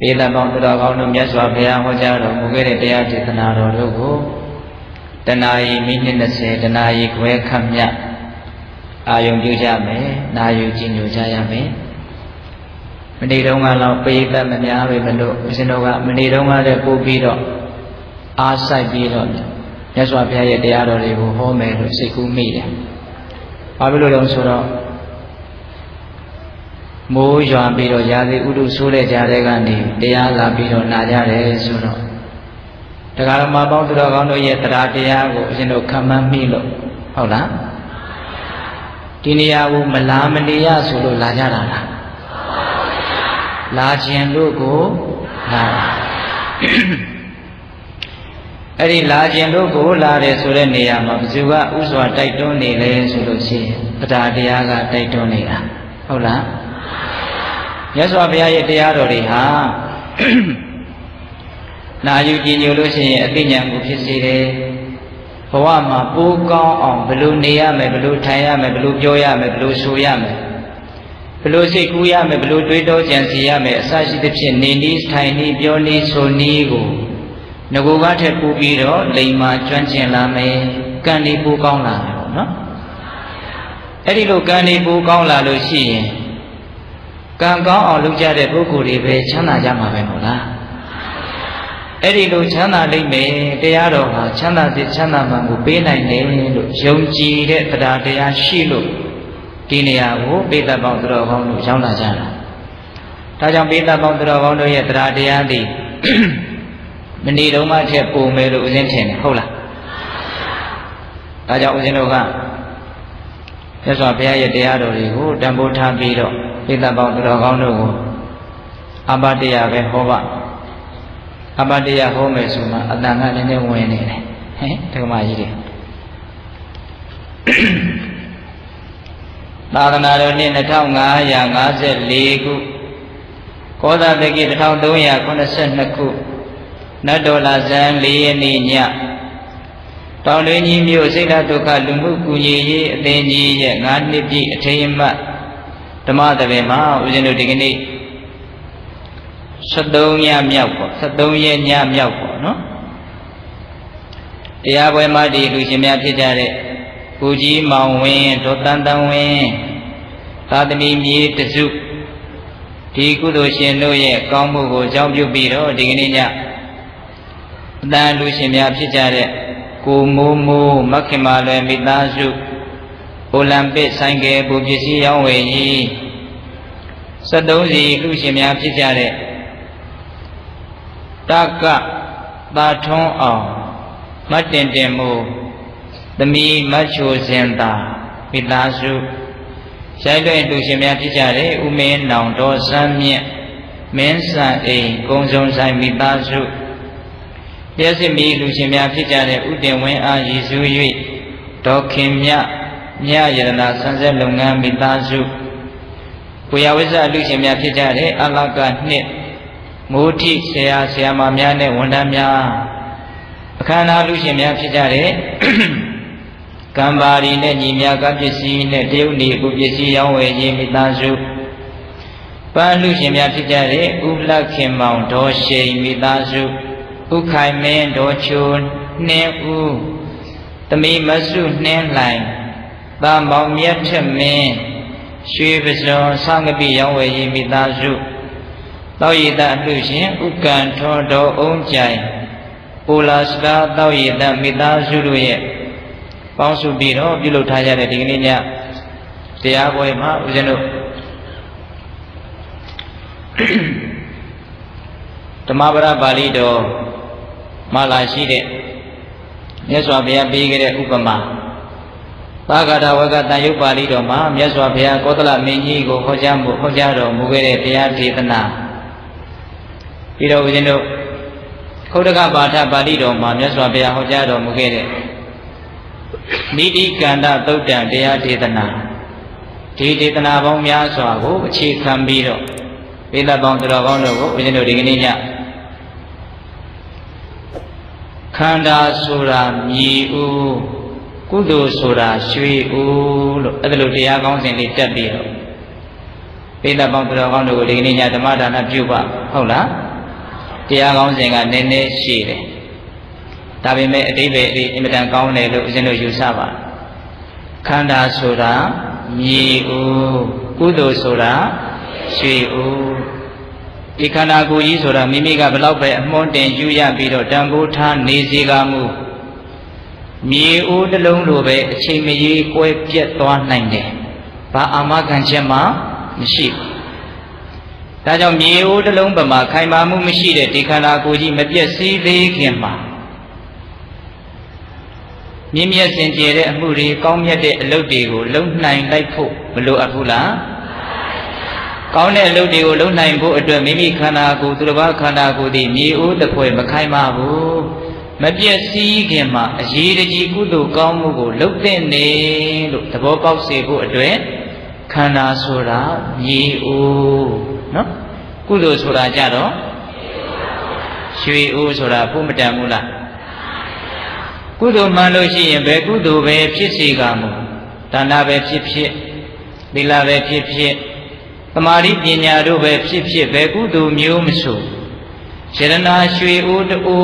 ပေတပေါင်းသူတော်ကောင်းတို့မြတ်စွာဘုရားဟောကြားတော်မူခဲ့တဲ့တရားဒေသနာတော်တို့ကိုတဏှာရီမိနစ်20တဏှာရီခွဲခန့်မြတ်အာယုံပြုကြမယ်နာယူကြည်ညိုကြရမယ်မနေ့တုန်းကတော့ပေတမများပဲမလို့ဦးဇင်းတို့ကမနေ့တုန်းကလည်းပို့ပြီးတော့အားဆိုင်ပြီးတော့မြတ်စွာဘုရားရဲ့တရားတော်တွေကိုဟောမယ်လို့စိတ်ကူးမိတယ်။ဘာဖြစ်လို့လဲဆိုတော့ မိုးရွာပြီးတော့ရာသီဥတုဆိုးတဲ့ကြားတဲ့ကနေတရားလာပြီးတော့နာကြတယ်ဆိုတော့တရားဓမ္မပေါင်းသူတော်ကောင်းတို့ရဲ့တရားတရားကိုအရှင်တို့ခံမှန်းမိလို့ဟုတ်လားဒီနေရာကိုမလာမနေရဆိုလို့လာကြတာလားလာခြင်းလို့ကိုလာအဲ့ဒီလာခြင်းတို့ကိုလာတယ်ဆိုတဲ့နေရာမှာဘယ်သူကဥစွာတိုက်တွန်းနေလဲဆိုလို့ရှိရင်တရားတရားကတိုက်တွန်းနေတာဟုတ်လား မြတ်စွာဘုရားရဲ့တရားတော်တွေဟာနာယူကြည်ညိုလို့ရှိရင်အသိဉာဏ်ကိုဖြစ်စေတယ်ဘဝမှာပိုးကောင်းအောင်ဘယ်လိုနေရမယ်ဘယ်လိုထိုင်ရမယ်ဘယ်လိုပြောရမယ်ဘယ်လိုဆိုရမယ်ဘယ်လိုစိတ်ကူးရမယ်ဘယ်လိုတွေးတောကြံစီရမယ်အစရှိသဖြင့်နေနည်းထိုင်နည်းပြောနည်းဆိုနည်းကိုငကိုကထက်ပူပြီးတော့လိမ်မာကျွမ်းကျင်လာမယ်ကံဒီပိုးကောင်းလာမယ်ပေါ့နော်အဲ့ဒီလိုကံဒီပိုးကောင်းလာလို့ရှိရင် ကံကောင်းအောင်လုပ်ကြတဲ့ပုဂ္ဂိုလ်တွေပဲချမ်းသာကြမှာပဲမဟုတ်လားအဲ့ဒီလိုချမ်းသာလိမ့်မယ်တရားတော်ဟာချမ်းသာစေချမ်းသာမှန်ကိုပေးနိုင်တယ်လို့ယုံကြည်တဲ့တရားတရားရှိလို့ဒီနေရာကိုပိဿပေါင်းသူတော်ကောင်းတို့ရောက်လာကြတာဒါကြောင့်ပိဿပေါင်းသူတော်ကောင်းတို့ရဲ့တရားတရားသည်မဏိတုံးမှထက်ပုံမယ်လို့ဦးဇင်းထင်တယ်ဟုတ်လားဒါကြောင့်ဦးဇင်းတို့က မြတ်စွာဘုရားရဲ့တရားတော်တွေကိုတန်ဖိုးထားပြီးတော့ပိဿပေါင်းသူတော်ကောင်းတို့ကိုအပတရားပဲဟောပါအပတရားဟောမယ်ဆိုမှအတန်ကလည်းနည်းဝင်နေတယ်ဟဲ့ဒကမကြီးတွေသာသနာတော်နှစ်2554ခုကောသာတကိ1382ခုနတ်တော်လာဇန်၄ရက်နေ့ည တောင်တွင်ကြီးမြို့စိတ်ဓာတ်ဒုက္ခလူမှုကူညီရေးအသင်းကြီးရဲ့၅နှစ်ပြည့်အထိမ်းအမှတ်ဓမ္မသဘင်မှာဦးဇင်းတို့ဒီကနေ့73ညမြောက်ပေါ့73ရက်ညမြောက်ပေါ့နော်တရားပွဲမှာဒီလူရှင်များဖြစ်ကြတဲ့ကိုကြီးမောင်ဝင်းဒေါတန်တန်ဝင်းသာသမီမြေတစုဒီကုသိုလ်ရှင်တို့ရဲ့ကောင်းမှုကိုအကြောင်းပြုပြီးတော့ဒီကနေ့ညအတန်လူရှင်များဖြစ်ကြတဲ့ ကိုမိုးမိုးမက္ခိမာလွယ်မိသားစုအိုလံပစ်ဆိုင်ကယ်ပူပစ္စည်းရောင်းဝယ်ကြီး73စီလူရှင်များဖြစ်ကြတဲ့တကသာထွန်းအောင်မတ်တင်တင်မူသမီးမတ်ချိုစင်သာမိသားစုရိုက်လွဲ့လူရှင်များဖြစ်ကြတဲ့ဥမင်းနောင်တော်စမ်းမြင့်မင်းဆန်အိမ်ကုံစုံဆိုင်မိသားစု ပြည့်စုံမီလူရှင်များဖြစ်ကြတဲ့ဥတင်ဝင်းအားရည်စူး၍ဒေါခင်မြမြယရနာဆန်းဆက်လုပ်ငန်းမိသားစုကိုရဝိဇ္ဇလူရှင်များဖြစ်ကြတဲ့အလကနှစ်မိုးထိဆရာဆရာမများနဲ့ဝန်ထမ်းများအခမ်းအနားလူရှင်များဖြစ်ကြတဲ့ကံပါရီနဲ့ညီမြကပစ္စည်းနဲ့တရုတ်နေကိုပစ္စည်းရောင်းဝယ်ရေးမိသားစုပန်းလူရှင်များဖြစ်ကြတဲ့ဥလခင်မောင်ဒေါ်ရှိန်မိသားစု ဥခိုင်မင်းဒေါ်ချိုနှင်းဦးသမီးမဆုနှင်းလှိုင်သာမောင်မြတ်ထမင်းရွှေပစုံဆငပိရောင်းဝယ်ရေးမိသားစုတောက်ရည်တအလှရှင်ဥက္ကံထောတော်အုံးကြိုင်ပူလာစကားတောက်ရည်တမိသားစုတို့ရဲ့ပေါင်းစုပြီးတော့ပြုလုပ်ထားကြတဲ့ဒီကနေ့ညတရားပွဲမှာဦးဇင်းတို့ဓမ္မပဒပါဠိတော် မှာလာရှိတဲ့မြတ်စွာဘုရားပေးခဲ့တဲ့ဥပမာသာဂတာဝကတန်ယုတ်ပါဠိတော်မှာမြတ်စွာဘုရားကောသလမင်းကြီးကိုဟောကြားမှုဟောကြားတော်မူခဲ့တဲ့တရားဒေသနာပြီးတော့ဦးဇင်းတို့ခုဒကပါဠပါဠိတော်မှာမြတ်စွာဘုရားဟောကြားတော်မူခဲ့တဲ့နိတိကန္တသုတ်တံတရားဒေသနာဒီဒေသနာပေါင်းများစွာကိုအခြေခံပြီးတော့ပိဋကပေါင်းတော်ကောင်းတို့ကိုဦးဇင်းတို့ဒီကနေ့ည ခန္ဓာဆိုတာမြည်ဦးကုသိုလ်ဆိုတာရွှေဦးလို့အဲ့ဒါလိုတရားကောင်းစဉ်လေးတက်ပြီးတော့ပိဋကပေါင်းတော်ကောင်းတို့ကိုဒီကနေ့ညဓမ္မဒါနပြုပါဟုတ်လားတရားကောင်းစဉ်ကနည်းနည်းရှိတယ်ဒါပေမဲ့အတိပ္ပယ်အင်မတန်ကောင်းတယ်လို့ဦးဇင်းတို့ယူဆပါခန္ဓာဆိုတာမြေဦးကုသိုလ်ဆိုတာရွှေဦး ဒီခန္ဓာကိုယ်ကြီးဆိုတာမိမိကဘလောက်ပဲအမွှန်းတင်ယူရပြီးတော့တန်ဖိုးထားနေစေကမူမြေဦးတစ်လုံးလိုပဲအချိန်မကြီးကွဲပြက်သွားနိုင်တယ်ဘာအာမခံချက်မှမရှိဘူးဒါကြောင့်မြေအိုးတစ်လုံးပမာခိုင်မာမှုမရှိတဲ့ဒီခန္ဓာကိုယ်ကြီးမပြည့်စည်သေးခင်မှာမြင့်မြတ်စင်ကြယ်တဲ့အမှုတွေကောင်းမြတ်တဲ့အလုပ်တွေကိုလုံနိုင်လိုက်ဖို့မလိုအပ်ဘူးလား ကောင်းတဲ့အလုပ်တွေကိုလုံနိုင်ဖို့အတွက်မိမိခန္ဓာကိုယ်သူတစ်ပါးခန္ဓာကိုယ်ဒီမြေအိုးတစ်ဖွဲမခိုင်မာဘူးမပြည့်စည်ခင်မှာအရေးတကြီးကုသိုလ်ကောင်းမှုကိုလုပ်တဲ့နေလို့သဘောပေါက်စေဖို့အတွက်ခန္ဓာဆိုတာမြေအိုးနော်ကုသိုလ်ဆိုတာကြတော့ရွှေအိုးဆိုတာဘုမတန်ဘူးလားကုသိုလ်မှန်လို့ရှိရင်ဘယ်ကုသိုလ်ပဲဖြစ်စေကမူဒါနပဲဖြစ်ဖြစ်သီလပဲဖြစ်ဖြစ် သမာဓိပညာတို့ပဲဖြစ်ဖြစ်ဘယ်ကုသိုလ်မျိုးမဆိုယရနာရွှေအိုးတိုးကို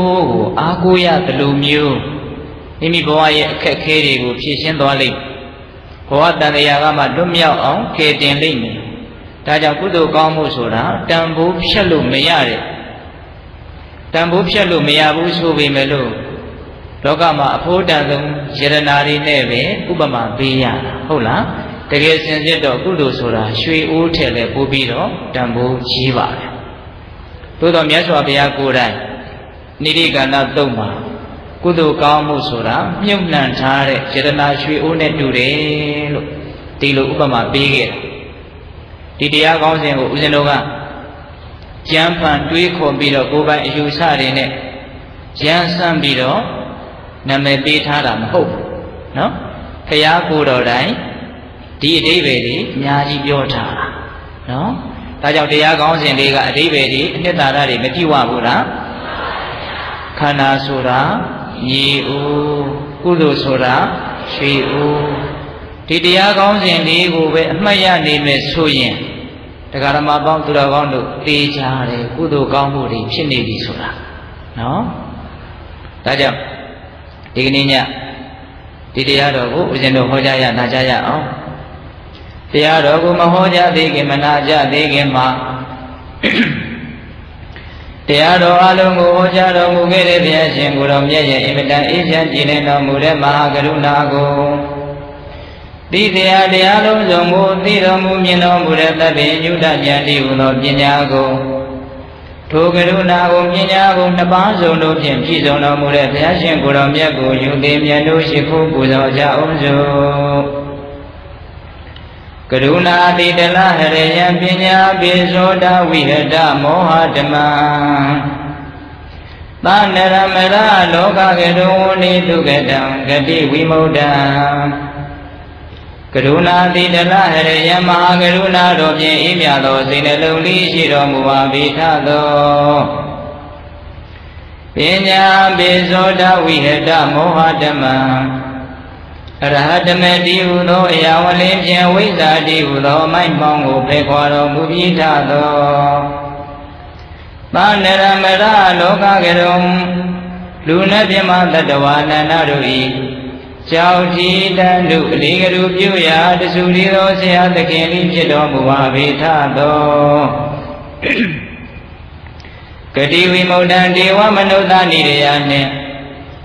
အားကိုးရတယ်လို့မျိုးမိမိဘဝရဲ့အခက်အခဲတွေကိုဖြေရှင်းသွားလိမ့်ဘဝတန်တရားကမှလွတ်မြောက်အောင်ကယ်တင်လိမ့်မယ်ဒါကြောင့်ကုသိုလ်ကောင်းမှုဆိုတာတန်ဖိုးဖြတ်လို့မရတဲ့တန်ဖိုးဖြတ်လို့မရဘူးဆိုပေမဲ့လို့လောကမှာအဖို့တန်ဆုံးယရနာတွေနဲ့ပဲဥပမာပေးရတာဟုတ်လား တကယ်စင်စစ်တော့ကုသိုလ်ဆိုတာရွှေအိုးထဲလဲပို့ပြီးတော့တန်ဖိုးကြီးပါတယ်သို့တော့မြတ်စွာဘုရားကိုယ်တိုင်နိရိကန္တသုံးပါကုသိုလ်ကောင်းမှုဆိုတာမြုပ်နှံထားတဲ့ယရနာရွှေအိုးနဲ့တူတယ်လို့ဒီလိုဥပမာပေးခဲ့တယ်ဒီတရားကောင်းစဉ်ကိုဦးဇင်းတို့ကကြံဖန်တွေးခေါ်ပြီးတော့ကိုယ်ပိုင်အယူဆတွေနဲ့ရန်ဆန့်ပြီးတော့နာမည်ပေးထားတာမဟုတ်ဘူးနော်ဖရာကိုယ်တော်တိုင် ဒီအတိဘယ်ကြီးအများကြီးပြောထားတာနော်ဒါကြောင့်တရားကောင်းစဉ်လေးကအတိဘယ်ကြီးအနှစ်သာရတွေမပြည့်ဝဘူးလားခန္ဓာဆိုတာညီဦးကုသိုလ်ဆိုတာရွှေဦးဒီတရားကောင်းစဉ်လေးကိုပဲအမှတ်ရနေမယ်ဆိုရင်တရားဓမ္မပေါင်းသူတော်ကောင်းတို့သိကြတယ်ကုသိုလ်ကောင်းမှုတွေဖြစ်နေပြီဆိုတာနော်ဒါကြောင့်ဒီကနေ့ညဒီတရားတော်ကိုဦးဇင်းတို့ဟောကြားရနာကြားရအောင် တရားတော်ကိုမဟောကြားသေးခင်မနာကြသေးခင်မှာတရားတော်အလုံးကိုဟောကြားတော်မူခဲ့တဲ့ဘုရားရှင်ကိုယ်တော်မြတ်ရဲ့အင်မတန်အေးချမ်းကြည်လင်တော်မူတဲ့မဟာကရုဏာကိုတိတရားတရားလုံးစုံကိုသိတော်မူမြင်တော်မူတဲ့သဗ္ဗညုတဉာဏ်တိဟူသောပညာကိုထိုကရုဏာကိုပညာကိုနှစ်ပါးစုံတို့ဖြင့်ပြည့်စုံတော်မူတဲ့ဘုရားရှင်ကိုယ်တော်မြတ်ကိုယူသိမြတ်တို့ရှိခိုးပူဇော်ကြအောင်စို့ ကရုဏာတိတလဟရယံပညာပိသောတာဝိဟတမောဟဓမ္မသနရမရလောကကရုဏိတုကတံဂတိဝိမု ढ ံကရုဏာတိတလဟရယမဟာကရုဏာတော်ဖြင့်အေးမြသောစိတ်နှလုံးလေးရှိတော်မူပါဘိထသောပညာပိသောတဝိဟတမောဟဓမ္မ အရဟတမတိဟုသောအရာဝလင်းဖြင့်ဝိဇ္ဇာတိဟုသောမိုက်မောင်းကိုဖေခွာတော်မူပြီးထသောသာနရမရလောကကရုံလူနဲ့ပြမတတဝါနန္ဒတို့၏ကြောက်တီတန်တို့အလေးကလူပြုရာတဆူလီသောဆရာသခင်လေးဖြစ်တော်မူပါဘိထသောဂတိဝိမု ढ ံဒေဝမနုဿာနိရယနှင့်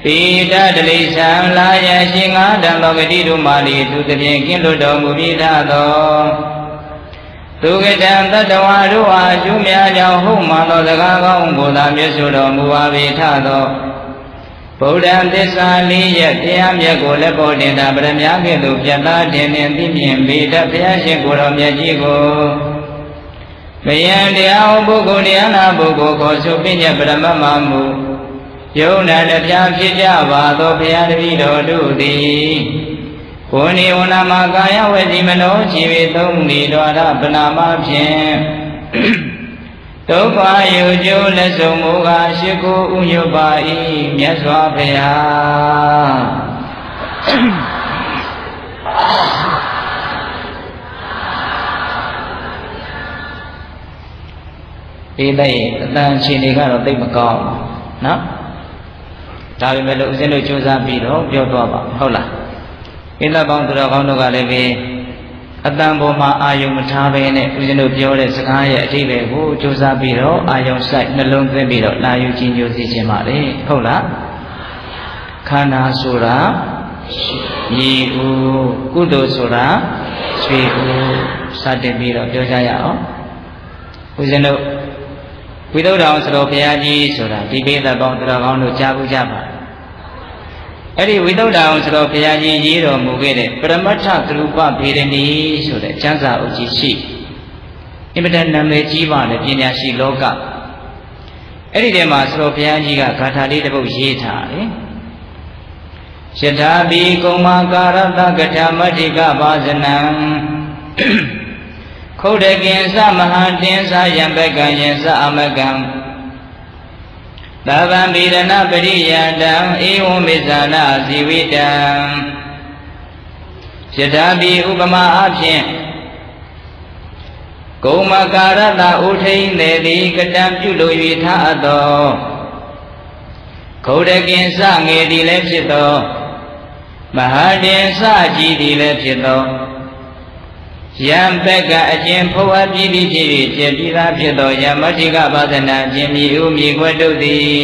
ပိဋတလိသံလာယရှင်ငါတံသောဂတိတို့မာလီသူတဖြင့်ကင်းလွတ်တော်မူပြီးထသောသူကတံတတဝါတို့အားအကျိုးများကြောင့်ဟုတ်မှသောစကားကောင်းကိုသာမြတ်စွာတော်မူပါဘိထသောဗုဒ္ဓံသစ္စာလေးရဲ့တရားမြတ်ကိုလက်ပေါ်တင်တာဗရမ ्या ကဲ့သို့ပြတ်သားတင်တင်သိမြင်ပေတတ်ဘုရားရှင်ကိုယ်တော်မြတ်ကြီးကိုမယံတရားဟောပုဂ္ဂိုလ်တရားနာပုဂ္ဂိုလ်ကိုဆိုပြညပရမမမှု ယုံနာတပြားဖြစ်ကြပါသောဘုရားတပည့်တော်တို့သည်ကိုနိဝနာမှာကာယဝစီမနောခြေဝေသုံးနေတော်ရပနာမဖြင့်ဒုက္ခယုကျိုးလက်ဆုံးမူကားရှိကိုဥညွတ်ပါ၏မြတ်စွာဘုရား။ကဲဦးဇင်းတို့အေးတဲ့အတန်အခြေအနေကတော့သိမကောင်းနော် ဒါပေမဲ့လို့ဦးဇင်းတို့စူးစမ်းပြီးတော့ပြောတော့ပါဟုတ်လားဣလပေါင်းသူတော်ကောင်းတို့ကလည်းပဲအတန်ပေါ်မှာအာယုံမထားဘဲနဲ့ဦးဇင်းတို့ပြောတဲ့စကားရဲ့အဓိပ္ပာယ်ကိုစူးစမ်းပြီးတော့အာယုံစိုက်နှလုံးသွင်းပြီးတော့နာယူကြည်ညိုစေခြင်းပါလေဟုတ်လားခန္ဓာဆိုတာမြေဦးကုသိုလ်ဆိုတာရွှေဦးစတင်ပြီးတော့ပြောကြရအောင်ဦးဇင်းတို့ ဝိသုဒ္ဓအောင်စတော်ဘုရားကြီးဆိုတာဒီပိသပေါင်းတော်ကောင်းတို့ကြားဘူးကြပါအဲ့ဒီဝိသုဒ္ဓအောင်စတော်ဘုရားကြီးရေးတော်မူခဲ့တဲ့ပရမတ္ထကရုပဗေဒနီဆိုတဲ့ကျမ်းစာအုပ်ကြီးရှိအင်မတန်နာမည်ကြီးပါလေပညာရှိလောကအဲ့ဒီထဲမှာစတော်ဘုရားကြီးကဂါထာလေးတစ်ပုဒ်ရေးထားတယ်ယထာဘိကုံမာကာရတကထာမတ္တိကပါဇနံ ခုတ်တကင်စမဟာတင်္စယံဘကံယံစအမကံသဗ္ဗံဗိရဏပရိယတံဧဝံမိဇာနာဇီဝိတံယထာဘိဥပမာအဖြင့်ကုံမကာရတဥထိန်လေသည်ကတံပြုလို၍ထားအပ်သောခုတ်တကင်စငယ်သည်လည်းဖြစ်သောမဟာတင်စကြည်သည်လည်းဖြစ်သော ယံဘက်ကအကျင့်ဖုံးအပ်ပြီးပြီးဖြစ်၍ကျေပြီးသားဖြစ်သောယမတိကပါဒနာအကျင့်မြည်ဥမြည်ခွတ်တို့သည်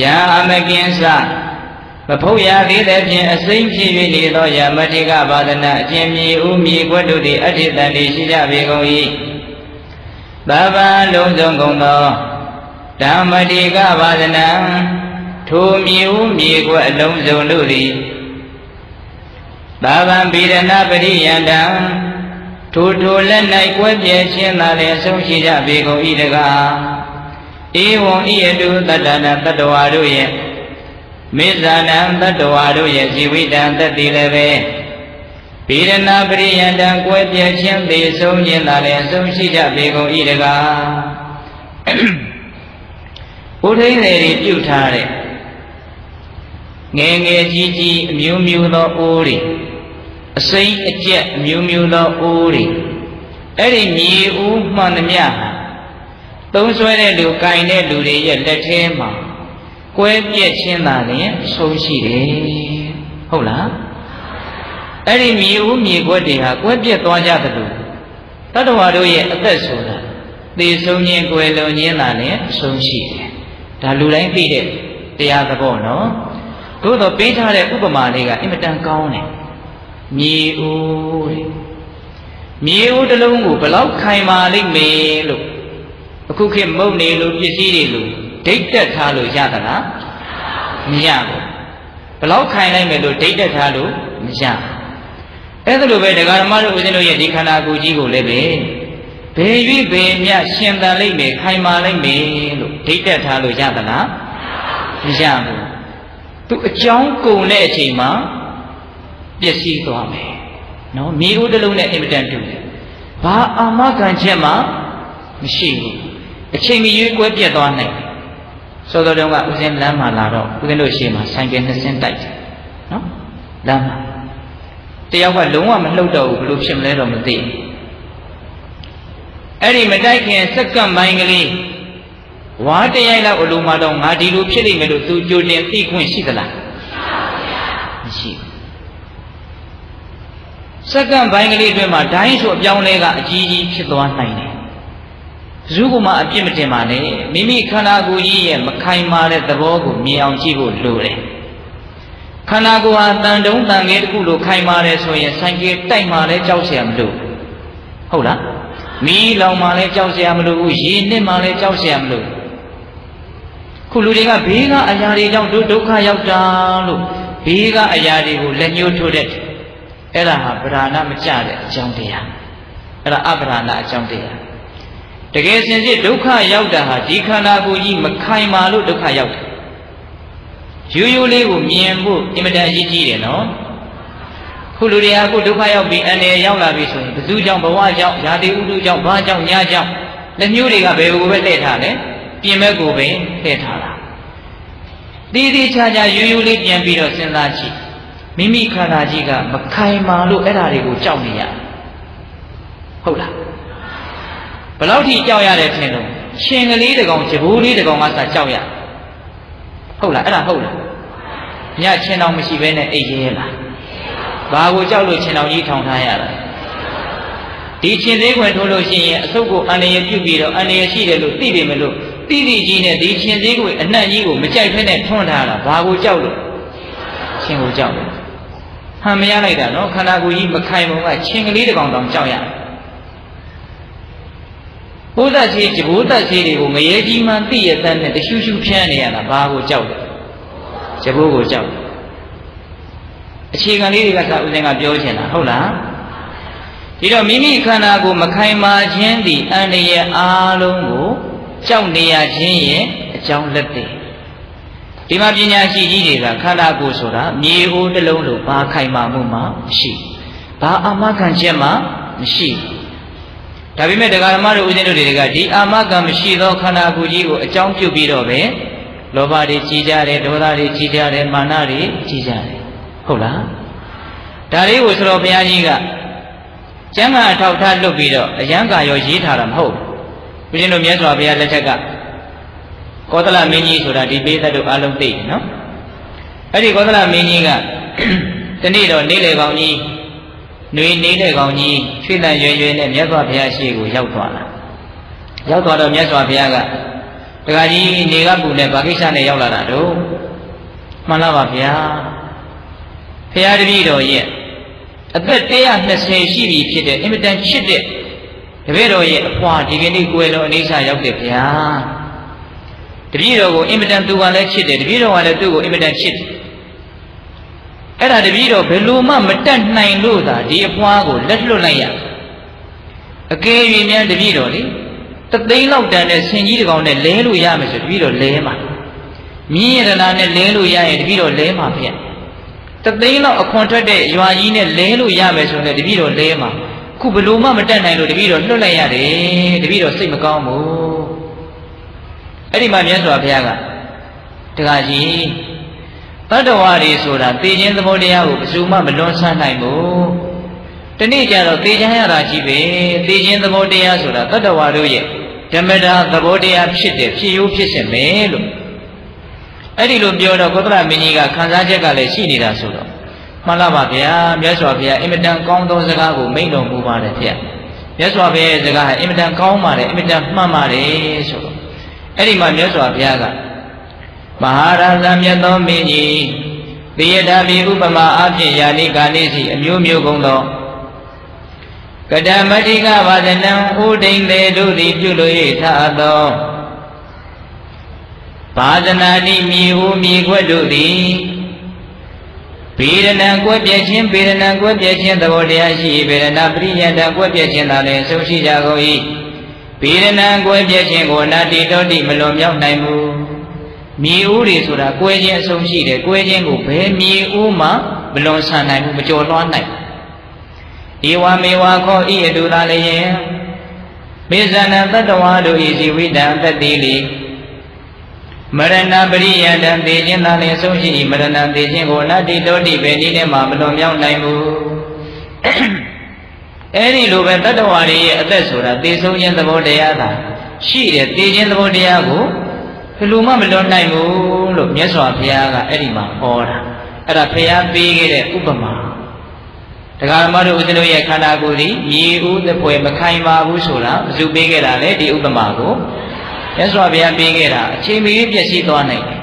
ယံအမကင်စမဖုံးရသေးတဲ့ဖြင့်အစိမ့်ဖြစ်၍နေသောယမတိကပါဒနာအကျင့်မြည်ဥမြည်ခွတ်တို့သည်အဋ္ဌိတန်တိရှိကြပေကုန်၏သဗ္ဗလုံးစုံကုန်သောဓမ္မတိကပါဒနာထိုမြည်ဥမြည်ခွတ်အလုံးစုံတို့သည် သာဗံဗိရဏပရိယန္တံထိုထိုလက်၌ကွဲပြဲခြင်းသာလည်းဆုံးရှိကြပေကုန်၏တကားဧဝံဤအတုတတ္တနာတတ္တဝါတို့ရဲ့မေဇာနံတတ္တဝါတို့ရဲ့ဇီဝိတံတတိလည်းပဲဗိရဏပရိယန္တံကွဲပြဲခြင်းသေဆုံးခြင်းသာလည်းဆုံးရှိကြပေကုန်၏တကားဘုထိန်တွေပြုထားတဲ့ ငယ်ငယ်ကြီးကြီးအမျိုးမျိုးသောအိုးတွေအစိမ့်အကျက်အမျိုးမျိုးသောအိုးတွေအဲ့ဒီမြေဦးမှန်သမျှသုံးဆွဲတဲ့လူ၊ကင်တဲ့လူတွေရဲ့လက်ထဲမှာကွဲပြက်ခြင်းသာလျှင်ဆုံးရှိတယ်ဟုတ်လားအဲ့ဒီမြေဦးမြေခွက်တွေဟာကွဲပြက်သွားကြသလိုတတ္တဝါတို့ရဲ့အသက်ဆိုတာသေဆုံးခြင်း၊ကွယ်လွန်ခြင်းသာလျှင်ဆုံးရှိတယ်ဒါလူတိုင်းသိတဲ့တရားသဘောနော် သို့တော့ပေးထားတဲ့ဥပမာလေးကအင်မတန်ကောင်းတယ်မြေဦးတဲ့မြေဦးတစ်လုံးကိုဘလောက်ခိုင်မာလိမ့်မယ်လို့အခုခေတ်မုတ်နေလို့ပစ္စည်းတွေလို့ဒိတ်တက်ထားလို့ရသလားမရဘူးဘလောက်ခိုင်လိုက်မယ်လို့ဒိတ်တက်ထားလို့မရအဲ့ဒါလိုပဲဒကာဓမ္မတို့ဦးဇင်းတို့ရဲ့ဒီခန္ဓာကိုယ်ကြီးကိုလည်းပဲဘယ်၍ဘယ်မြရှင်သန်လိမ့်မယ်ခိုင်မာလိမ့်မယ်လို့ဒိတ်တက်ထားလို့ရသလားမရဘူး သူအကြောင်းကုန်တဲ့အချိန်မှာပျက်စီးသွားမယ်နော်မြေဦးတစ်လုံးနဲ့အင်မတန်တူတယ်ဘာအာမခံချက်မှမရှိဘူးအချိန်မီရွေးကွဲပြက်သွားနိုင်စောစောတုန်းကဦးဇင်းလမ်းမှာလာတော့ဦးဇင်းတို့ရှေ့မှာဆိုင်ကယ်နှစ်စင်းတိုက်တယ်နော်လမ်းမှာတယောက်ကလုံးဝမလှုပ်တော့ဘူးဘလို့ဖြစ်မလဲတော့မသိဘူးအဲ့ဒီမတိုက်ခင်စက္ကန့်ပိုင်းကလေး ဝါတရိုက်လောက်အလိုမှတော့ငါဒီလိုဖြစ်လိမ့်မယ်လို့သူကြိုတင်သိခွင့်ရှိသလားမရှိဘူးစက္ကန့်ပိုင်းကလေးအတွင်းမှာဒိုင်းဆိုအပြောင်းလဲကအကြီးကြီးဖြစ်သွားနိုင်တယ်ဇုကမှအပြစ်မတင်ပါနဲ့မိမိခန္ဓာကိုယ်ကြီးရဲ့မခိုင်မာတဲ့သဘောကိုမြင်အောင်ကြည့်ဖို့လိုတယ်ခန္ဓာကိုယ်ဟာတန်တုံးတန်ငယ်တစ်ခုလိုခိုင်မာတယ်ဆိုရင်ဆိုင်ကယ်တိုက်မှလည်းကြောက်เสียမလို့ဟုတ်လားမီးလောင်မှလည်းကြောက်เสียမလို့ဘူးရေနစ်မှလည်းကြောက်เสียမလို့ ခုလူတွေကဘေးကအရာတွေကြောင့်ဒုက္ခရောက်တာလို့ဘေးကအရာတွေကိုလက်ညှိုးထိုးတဲ့အဲ့ဒါဟာပဓာဏမကြတဲ့အကြောင်းတရားအဲ့ဒါအပဓာဏအကြောင်းတရားတကယ်စင်စစ်ဒုက္ခရောက်တာဟာဒီခန္ဓာကိုယ်ကြီးမခိုင်မာလို့ဒုက္ခရောက်တယ်ရိုးရိုးလေးကိုမြင်ဖို့အင်မတန်အရေးကြီးတယ်နော်ခုလူတွေဟာကိုဒုက္ခရောက်ပြီးအန္တရာယ်ရောက်လာပြီဆိုရင်ဘသူကြောင့်ဘဝကြောင့်ဓာတိဥဒုကြောင့်ဘာကြောင့်ညာကြောင့်လက်ညှိုးတွေကဘယ်ကိုပဲလှည့်ထားလဲ ပြင်မဲ့ကိုပဲလှည့်ထားတာတည်တည်ချာချာရိုးရိုးလေးပြန်ပြီးတော့စဉ်းစားကြည့်မိမိခန္ဓာကြီးကမခိုင်မာလို့အဲ့ဓာတွေကိုကြောက်နေရဟုတ်လားဘလောက်ထိကြောက်ရတယ်ထင်လို့ရှင်ကလေးတကောင်ဂျဘူးလေးတကောင်ကစကြောက်ရဟုတ်လားအဲ့ဒါဟုတ်လားညချင်းတော်မရှိဘဲနဲ့အိတ်ရဲလားဘာကိုကြောက်လို့ချင်းတော်ကြီးထောင်ထားရတာဒီချင်းသေးခွင်ထိုးလို့ရှိရင်အဆုတ်ကိုအန္တရာယ်ပြုတ်ပြီးတော့အန္တရာယ်ရှိတယ်လို့သိပြီမလို့ တိတိကြီးနဲ့ဒီချင်းသေးခွင်အနှံ့ကြီးကိုမကြိုက်ဖဲနဲ့ထွန်းထားတာဘာကိုကြောက်လို့ချင်းကိုကြောက်တယ်ဟန်မရလိုက်တာနော်ခန္ဓာကိုယ်ကြီးမခိုင်ပုံကချင်းကလေးတကောင်တောင်ကြောက်ရတယ်ဘုဒ္ဓရှိဂျဘိုးတရှိတွေကိုငရဲကြီးမှသိရတဲ့နဲ့တရှူးရှူးဖြန်းနေရတာဘာကိုကြောက်လဲဂျဘိုးကိုကြောက်အခြေခံလေးတွေကသာဦးဇင်းကပြောချင်တာဟုတ်လားဒီတော့မိမိခန္ဓာကိုမခိုင်မာခြင်းဒီအန္တရာယ်အားလုံးကို ကြောက်နေရခြင်းရဲ့အကြောင်းလက်တဲ့ဒီမှာပညာရှိကြီးတွေကခန္ဓာကိုယ်ဆိုတာမြေအိုးတစ်လုံးလိုဘာခိုင်မာမှုမှမရှိဘာအာမခံချက်မှမရှိဒါပေမဲ့တရားဓမ္မတို့ဦးဇင်းတို့တွေကဒီအာမခံမရှိသောခန္ဓာကိုယ်ကြီးကိုအကြောင်းပြုပြီးတော့ပဲလောဘတွေကြီးကြတယ်ဒေါသတွေကြီးကြတယ်မာနတွေကြီးကြတယ်ဟုတ်လားဒါလေးကိုဆိုတော့ဘုရားကြီးကကျမ်းဂန်အထောက်ထားလွတ်ပြီးတော့အယံကာရောရေးထားတာမဟုတ်ဘူး ဦးဇင်းတို့မြတ်စွာဘုရားလက်ထက်ကကောသလမင်းကြီးဆိုတာဒီပေးသက်တို့အလုံးသိတယ်နော်အဲ့ဒီကောသလမင်းကြီးကတနေ့တော့နေလေကောင်ကြီးနှွေနေတဲ့ကောင်ကြီးချွေတန်ရွယ်ရွယ်နဲ့မြတ်စွာဘုရားရှိကိုရောက်သွားလာရောက်သွားတော့မြတ်စွာဘုရားကတခါကြီးနေကပူနဲ့ဗာကိစ္စနဲ့ရောက်လာတာတို့မှန်လားပါဗျာဘုရားတပည့်တော်ရဲ့အသက်120ရှိပြီဖြစ်တဲ့အင်မတန်ချစ်တဲ့ တပည့်တော်ရဲ့အဖွာဒီကနေ့ကိုယ်တော်အိဋ္ဌာရောက်တယ်ဗျာတပည့်တော်ကိုအင်မတန်သူကလည်းချစ်တယ်တပည့်တော်ကလည်းသူ့ကိုအင်မတန်ချစ်တယ်အဲ့ဒါတပည့်တော်ဘယ်လိုမှမတတ်နိုင်လို့သာဒီအဖွာကိုလက်လွတ်လိုက်ရအကယ်၍များတပည့်တော်လေတသိန်းလောက်တန်တဲ့ဆင်ကြီးတကောင်နဲ့လဲလို့ရမယ်ဆိုတပည့်တော်လဲမှာမြင်းရတနာနဲ့လဲလို့ရရင်တပည့်တော်လဲမှာဗျတသိန်းလောက်အခွန်ထွက်တဲ့ရွာကြီးနဲ့လဲလို့ရမယ်ဆိုရင်တပည့်တော်လဲမှာ ခုဘလို့မှမတတ်နိုင်လို့တပည့်တော်လွတ်လိုက်ရတယ်တပည့်တော်စိတ်မကောင်းဘူးအဲ့ဒီမှာမြတ်စွာဘုရားကတခါကြီးတတ္တဝါတွေဆိုတာသိခြင်းသဘောတရားကိုဘယ်သူမှမလွန်ဆန်းနိုင်ဘူးတနေ့ကျတော့သိချင်ရတာရှိပဲသိခြင်းသဘောတရားဆိုတာတတ္တဝါတို့ရဲ့ဓမ္မတာသဘောတရားဖြစ်တယ်ဖြစ်ရိုးဖြစ်စဉ်ပဲလို့အဲ့ဒီလိုပြောတော့ကောသလမင်းကြီးကခံစားချက်ကလည်းရှိနေတာဆိုတော့ မှန်လားပါဗျာမြတ်စွာဘုရားအင်မတန်ကောင်းသောစကားကိုမိန့်တော်မူပါတယ်ဗျာမြတ်စွာဘုရားရဲ့စကားဟာအင်မတန်ကောင်းပါတယ်အင်မတန်မှန်ပါတယ်ဆိုတော့အဲ့ဒီမှာမြတ်စွာဘုရားကမဟာရာဇမြတ်သောမင်းကြီးသေယတာပိဥပမာအဖြစ်ယာနိကာနိစီအမျိုးမျိုးကုန်သောကတမတိကဝါဒနံဥဒိန်လေတို့သည်ပြုလို့၍ထသောဘာဒနာတိမြေဟုမြေခွက်တို့သည် ဗေဒနာကွက်ပြည့်ခြင်းဗေဒနာကွက်ပြည့်ခြင်းသဘောတရားရှိဗေဒနာပရိယတကွက်ပြည့်ခြင်းသာလည်းဆုံးရှိကြကုန်၏ဗေဒနာကွက်ပြည့်ခြင်းကိုနာတိတောတိမလွန်မြောက်နိုင်ဘူးမြေဦးတွေဆိုတာကွဲခြင်းအဆုံးရှိတယ်ကွဲခြင်းကိုဘယ်မြေဦးမှမလွန်ဆန်နိုင်ဘူးမကျော်လွှားနိုင်ဧဝမေဝခောဤအတူသာလည်းယင်မေဇဏတတ္တဝါတို့ဤဇီဝိတံတတိလိ မရဏပရိယတံသေခြင်းသာလည်းဆုံးရှိမရဏသေခြင်းကိုနတ္တိတောတိပဲနည်းနဲ့မှမလွန်မြောက်နိုင်ဘူးအဲ့ဒီလိုပဲတတ္တဝါတွေရဲ့အသက်ဆိုတာသေဆုံးခြင်းသဘောတရားသာရှိတယ်သေခြင်းသဘောတရားကိုဘယ်လိုမှမလွန်နိုင်ဘူးလို့မြတ်စွာဘုရားကအဲ့ဒီမှာဟောတာအဲ့ဒါဘုရားပေးခဲ့တဲ့ဥပမာတရားဓမ္မတို့ဦးဇင်းတို့ရဲ့ခန္ဓာကိုယ်ဒီမြေဦးသပွဲမခိုင်ပါဘူးဆိုတာဘယ်သူပေးခဲ့တာလဲဒီဥပမာကို မြတ်စွာဘုရားပေးခဲ့တာအချိန်မီပျက်စီးသွားနိုင်တယ်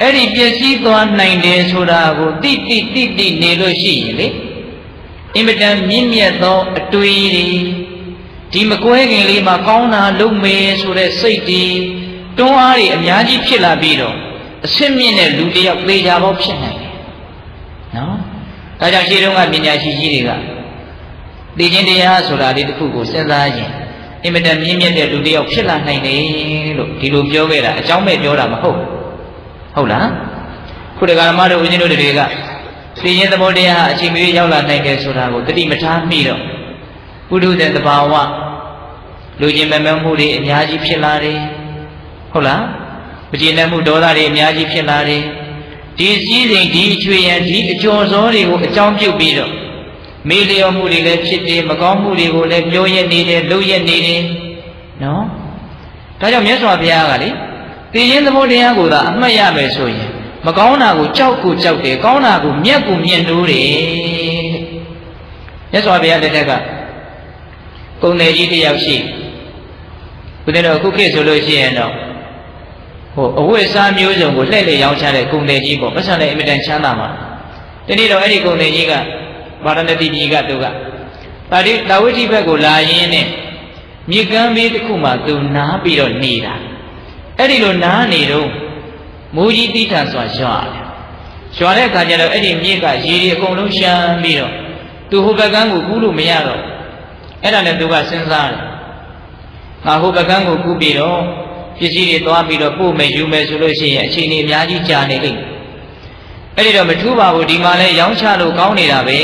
အဲ့ဒီပျက်စီးသွားနိုင်တယ်ဆိုတာကိုတိတိတိတိနေလို့ရှိရင်လေအင်မတန်မြင့်မြတ်သောအတွေ့အကြုံဒီမကွဲခင်လေးမှာကောင်းတာလုပ်မယ်ဆိုတဲ့စိတ်ဒီတွန်းအားတွေအများကြီးဖြစ်လာပြီးတော့အဆင့်မြင့်တဲ့လူတယောက်သေချာပေါဖြစ်နိုင်တယ်နော်ဒါကြောင့်ရှင်းတော့ကပညာရှိကြီးတွေကသိခြင်းတရားဆိုတာလေးတစ်ခုကိုစဉ်းစားရင် အင်မတန်မြင့်မြတ်တဲ့လူတယောက်ဖြစ်လာနိုင်တယ်လို့ဒီလိုပြောခဲ့တာအကြောင်းမဲ့ပြောတာမဟုတ်ဟုတ်လားခုတက္ကမတို့ဦးဇင်းတို့တွေကသိခြင်းသဘောတရားဟာအချိန်မီရောက်လာနိုင်တယ်ဆိုတာကိုတတိမထားမိတော့ပုထုဇဉ်သဘာဝလူချင်းမမမှုတွေအများကြီးဖြစ်လာတယ်ဟုတ်လားမကျေနပ်မှုဒေါသတွေအများကြီးဖြစ်လာတယ်ဒီစည်းစိမ်ဒီအချွေရန်ဒီအကျော်စောတွေကိုအကြောင်းပြုတ်ပြီးတော့ မေးလျော်မှုတွေလည်းဖြစ်တယ်မကောင်းမှုတွေကိုလည်းပြောရနေတယ်လုပ်ရနေတယ်နော်ဒါကြောင့်မြတ်စွာဘုရားကလေသိရင်သဘောတရားကိုသာအမှတ်ရမယ်ဆိုရင်မကောင်းတာကိုကြောက်ကိုကြောက်တယ်ကောင်းတာကိုမြတ်ကိုမြတ်လို့တယ်မြတ်စွာဘုရားလက်ထက်ကကုံတယ်ကြီးတစ်ယောက်ရှိဘုရားတော်အခုခေတ်ဆိုလို့ရှိရင်တော့ဟိုအဝတ်စားမျိုးစုံကိုလှည့်လည်ရောင်းချတဲ့ကုံတယ်ကြီးပေါ့ပတ်စံလည်းအင်မတန်ချမ်းသာမှာဒီနေ့တော့အဲ့ဒီကုံတယ်ကြီးက ဗာရဏတိပြည်ကသူကတာတိတာဝိတိဘက်ကိုလာရင်းနဲ့မြေကမ်းဘေးတစ်ခုမှသူနားပြီးတော့နေတာအဲ့ဒီလိုနားနေတော့မူကြီးတိထန်စွာရွာတယ်ရွာတဲ့အခါကျတော့အဲ့ဒီမြေကရေတွေအကုန်လုံးရှမ်းပြီးတော့သူဟိုဘက်ကန်းကိုကူးလို့မရတော့အဲ့ဒါနဲ့သူကစဉ်းစားတယ်ငါဟိုဘက်ကန်းကိုကူးပြီးတော့ပစ္စည်းတွေသွားပြီးတော့ပို့မယ်ယူမယ်ဆိုလို့ရှိရင်အချိန်ကြီးအများကြီးကြာနေလိမ့်မယ် အဲ့ဒီတော့မထူးပါဘူးဒီမှာလဲရောင်းချလို့ကောင်းနေတာပဲ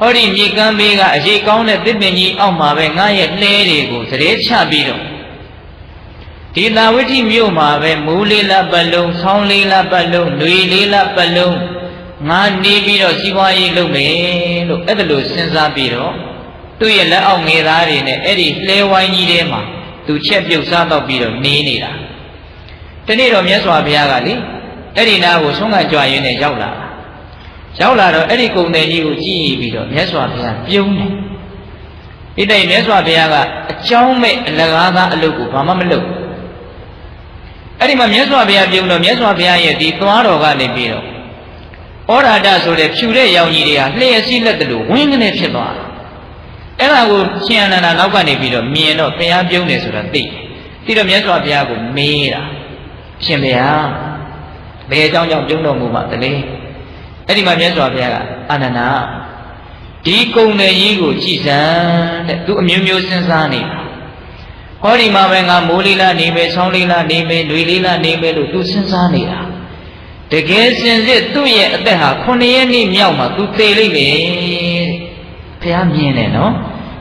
ဟောဒီမြေကမ်းဘေးကအရေးကောင်းတဲ့သစ်ပင်ကြီးအောက်မှာပဲငါရဲ့လှဲတွေကိုသရေချပြီးတော့ဒီသာဝိထိမြို့မှာပဲမူးလေးလပတ်လုံးဆောင်းလေးလပတ်လုံးຫນွေလေးလပတ်လုံးငါနေပြီးတော့စီးပွားရေးလုပ်မယ်လို့အဲ့ဒါလို့စဉ်းစားပြီးတော့သူ့ရဲ့လက်အောက်ငယ်သားတွေနဲ့အဲ့ဒီလှဲဝိုင်းကြီးထဲမှာသူချက်ပြုတ်စားတော့ပြီးတော့နေနေတာတနေ့တော့မြတ်စွာဘုရားကလေ အဲ့ဒီနားကိုဆုံးကကြွရင်းနဲ့ရောက်လာတာရောက်လာတော့အဲ့ဒီကုံတယ်ကြီးကိုကြည့်ပြီးတော့မြတ်စွာဘုရားပြုံးတယ်ဣတိတ်မြတ်စွာဘုရားကအကြောင်းမဲ့အလကားသားအလုပ်ကိုဘာမှမလုပ်အဲ့ဒီမှာမြတ်စွာဘုရားပြုံးတော့မြတ်စွာဘုရားရဲ့ဒီသွားတော်ကနေပြီးတော့ဩရာဒဆိုတဲ့ဖြူတဲ့ရောင်ကြီးတွေဟာလျှက်စီးလက်တယ်လို့ဝင်းကနေဖြစ်သွားတာအဲ့ဒါကိုရှင်အနန္ဒာနောက်ကနေပြီးတော့မြင်တော့ဘုရားပြုံးတယ်ဆိုတာသိပြီးတော့မြတ်စွာဘုရားကိုမေးတာရှင်ဘုရား ဘယ်အကြောင်းကြောင့်ပြုံးတော်မူမှာတလဲအဲ့ဒီမှာမြတ်စွာဘုရားကအာနန္ဒာဒီကုံတဲ့ကြီးကိုကြည်စမ်းတဲ့သူအမျိုးမျိုးစဉ်းစားနေတာဟောဒီမှာပဲငါမိုးလေးလားနေမယ်ဆောင်းလေးလားနေမယ်တွေလေးလားနေမယ်လို့သူစဉ်းစားနေတာတကယ်စင်စစ်သူ့ရဲ့အသက်ဟာ9ရက်နေ့မြောက်မှာသူသေလိမ့်မယ်ဘုရားမြင်တယ်နော်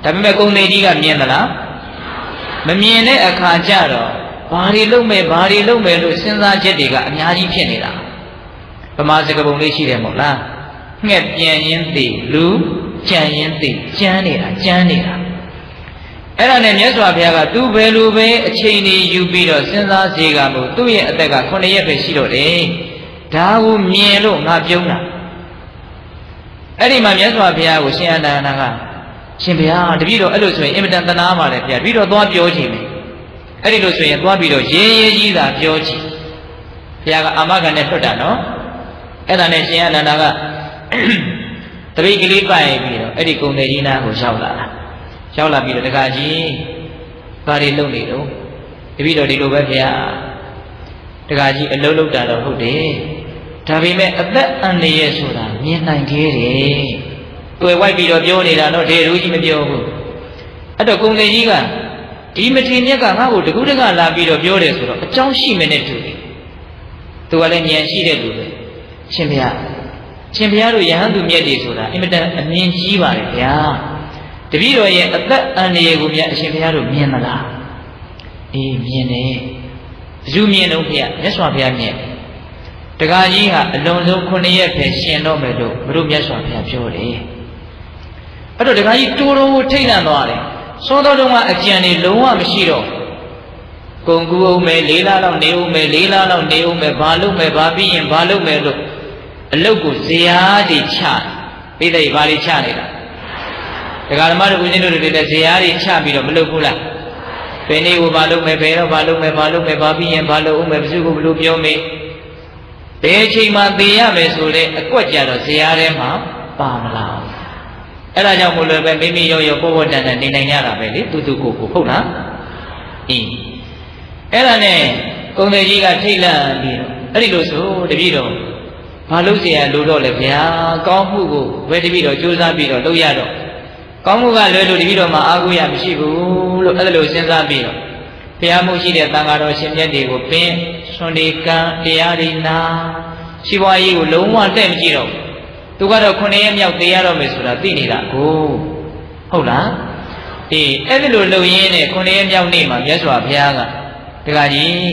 ဒါပေမဲ့ကုံတဲ့ကြီးကမြင်သလားမမြင်တဲ့အခါကျတော့ ဘာတွေလုပ်မယ်ဘာတွေလုပ်မယ်လို့စဉ်းစားချက်တွေကအများကြီးဖြစ်နေတာဗမာစကားပုံလေးရှိတယ်မို့လားငှက်ပြန်ရင်သိလူကြံရင်သိကြမ်းနေတာကြမ်းနေတာအဲ့ဒါနဲ့မြတ်စွာဘုရားကသူဘယ်လိုပဲအချိန်ကြီးယူပြီးတော့စဉ်းစားစေကမို့သူ့ရဲ့အသက်က9ရက်ပဲရှိတော့တယ်ဒါကိုမြင်လို့ငါပြုံးတာအဲ့ဒီမှာမြတ်စွာဘုရားကိုရှင်အနန္ဒာကရှင်ဘုရားတပည့်တော်အဲ့လိုဆိုရင်အင်မတန်သနာပါတယ်ဘုရားတပည့်တော်သွားပြောချင်တယ် အဲ့ဒီလိုဆိုရင်သွားပြီးတော့ရေးရေးကြီးသာပြောချင်ဘုရားကအာမခံနဲ့လွတ်တာနော်အဲ့ဒါနဲ့ရှင်အနန္ဒာကတပိတ်ကလေးပိုင်ပြီးတော့အဲ့ဒီကုံတယ်ကြီးနားကိုရောက်လာတာရောက်လာပြီးတော့တခါကြီးဘာတွေလုပ်နေတော့တပည့်တော်ဒီလိုပဲဘုရားတခါကြီးအလုံးလုံးတာတော့ဟုတ်တယ်ဒါပေမဲ့အသက်အန္တရာယ်ဆိုတာမြင်နိုင်သေးတယ်တွေ့ဝိုက်ပြီးတော့ပြောနေတာတော့ဒေရူးကြီးမပြောဘူးအဲ့တော့ကုံတယ်ကြီးက ဒီမထေမြတ်ကငါ့ကိုတကူးတကလာပြီးတော့ပြောတယ်ဆိုတော့အကြောင်းရှိမနဲ့တူတယ်သူကလည်းဉာဏ်ရှိတဲ့လူပဲရှင်ဘုရားရှင်ဘုရားတို့ယဟန်သူမြတ်တွေဆိုတာအင်မတန်အမြင်ကြီးပါတယ်ဗျာတပည့်တော်ရဲ့အသက်အန္တရာယ်ကိုမြတ်အရှင်ဘုရားတို့မြင်မလားအေးမြင်တယ်ဘယ်သူမြင်တော့ဘုရားမြတ်စွာဘုရားမြင်တခါကြီးဟာအလွန်ဆုံး9ရက်ပဲရှင်တော့မယ်လို့ဘုရုမြတ်စွာဘုရားပြောတယ်အဲ့တော့တခါကြီးတိုးတော်ကိုထိတ်လန့်သွားတယ် စောတော်တုန်းကအကြံတွေလုံးဝမရှိတော့ကုံကူအောင်မယ်လေးလားလောက်နေအောင်မယ်လေးလားလောက်နေအောင်မယ်ဘာလုပ်မယ်ဘာပြီးရင်ဘာလုပ်မယ်လို့အလုတ်ကိုဇရာတွေချပြီးတဲ့ဘာတွေချနေတာဒကာဓမ္မတို့ဦးဇင်းတို့တွေလည်းဇရာတွေချပြီးတော့မလုပ်ဘူးလားဘယ်နေ့ကိုဘာလုပ်မယ်ဘယ်တော့ဘာလုပ်မယ်ဘာလုပ်မယ်ဘာပြီးရင်ဘာလုပ်အောင်မယ်ဘယ်သူကိုဘယ်လိုပြောမေးဘယ်အချိန်မှသိရမယ်ဆိုတဲ့အကွက်ကြတော့ဇရာထဲမှာပါမလား အဲ့ဒါကြောင့်မို့လို့ပဲမိမိရောရောပေါ်ပေါ်တန်တန်နေနိုင်ကြတာပဲလေတူတူကိုကိုဟုတ်လားအင်းအဲ့ဒါနဲ့ကုံတယ်ကြီးကထိတ်လန့်ပြီးတော့အဲ့ဒီလိုဆိုတပည့်တော်ဘာလို့เสียလို့တော့လဲဗျာကောင်းမှုကိုဘယ်တပည့်တော်ကြိုးစားပြီးတော့လုပ်ရတော့ကောင်းမှုကလွယ်လို့တပည့်တော်မှာအားကိုးရမရှိဘူးလို့အဲ့ဒါလိုစဉ်းစားပြီးတော့ဘုရားမှုရှိတဲ့တန်ဃာတော်ရှင်မြတ်တွေကိုပင်ဆွန်ဒီကံတရားတွေနာရှိပွားရေးကိုလုံးဝတဲ့မကြည့်တော့ဘူး သူကတော့ခုနှစ်ရက်မြောက်သေးရတော့မယ်ဆိုတာသိနေတာကိုဟုတ်လားအေးအဲ့ဒီလိုလှုပ်ရင်းနဲ့ခုနှစ်ရက်မြောက်နေ့မှာမြတ်စွာဘုရားကတခါကြီး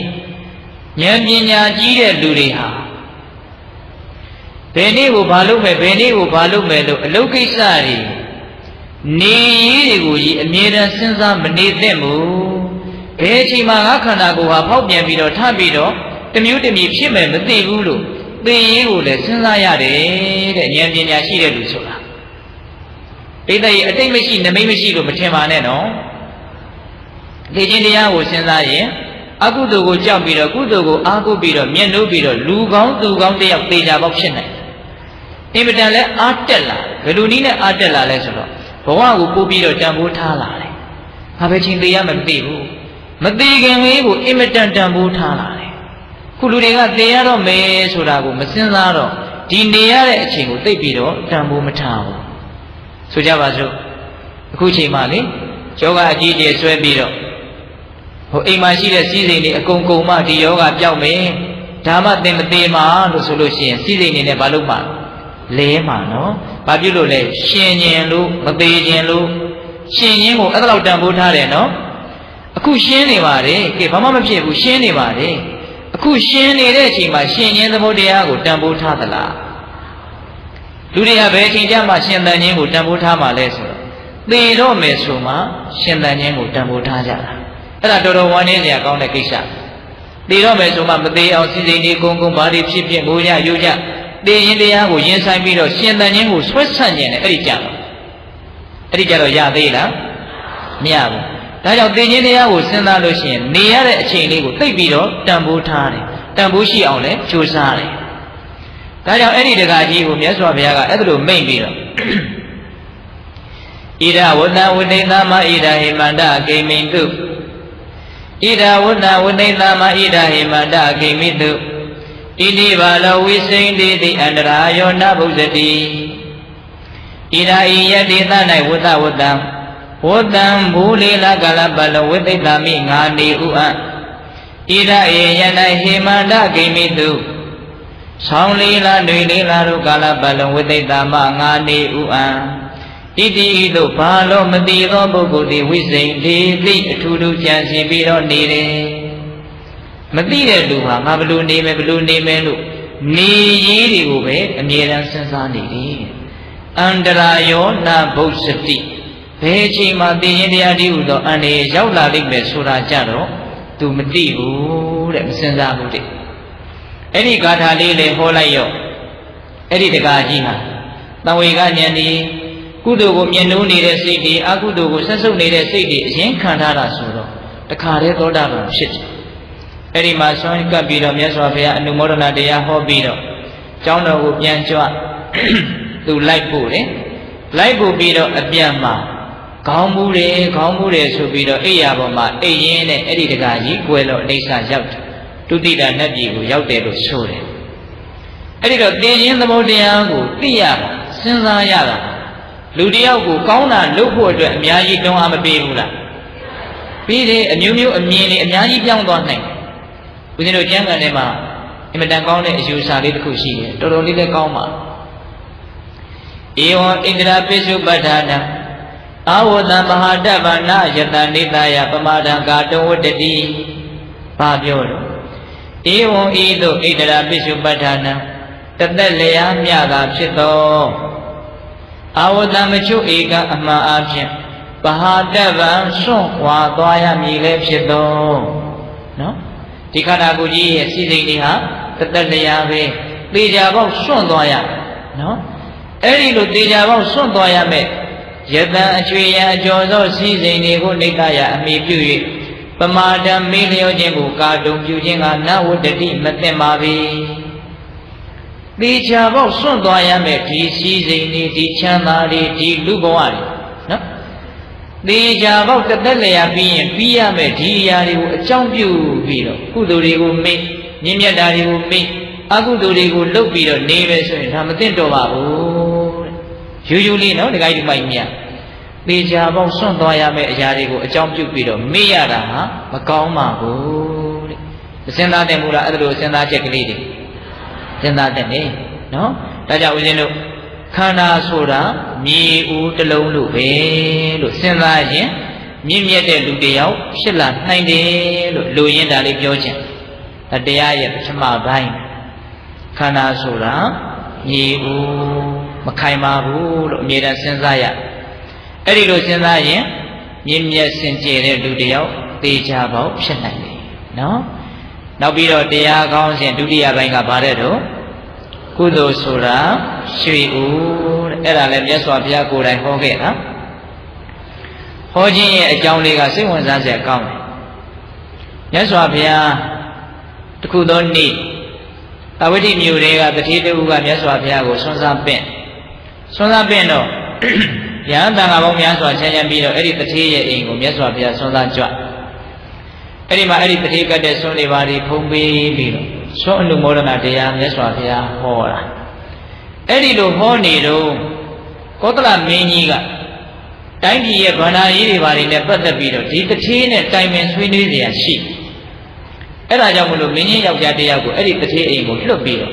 ဉာဏ်ပညာကြီးတဲ့လူတွေဟာဘယ်နေ့ကိုဘာလုပ်မယ်ဘယ်နေ့ကိုဘာလုပ်မယ်လို့အလုပ်ကိစ္စတွေနေရေးတွေကိုကြီးအမြဲတမ်းစဉ်းစားမနေသင့်ဘူးဘယ်အချိန်မှငါခန္ဓာကိုယ်ဟာဖောက်ပြန်ပြီးတော့ထပြီးတော့တမျိုးတမျိုးဖြစ်မယ်မသိဘူးလို့ သိရေးကိုလည်းစဉ်းစားရတယ်တဲ့ဉာဏ်ပညာရှိတဲ့လူဆိုတာပိဋကရဲ့အတိတ်မရှိနမိတ်မရှိလို့မထင်ပါနဲ့နော်သိခြင်းတရားကိုစဉ်းစားရင်အကုသိုလ်ကိုကြောက်ပြီးတော့ကုသိုလ်ကိုအားကိုးပြီးတော့မျက်နှိုးပြီးတော့လူကောင်းသူကောင်းတယောက်သေချာပေါက်ဖြစ်နိုင်အင်မတန်လဲအားတက်လာဘယ်လိုနည်းနဲ့အားတက်လာလဲဆိုတော့ဘဝကိုပို့ပြီးတော့တန်ဖိုးထားလာတယ်။ဘာပဲချင်းသိရမသိဘူး။မသိခင်လေးကိုအင်မတန်တန်ဖိုးထားလာတယ်။ ခုလူတွေကသိရတော့မယ်ဆိုတာကိုမစင်စားတော့ဒီနေရတဲ့အချိန်ကိုသိပြီးတော့တန်ဖိုးမထားဘူး။ဆိုကြပါစို့အခုချိန်မှလေယောဂအကြီးအကျယ်ဆွဲပြီးတော့ဟိုအိမ်မှာရှိတဲ့စီးစိမ်တွေအကုန်ကုန်မှဒီယောဂပျောက်မယ်။ဒါမှသင်မသေးမှာလို့ဆိုလို့ရှိရင်စီးစိမ်တွေနဲ့ဘာလို့မှလဲမှာနော်။ဘာဖြစ်လို့လဲရှင်ញင်လို့မသေးခြင်းလို့ရှင်ញင်ကိုအဲ့ဒါလောက်တန်ဖိုးထားတယ်နော်။အခုရှင်းနေပါတယ်။ကဲဘာမှမဖြစ်ဘူးရှင်းနေပါတယ်။အ ခုရှင်းနေတဲ့အချိန်မှာရှင်ញင်သဘောတရားကိုတန်ဖိုးထားသလား။လူတွေကဘယ်အချိန်ကျမှရှင်တန်ခြင်းကိုတန်ဖိုးထားမှလဲဆိုတော့သေတော့မယ်ဆိုမှရှင်တန်ခြင်းကိုတန်ဖိုးထားကြတာ။အဲ့ဒါတော်တော်ဝမ်းနည်းစရာကောင်းတဲ့ကိစ္စ။သေတော့မယ်ဆိုမှမသေးအောင်စီစဉ်နေကုန်ကုန်ဘာတွေဖြစ်ဖြစ်ငိုကြယိုကြတေရင်တရားကိုရင်ဆိုင်ပြီးတော့ရှင်သန်ခြင်းကိုဆွဲဆန့်ကျင်တယ်အဲ့ဒီကြတော့အဲ့ဒီကြတော့ရသေးလားမရဘူး ဒါကြောင့်တေခြင်းတရားကိုစဉ်းစားလို့ရှိရင်နေရတဲ့အချိန်လေးကိုသိပြီးတော့တန်ဖိုးထားတယ်တန်ဖိုးရှိအောင်လည်းကြိုးစားတယ်ဒါကြောင့်အဲ့ဒီတကာကြီးကိုမြတ်စွာဘုရားကအဲ့ဒါလိုမိန့်ပြီးတော့ဣဒဝတ္တဝိသိသမဣဒဟိမန္တဂိမိတုဣဒဝတ္တဝိသိသမဣဒဟိမန္တဂိမိတုဣတိဘာလောဝိစိန်တိတိအန္တရာယောနဗုဇတိဣရာဤယတိသ၌ဝတ္တဝတ္တံ ဝတ္တံဘူလေလကလပလဝိသိတမိငါနေဥအဣရာဧယနဟေမန္တဂိမိတုဆောင်းလေးလာတွေလေးလာတို့ကာလပတ်လုံးဝိသိတမငါနေဥအံဣတိဤသို့ဘာလို့မတိသောပုဂ္ဂိုလ်သည်ဝိစိန်ဒီသိအထူးထူးကြံစည်ပြီးတော့နေတယ်မသိတဲ့လူဟာငါဘလို့နေမယ်ဘလို့နေမယ်လို့နေရေးတွေကိုပဲအမြဲတမ်းစဉ်းစားနေတယ်အန္တရာယောနာဘုစတိ ဘယ်အချိန်မှသိရင်တရားဒီဟုသောအန္တရာယ်ရောက်လာလိမ့်မယ်ဆိုတာကြတော့ तू မသိဘူးတဲ့မစဉ်းစားဘူးတဲ့အဲ့ဒီဂါထာလေးလေဟောလိုက်ရော့အဲ့ဒီတကာကြီးဟာတဝေကဉာဏ်ဒီကုသိုလ်ကိုမြင်နိုးနေတဲ့စိတ်တွေအကုသိုလ်ကိုဆက်ဆုပ်နေတဲ့စိတ်တွေအရင်ခံထားတာဆိုတော့တခါတည်းသောတာပန်ဖြစ်တယ်အဲ့ဒီမှာဆွမ်းကပ်ပြီးတော့မြတ်စွာဘုရားအနုမောဒနာတရားဟောပြီးတော့ကျောင်းတော်ကိုပြန်ကြွသူလိုက်ပို့တယ်လိုက်ပို့ပြီးတော့အပြန်မှာ ခေါင်းမူးတယ်ခေါင်းမူးတယ်ဆိုပြီးတော့အိယာပေါ်မှာအိတ်ရင်းနဲ့အဲ့ဒီတကာကြီးကွယ်လို့အိဋ္ဌာရောက်တယ်တုတိတာနတ်ပြည်ကိုရောက်တယ်လို့ဆိုတယ်အဲ့ဒီတော့သင်ခြင်းသဘောတရားကိုသိရတာစဉ်းစားရတာလူတယောက်ကိုကောင်းတာလုပ်ဖို့အတွက်အများကြီးတွန်းအားမပေးဘူးလားပြီးတယ်အမျိုးမျိုးအမြင်တွေအများကြီးပြောင်းသွားနိုင်တယ်ဦးဇင်းတို့ကျမ်းဂန်ထဲမှာအင်မတန်ကောင်းတဲ့အယူဆလေးတစ်ခုရှိတယ်တော်တော်လေးလည်းကောင်းပါဧဝံဣန္ဒရာပိစုပဋ္ဌာနာ အာဝတံမဟာတဗ္ဗနာယတနိတယပမာဒံကာတဝတ္တိဘာပြောတော့ဧဝံဤသို့ဣန္ဒရာပိစုပဋ္ဌာနာတသက်လျာမြတာဖြစ်သောအာဝတံမချုဧကအမှန်အဖြစ်ပဟာတဗ္ဗံစွန့်ခွာသွားရမည်လည်းဖြစ်သောနော်ဒီခန္ဓာကိုယ်ကြီးရဲ့စီစိတ်တွေဟာတသက်တရားပဲသေချာပေါက်စွန့်သွားရနော်အဲ့ဒီလိုသေချာပေါက်စွန့်သွားရမယ် ယတံအချွေရန်အကျော်သောစီစိတ်တွေကိုနေတရအမိပြု၍ပမာဒံမေးလျောခြင်းကိုကာတုံပြုခြင်းကနဝတ္တိမသိပါပေသေချာပေါက်စွန့်သွားရမယ်ဒီစီစိတ်တွေဒီချမ်းသာတွေဒီလူဘဝတွေနော်သေချာပေါက်တသက်လျာပြီးရင်ပြီးရမယ်ဒီအရာတွေကိုအကြောင်းပြုပြီးတော့ကုသိုလ်တွေကိုမေ့ညင်မြတ်တာတွေကိုမေ့အကုသိုလ်တွေကိုလုပ်ပြီးတော့နေပဲဆိုရင်ဒါမသိတော့ပါဘူးတဲ့ ယူယူလေးနော်ဒကာကြီးဒီမိုက်မြတ်သေချာပေါက်စွန့်သွားရမယ့်အရာတွေကိုအကြောင်းပြုပြီးတော့မေ့ရတာဟာမကောင်းပါဘူးတဲ့မစင်သားတဲ့မူလားအဲ့ဒါလိုစင်သားချက်ကလေးတွေစင်သားတဲ့နေနော်ဒါကြောင့်ဦးဇင်းတို့ခန္ဓာဆိုတာမြေဦးတစ်လုံးလို့ပဲလို့စဉ်းစားရင်မြင့်မြတ်တဲ့လူတယောက်ဖြစ်လာနိုင်တယ်လို့လူရင်းဒါလေးပြောခြင်းတရားရဲ့ပထမပိုင်းခန္ဓာဆိုတာညီဦး မခိုင်ပါဘူးလို့အမြဲတမ်းစဉ်းစားရအဲ့ဒီလိုစဉ်းစားရင်မြင့်မြတ်စင်ကြယ်တဲ့လူတယောက်သေချာပေါက်ဖြစ်နိုင်တယ်နော်နောက်ပြီးတော့တရားကောင်းစဉ်ဒုတိယပိုင်းကဘာတဲ့တော့ကုသိုလ်ဆိုတာရွှေဦးတဲ့အဲ့ဒါလည်းမြတ်စွာဘုရားကိုယ်တိုင်ဟောခဲ့တာဟောခြင်းရဲ့အကြောင်းလေးကစိတ်ဝင်စားစရာကောင်းတယ်မြတ်စွာဘုရားတခုသောနေ့တဝိတိမြို့တွေကတတိတူကမြတ်စွာဘုရားကိုဆွမ်းစားပင့် ဆွမ်းစားပင့်တော့ရဟန်းတန်ခါပေါင်းများစွာချမ်းချမ်းပြီးတော့အဲ့ဒီတတိရဲ့အိမ်ကိုမြတ်စွာဘုရားဆွမ်းစားကြွအဲ့ဒီမှာအဲ့ဒီတတိကတ်တဲ့ဆွမ်းလေးပါးဒီဖုံးပေးပြီးတော့ဆွမ်းအနုမောဒနာတရားမြတ်စွာဘုရားဟောတာအဲ့ဒီလိုဟောနေတော့ကောသလမင်းကြီးကတိုင်းပြည်ရဲ့ဗန္ဓာကြီးတွေဘာတွေနဲ့ပတ်သက်ပြီးတော့ဒီတတိနဲ့တိုင်ပင်ဆွေးနွေးเสียရှိအဲ့ဒါကြောင့်မလို့မင်းကြီးယောက်ျားတစ်ယောက်ကိုအဲ့ဒီတတိအိမ်ကိုလွတ်ပြီးတော့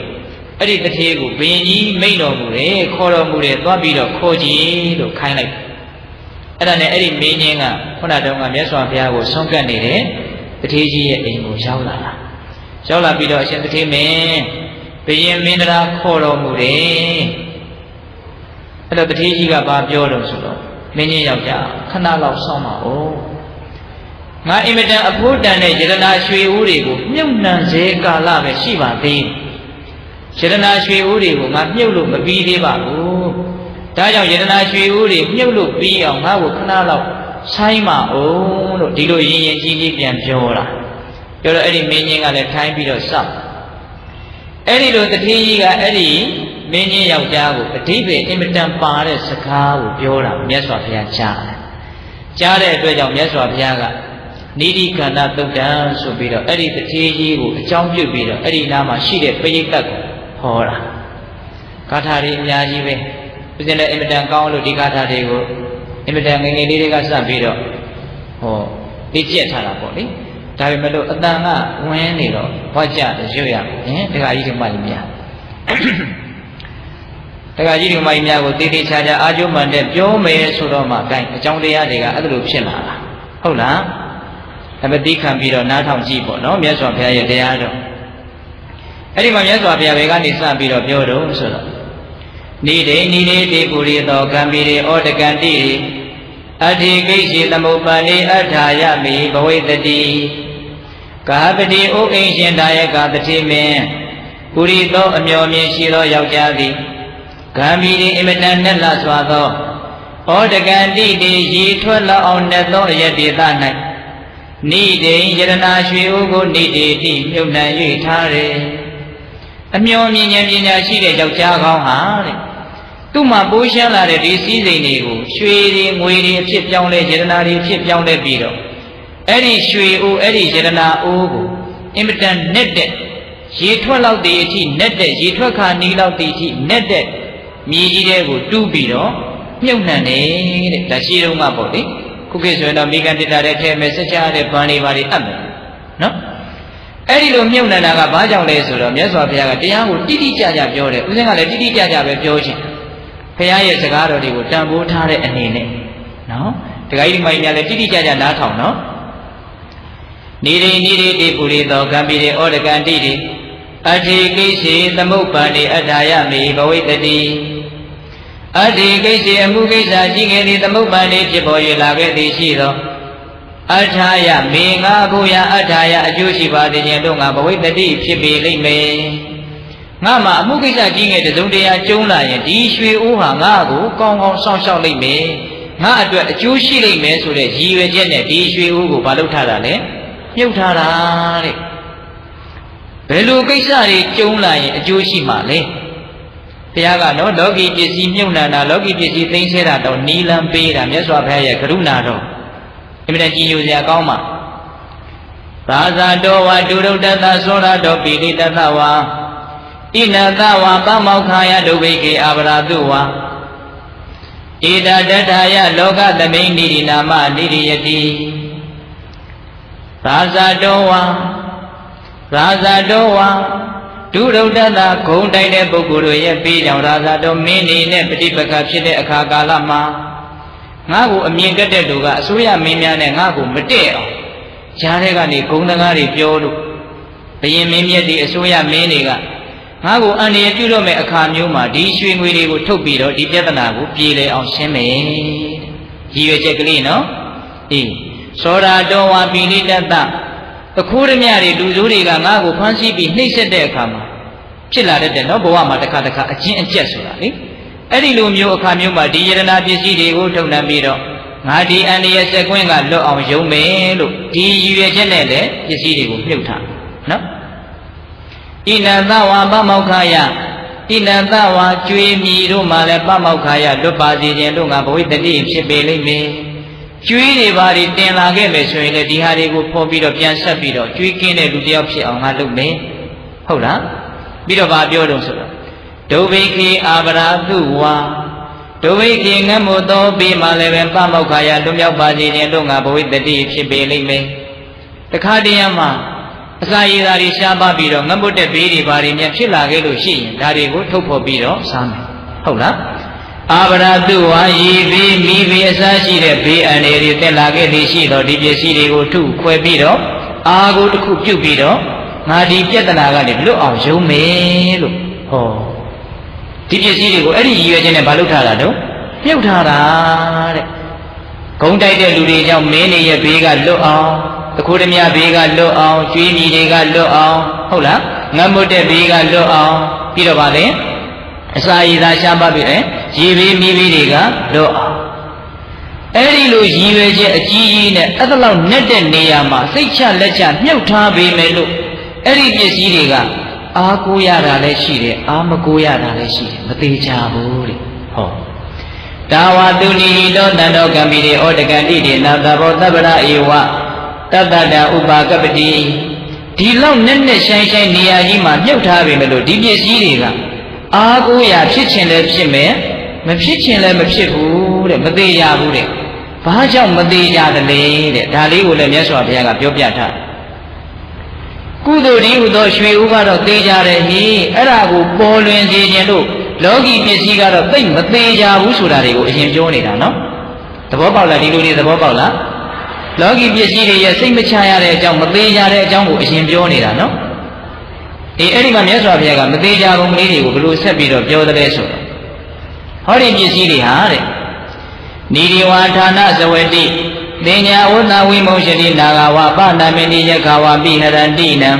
အဲ့ဒီတတိကိုဘင်းကြီးမိန့်တော်မူတယ်ခေါ်တော်မူတယ်သွားပြီးတော့ခေါ်ကြည့်လို့ခိုင်းလိုက်အဲ့ဒါနဲ့အဲ့ဒီမင်းကြီးကခုနတုန်းကမြတ်စွာဘုရားကိုဆုံးကတ်နေတဲ့တတိကြီးရဲ့အိမ်ကိုရောက်လာတာရောက်လာပြီးတော့အရှင်တတိမင်းဘယင်မင်းတရားခေါ်တော်မူတယ်အဲ့တော့တတိကြီးကဘာပြောတော့ဆိုတော့မင်းကြီးယောက်ျားခဏလောက်ဆောင်းပါဦးငါအင်မတန်အဖို့တန်တဲ့ယတနာရွှေဦးတွေကိုမြုပ်နှံစေကာလပဲရှိပါသေးယ တနာရွှေဦးတွေကိုငါမြုပ်လို့မပြီးသေးပါဘူးဒါကြောင့်ယတနာရွှေဦးတွေမြုပ်လို့ပြီးအောင်ငါ့ကိုခဏလောက်ဆိုင်ပါဦးလို့ဒီလိုရင်ရင်ကြီးကြီးပြန်ပြောတာပြောတော့အဲ့ဒီမင်းကြီးကလည်းထိုင်းပြီးတော့စောက်အဲ့ဒီလိုတတိကြီးကအဲ့ဒီမင်းကြီးယောက်ျားကိုအဓိပ္ပာယ်အင်မတန်ပါတဲ့စကားကိုပြောတာမြတ်စွာဘုရားကြားတယ်ကြားတဲ့အတွက်ကြောင့်မြတ်စွာဘုရားကနိတိကန္တသုတ်တံဆိုပြီးတော့အဲ့ဒီတတိကြီးကိုအကြောင်းပြုပြီးတော့အဲ့ဒီနားမှာရှိတဲ့ပရိသတ်ကို ဟောတာဂါထာတွေအများကြီးပဲပြည့်တဲ့အင်မတန်ကောင်းလို့ဒီဂါထာတွေကိုအင်မတန်ငယ်ငယ်လေးတွေကစပြီးတော့ဟောလေ့ကျက်ထားတာပေါ့လေဒါပေမဲ့လို့အတန်ကဝင်းနေတော့ဘွားကြရွတ်ရဟင်ဒကာကြီးဒီမကြီးများဒကာကြီးဒီမကြီးများကိုတေးသေးချာချာအာကျုံမှန်တဲ့ပြောမယ်ဆိုတော့မှ gain အကြောင်းတရားတွေကအဲ့လိုဖြစ်လာတာဟုတ်လားဒါပေမဲ့သိခံပြီးတော့နားထောင်ကြည့်ပေါ့နော်မြတ်စွာဘုရားရဲ့တရားတော် အဲ့ဒီမှာမြတ်စွာဘုရားဘယ်ကနေစပြီးတော့ပြောတော့ဆိုတော့နိဒိနိဒိတိပုရိသောကံပိရိဩတကံတိအဋ္ဌိကိရှိသမုပ္ပန္နိအထာယမိဘဝိတတိကာပတိဥကိရှင်ဒါယကတတိမင်းပုရိသောအမျော်မြင်ရှိသောယောက်ျားသည်ကံပိရိအမတန်နဲ့လစွာသောဩတကံတိတိရေထွက်လောက်အောင်နဲ့သောအယတိသ၌နိဒိယရနာရွှေဦးကိုနိတိတိမြုပ်နှံ၍ထားတယ် အမျော်မြင်ဉာဏ်ပညာရှိတဲ့ယောက်ျားကောင်းဟာတဲ့သူ့မှာပိုးရှမ်းလာတဲ့ဒီစည်းစိမ်တွေကိုရွှေတွေငွေတွေအဖြစ်ပြောင်းလဲယရနာတွေအဖြစ်ပြောင်းလဲပြီးတော့အဲ့ဒီရွှေအိုးအဲ့ဒီယရနာအိုးကိုအင်မတန်နဲ့တဲ့ရေထွက်လောက်တည်းအထိနဲ့တဲ့ရေထွက်ခါနီးလောက်တည်းအထိနဲ့တဲ့မြေကြီးတဲ့ကိုတူးပြီးတော့မြုပ်နှံတယ်တဲ့ဒါရှိတော့မှပေါ့လေခုခေတ်ဆိုရင်တော့မိကန်တတာတဲ့ထဲမဲ့စက်ချတဲ့ဗန်တွေပါတွေအပ်မယ်နော် အဲ့ဒီလိုမြုပ်နှံတာကဘာကြောင့်လဲဆိုတော့မြတ်စွာဘုရားကတရားကိုတိတိကျကျပြောတယ်ဦးဇင်းကလည်းတိတိကျကျပဲပြောခြင်းဘုရားရဲ့စကားတော်တွေကိုတန်ဖိုးထားတဲ့အနေနဲ့နော်တခါကြီးဒီမိုင်းများလည်းတိတိကျကျနားထောင်နော်နိရိနိရိတိပုရိသောကံပိရိဩဒကံတိတိအဋ္ဌိကိရှိသမုပ္ပန္နိအထာယမိဘဝိတတိအဋ္ဌိကိရှိအမှုကိစ္စရှိခဲ့သည့်သမုပ္ပန္နိဖြစ်ပေါ်၍လာခဲ့သည်ရှိသော အထာယမေငါဘုရားအထာယအကျိုးရှိပါသည်ခြင်းတို့ငါဘဝိတတိဖြစ်ပေလိမ့်မယ်ငါမှာအမှုကိစ္စကြီးငယ်တစုံတရာကျုံးလာရင်ဒီရွှေအိုးဟာငါ့ကိုကောင်းကောင်းစောင့်ရှောက်လိမ့်မယ်ငါအတွက်အကျိုးရှိလိမ့်မယ်ဆိုတဲ့ရည်ရွယ်ချက်နဲ့ဒီရွှေအိုးကိုမလုပ်ထားတာလေမြုပ်ထားတာတဲ့ဘယ်လိုကိစ္စတွေကျုံးလာရင်အကျိုးရှိမှာလဲဘုရားကနော်လောကီပစ္စည်းမြုပ်နှံတာလောကီပစ္စည်းသိမ်းဆဲတာတော့နီလံပေးတာမြတ်စွာဘုရားရဲ့ကရုဏာတော် အမြဲတမ်းကြည်ညိုစရာကောင်းပါသာဇာတော်ဝတုရုဒ္ဒတသောရတော်ပိဋိတသဝါဣနသဝါပမောက္ခာယဒုဗိကေအာဗရာတုဝါဣဒတထာယလောကသမိန်နိရိနာမနိရိယတိသာဇာတော်ဝါရာဇာတော်ဝါဒုရုဒ္ဒတဂုံတိုက်တဲ့ပုဂ္ဂိုလ်တို့ရဲ့ပြီးကြောင့်ရာဇာတော်မင်းနေနဲ့ပฏิပက္ခဖြစ်တဲ့အခါကာလမှာ ငါ့ကိုအမြင်ကတ်တဲ့လူကအစိုးရမင်းများနဲ့ငါ့ကိုမတည့်အောင်ဈာထဲကနေဂုံတကားတွေပြောလို့ဘယင်မင်းမြတ်ဒီအစိုးရမင်းတွေကငါကိုအန္တရာယ်ပြုတော့မဲ့အခါမျိုးမှာဒီရွှေငွေတွေကိုထုတ်ပြီးတော့ဒီပြဿနာကိုပြေလည်အောင်ရှင်းမယ်ရည်ရွယ်ချက်ကလေးနော်အေးသောရာတော်ဝါပိလိတတတခိုးရမြတွေလူဆိုးတွေကငါ့ကိုဖမ်းဆီးပြီးနှိပ်စက်တဲ့အခါမှာဖြစ်လာတတ်တယ်နော်ဘဝမှာတစ်ခါတစ်ခါအကျဉ်းအကျက်ဆိုတာလေ အဲ့ဒီလိုမျိုးအခါမျိုးမှာဒီယရနာပစ္စည်းတွေကိုထုတ်နှံပြီးတော့ငါဒီအန္တရာယ်စက်ကွင်းကလွတ်အောင်ယုံမယ်လို့ဒီရည်ရွယ်ချက်နဲ့လည်းပစ္စည်းတွေကိုမြုပ်ထားနော်ဣနသဝါပမောက္ခယဣနသဝါကျွေးမြည်တို့မှလည်းပမောက္ခယလွတ်ပါစေခြင်းတို့ငါဘဝိတ္တိဖြစ်ပေလိမ့်မယ်ကျွေးတွေပါတွေတင်လာခဲ့မယ်ဆိုရင်လည်းဒီဟာတွေကိုဖော်ပြီးတော့ပြန်ဆက်ပြီးတော့ကျွေးကင်းတဲ့လူတစ်ယောက်ဖြစ်အောင်ငါလုပ်မယ်ဟုတ်လားပြီးတော့ဗာပြောတော့ဆိုတော့ ဒုဗိခေအာဗရာတုဝါဒုဗိခေငတ်မို့သောပြီးမှလည်းပဲပမောက္ခယလွတ်မြောက်ပါစေခြင်းတို့ငါဘဝိတ္တိဖြစ်ပေလိမ့်မယ်တခါတည်းရမှာအစာရည်သားတွေရှားပါပြီးတော့ငတ်မွတ်တဲ့ဘေးတွေဘာတွေများဖြစ်လာခဲ့လို့ရှိရင်ဒါတွေကိုထုတ်ဖော်ပြီးတော့စားမယ်ဟုတ်လားအာဗရာတုဝါယီဘေးမိဘေးအစရှိတဲ့ဘေးအန္တရာယ်တွေတက်လာခဲ့သည်ရှိတော့ဒီပစ္စည်းတွေကိုထုခွဲပြီးတော့အာကိုတစ်ခုပြုတ်ပြီးတော့ငါဒီပြဿနာကနေလွတ်အောင်ယုံမယ်လို့ဟော ဒီပစ္စည်းတွေကိုအဲ့ဒီရည်ရွယ်ချက်နဲ့မလုပ်ထားတာတော့ပြုတ်ထားတာတဲ့ဂုံတိုက်တဲ့လူတွေကြောင့်မင်းနေရဲ့ဘေးကလွတ်အောင်တခိုးဓမြဘေးကလွတ်အောင်ကျွေးမြီတွေကလွတ်အောင်ဟုတ်လားငတ်မွတ်တဲ့ဘေးကလွတ်အောင်ပြီးတော့ဗာလဲအစာရည်သာရှားပါပြီလေရေဘေးမိဘေးတွေကလွတ်အောင်အဲ့ဒီလိုရည်ရွယ်ချက်အကြီးကြီးနဲ့အဲ့ဒါလောက်နဲ့တဲ့နေရာမှာစိတ်ချလက်ချမြုပ်ထားပေမယ်လို့အဲ့ဒီပစ္စည်းတွေက အားကိုးရတာလည်းရှိတယ်အားမကိုးရတာလည်းရှိတယ်မသေးချဘူးတဲ့ဟောတာဝတုနိဟိတောတန္တောကံပိရေဩတကံတိတေနာတဘောတပ္ပရဧဝတတ္တတာဥပါကပတိဒီလောက်နဲ့နဲ့ဆိုင်ဆိုင်နေရာကြီးမှာမြုပ်ထားပေမဲ့လို့ဒီပစ္စည်းတွေကအားကိုးရာဖြစ်ခြင်းလည်းဖြစ်မယ်မဖြစ်ခြင်းလည်းမဖြစ်ဘူးတဲ့မသေးရဘူးတဲ့ဘာကြောင့်မသေးကြသလဲတဲ့ဒါလေးကိုလည်းမြတ်စွာဘုရားကပြောပြထား ကုသိုလ်ဒီဟုသောရွှေဥကတော့သေကြတယ်ဟိအဲ့ဒါကိုပေါ်လွင်စေခြင်းလို့လောကီပစ္စည်းကတော့သိမ့်မသေးကြဘူးဆိုတာတွေကိုအရင်ပြောနေတာနော်သဘောပေါက်လားဒီလိုနေသဘောပေါက်လားလောကီပစ္စည်းတွေရဲ့စိတ်မချရတဲ့အကြောင်းမသေးကြတဲ့အကြောင်းကိုအရင်ပြောနေတာနော်အေးအဲ့ဒီမှာမြတ်စွာဘုရားကမသေးကြဘုံကလေးတွေကိုဘယ်လိုဆက်ပြီးတော့ပြောသလဲဆိုတော့ဟောဒီပစ္စည်းတွေဟာတဲ့နိဒီဝါဌာနဇဝတိ ပညာဝတ္တဝိမု ෂ တိနာဂဝပနာမေနိယခဝပိဟရတိနံ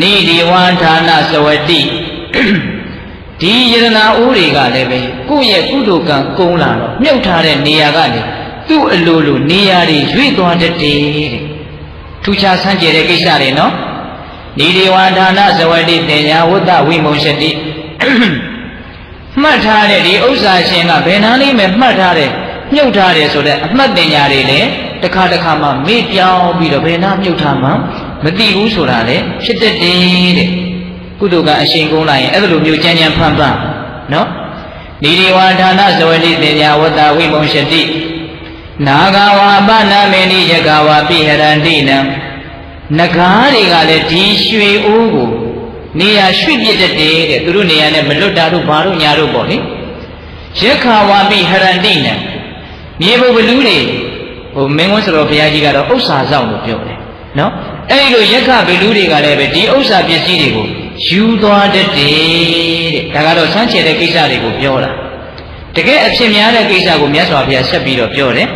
နိဒီဝါဌာနဇဝတိဒီယရနာဦးတွေကလည်းပဲကိုယ့်ရဲ့ကုသိုလ်ကံကုန်းလာတော့မြုပ်ထားတဲ့နေရာကနေသူ့အလိုလိုနေရာတွေရွေ့သွားတတ်တယ်တဲ့ထူးခြားဆန်းကျယ်တဲ့ကိစ္စတွေနော်နိဒီဝါဌာနဇဝတိပညာဝတ္တဝိမု ෂ တိမှတ်ထားတဲ့ဒီဥစ္စာရှင်ကဘယ်နှမ်းလေးမဲ့မှတ်ထားတဲ့ မြုပ်ထားတယ်ဆိုတဲ့အမှတ်တင်ညာတွေလည်းတစ်ခါတစ်ခါမှမေ့ပြောင်းပြီးတော့ဘယ်နှမြုပ်ထားမှမသိဘူးဆိုတာလေဖြစ်တတ်တယ်တဲ့ကုသိုလ်ကအရှင်ကုန်းလိုက်ရင်အဲ့လိုမျိုးကြမ်းကြမ်းဖန်ဖန်နော်ဒီဒီဝါဌာနဇဝတိတင်ညာဝတ္တဝိမုံရှတိနာဂဝါပနာမေနိယဂဝါပိဟရန္တိနံနဂါးတွေကလည်းဒီရွှေအိုးကိုနေရာရွှေ့ပြစ်တတ်တယ်တဲ့သူတို့နေရာနဲ့မလွတ်တာတို့ဘာတို့ညာတို့ပေါ့လေယက္ခဝါပိဟရန္တိနံ မြေဘုဘလူးတွေဟိုမင်းဝန်းစတော်ဘုရားကြီးကတော့ဥစ္စာဆောင်လို့ပြောတယ်နော်အဲ့ဒီလိုယက္ခဘလူးတွေကလည်းပဲဒီဥစ္စာပစ္စည်းတွေကိုယူသွားတတ်တယ်တဲ့ဒါကတော့ဆန်းချေတဲ့ကိစ္စတွေကိုပြောတာတကယ်အဖြစ်များတဲ့ကိစ္စကိုမြတ်စွာဘုရားဆက်ပြီးတော့ပြောတယ်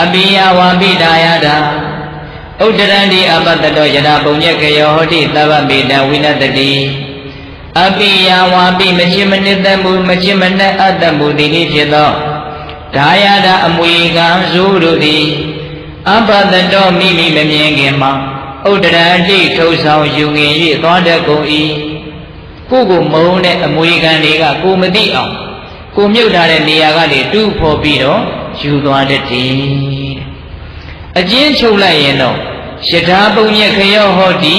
အပိယဝါပိဒါယတာဥဒ္ဒရန္တိအပတ္တတောယတာပုံညက်ကယောဟောတိသဗ္ဗမေတဝိနတတိအပိယဝါပိမချင်မနစ်သက်မှုမချင်မနှက်အတ္တမှုတိတိဖြစ်သော ဒါယတာအမွေကံဇုတို့သည်အပတ္တတောမိမိမမြင်ခင်မှာဥဒ္ဒရန္တိထုတ်ဆောင်ယူငင်၍သွားတတ်ကုန်၏ကိုကိုမုံတဲ့အမွေကံတွေကကိုမသိအောင်ကိုမြုပ်ထားတဲ့နေရာကနေတူးဖော်ပြီးတော့ယူသွားတတ်တယ်အကျဉ်းချုပ်လိုက်ရင်တော့ယထာပုံညက်ခယောဟောတိ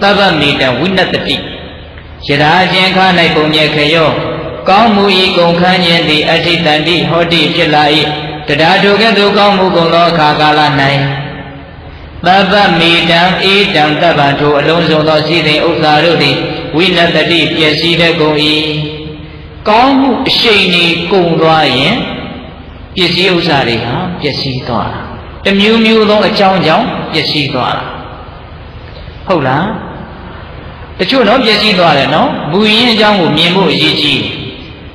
သဗ္ဗမေတဝိနတတိယထာချင်းခါ၌ပုံညက်ခယော ကောင်းမှုဤကုန်ခန်းခြင်းသည်အဋ္ဌိတန္တိဟောတိဖြစ်လာ၏တရားတို့ကဲ့သို့ကောင်းမှုကုန်သောအခါကာလ၌သဗ္ဗမေတံဧတံတဗ္ဗထိုအလုံးစုံသောစီစဉ်ဥစ္စာတို့သည်ဝိနတတိပျက်စီးတဲ့ကုန်၏ကောင်းမှုအရှိန်ကြီးကုန်သွားရင်ပစ္စည်းဥစ္စာတွေဟာပျက်စီးသွားတာတမျိုးမျိုးသောအကြောင်းကြောင့်ပျက်စီးသွားတာဟုတ်လားတချို့တော့ပြည့်စည်သွားတယ်နော်မူရင်းအကြောင်းကိုမြင်ဖို့အရေးကြီး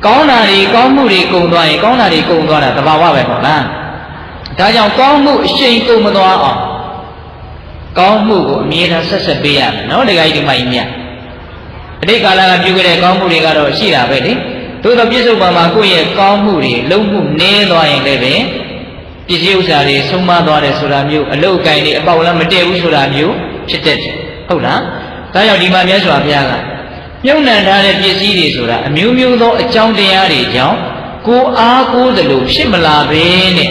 ကောင်းတာတွေကောင်းမှုတွေကုန်သွားရင်ကောင်းတာတွေကုန်သွားတာသဘာဝပဲပေါ့လားဒါကြောင့်ကောင်းမှုအရှိန်ကုန်မသွားအောင်ကောင်းမှုကိုအမြဲတမ်းဆက်ဆက်ပေးရမယ်နော်တခါကြီးဒီမကြီးမြတ်အတိတ်ကာလကပြုခဲ့တဲ့ကောင်းမှုတွေကတော့ရှိတာပဲလေသို့သောပြစ္ဆုတ်ပံမှာကိုယ့်ရဲ့ကောင်းမှုတွေလုံးမှုနည်းသွားရင်လည်းပဲပစ္စည်းဥစ္စာတွေဆုံးမသွားတယ်ဆိုတာမျိုးအလုတ်ကိုင်းတွေအပေါက်လည်းမတည့်ဘူးဆိုတာမျိုးဖြစ်တတ်တယ်ဟုတ်လားဒါကြောင့်ဒီမှာမြတ်စွာဘုရားက မြုံနှံထားတဲ့ပစ္စည်းတွေဆိုတာအမျိုးမျိုးသောအကြောင်းတရားတွေကြောင့်ကိုအားကိုးသလိုဖြစ်မလာဘဲနဲ့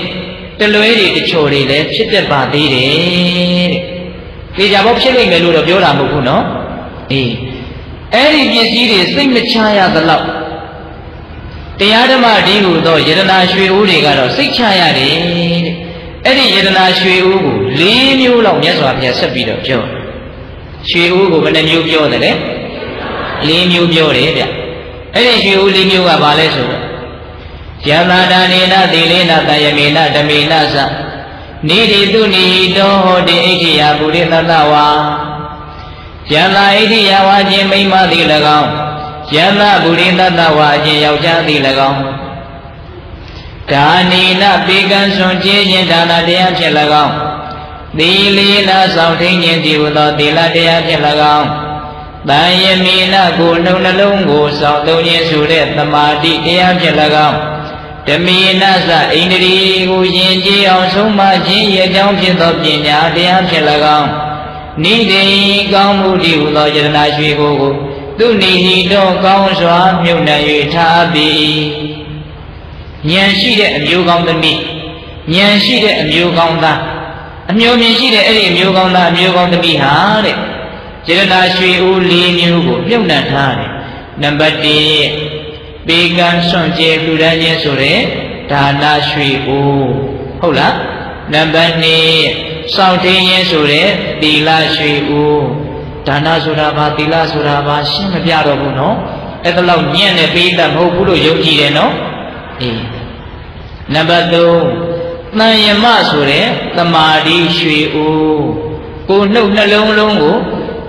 တလွဲတွေတချို့တွေလည်းဖြစ်တတ်ပါသေးတယ်တဲ့။ကြပါဖြစ်လိမ့်မယ်လို့တော့ပြောတာမဟုတ်ဘူးနော်။အေးအဲ့ဒီပစ္စည်းတွေစိတ်မချရသလောက်တရားဓမ္မဒီဟုသောယတနာရွှေဦးတွေကတော့စိတ်ချရတယ်တဲ့။အဲ့ဒီယတနာရွှေဦးကို၄မျိုးလောက်မြတ်စွာဘုရားဆက်ပြီးတော့ပြောတယ်ရွှေဦးကိုဘယ်နှမျိုးပြောတယ်လဲ ၄မျိုးပြောတယ်ဗျအဲ့ဒီရွှေဦး၄မျိုးကဘာလဲဆိုတော့ယမတာနေနသီလေနတယမေနဓမေနသနိတိတုနိတောဟောတိအိဋ္ဌိယပုရိသတဝါယမအိဋ္ဌိယဝါခြင်းမိမ့်မသည်၎င်းယမပုရိသတဝါအခြင်းယောက်ျားသည်၎င်းဒါနိနပေကံဆွန်ခြင်းခြင်းဒါနတရားဖြင့်၎င်းသီလေနာဆောင်ထိန်ခြင်းဒီဟုသောသီလတရားဖြင့်၎င်း တန်ယမီနာကိုနှုတ်နှလုံးကိုဆောင်သုံးခြင်းဆိုတဲ့သမာဓိတရားဖြင့်၎င်းဓမေနသအိန္ဒြေကိုယဉ်ကျေးအောင်ဆုံးမခြင်းရဲ့အကြောင်းဖြစ်သောပညာတရားဖြင့်၎င်းနိဒေကောင်းမှုဒီဟုသောယတနာရွှေကိုကိုသူနိဟိတောကောင်းစွာမြုပ်နှံ၍ထားပြီဉာဏ်ရှိတဲ့အမျိုးကောင်းသမီးဉာဏ်ရှိတဲ့အမျိုးကောင်းသားအမျိုးမြင်ရှိတဲ့အဲ့ဒီအမျိုးကောင်းသားအမျိုးကောင်းသမီးဟာတဲ့ စေတနာရွှေဦး၄မျိုးကိုမြုပ်နှံထားတယ်နံပါတ်1ပေကံဆွန့်ကျဲလူဒန်းခြင်းဆိုတဲ့ဒါနရွှေဦးဟုတ်လားနံပါတ်2စောင့်ထင်းခြင်းဆိုတဲ့သီလရွှေဦးဒါနဆိုတာဘာသီလဆိုတာဘာရှင်းမပြတော့ဘူးနော်အဲ့ဒါလောက်ညံ့တဲ့ပိဋကမဟုတ်ဘူးလို့ယုံကြည်တယ်နော်အေးနံပါတ်3တန်ယမဆိုတဲ့တမာတိရွှေအိုးကိုနှုတ်နှလုံးလုံးကို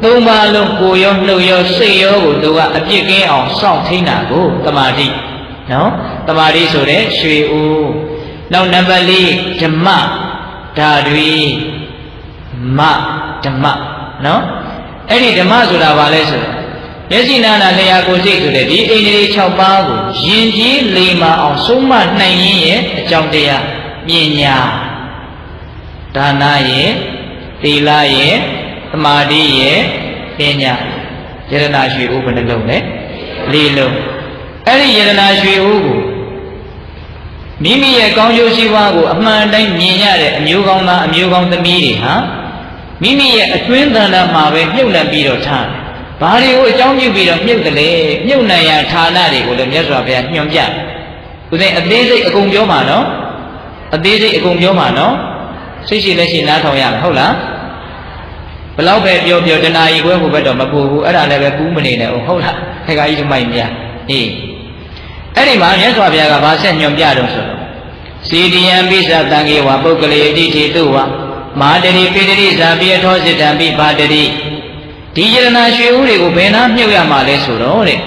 သုံးပါလုံးကိုရောနှုတ်ရောစိတ်ရောကိုသူကအပြစ်ကင်းအောင်စောင့်ထိန်တာကိုတမာတိနော်တမာတိဆိုတဲ့ရွှေအိုးနောက်နံပါတ်၄ဓမ္မဓာတွေမဓမ္မနော်အဲ့ဒီဓမ္မဆိုတာဘာလဲဆိုတော့မျက်စိနာနာလျာကိုယ်စိတ်ဆိုတဲ့ဒီအိန္ဒြေ6ပါးကိုယဉ်ကျေးလိမ္မာအောင်ဆုံးမနိုင်ရင်ရဲ့အကြောင်းတရားပညာဒါနရဲ့သီလရဲ့ သမာဓိရဲ့ပညာယရနာရွှေဦးဘယ်နှလုံးလဲလေးလုံးအဲ့ဒီယရနာရွှေဦးကိုမိမိရဲ့ကောင်းကျိုးရှိပွားကိုအမှန်တိုင်းမြင်ရတဲ့အမျိုးကောင်းသားအမျိုးကောင်းသမီးတွေဟာမိမိရဲ့အတွင်းသဏ္ဍာန်မှာပဲမြုပ်နှံပြီးတော့ထားတယ်။ဘာတွေကိုအကြောင်းပြုပြီးတော့မြုပ်တယ်လေမြုပ်နှံရဌာနတွေကိုလည်းမြတ်စွာဘုရားညွှန်ပြတယ်။ဦးဇင်းအသေးစိတ်အကုန်ပြောမှာနော်။အသေးစိတ်အကုန်ပြောမှာနော်စိတ်ရှိလက်ရှိနားထောင်ရမယ်ဟုတ်လားဘ လောက်ပဲပြောပြောတဏှာကြီးခွဲဖို့ဘက်တော့မပူဘူးအဲ့ဒါလည်းပဲပူးမနေနဲ့ဟုတ်လားခေကကြီးတို့မိုက်မြအေးအဲ့ဒီမှာမြတ်စွာဘုရားကဗာဆက်ညွန်ပြတော့ဆိုတော့စီတိယံပိသတံကေဝပုဂ္ဂလေအတိတိတုဝမဟာတရိပိတရိဇာပိယထောစိတံပိဘာတရိဒီယရနာရွှေဦးတွေကိုဘယ်နာမြုပ်ရမှာလဲဆိုတော့တဲ့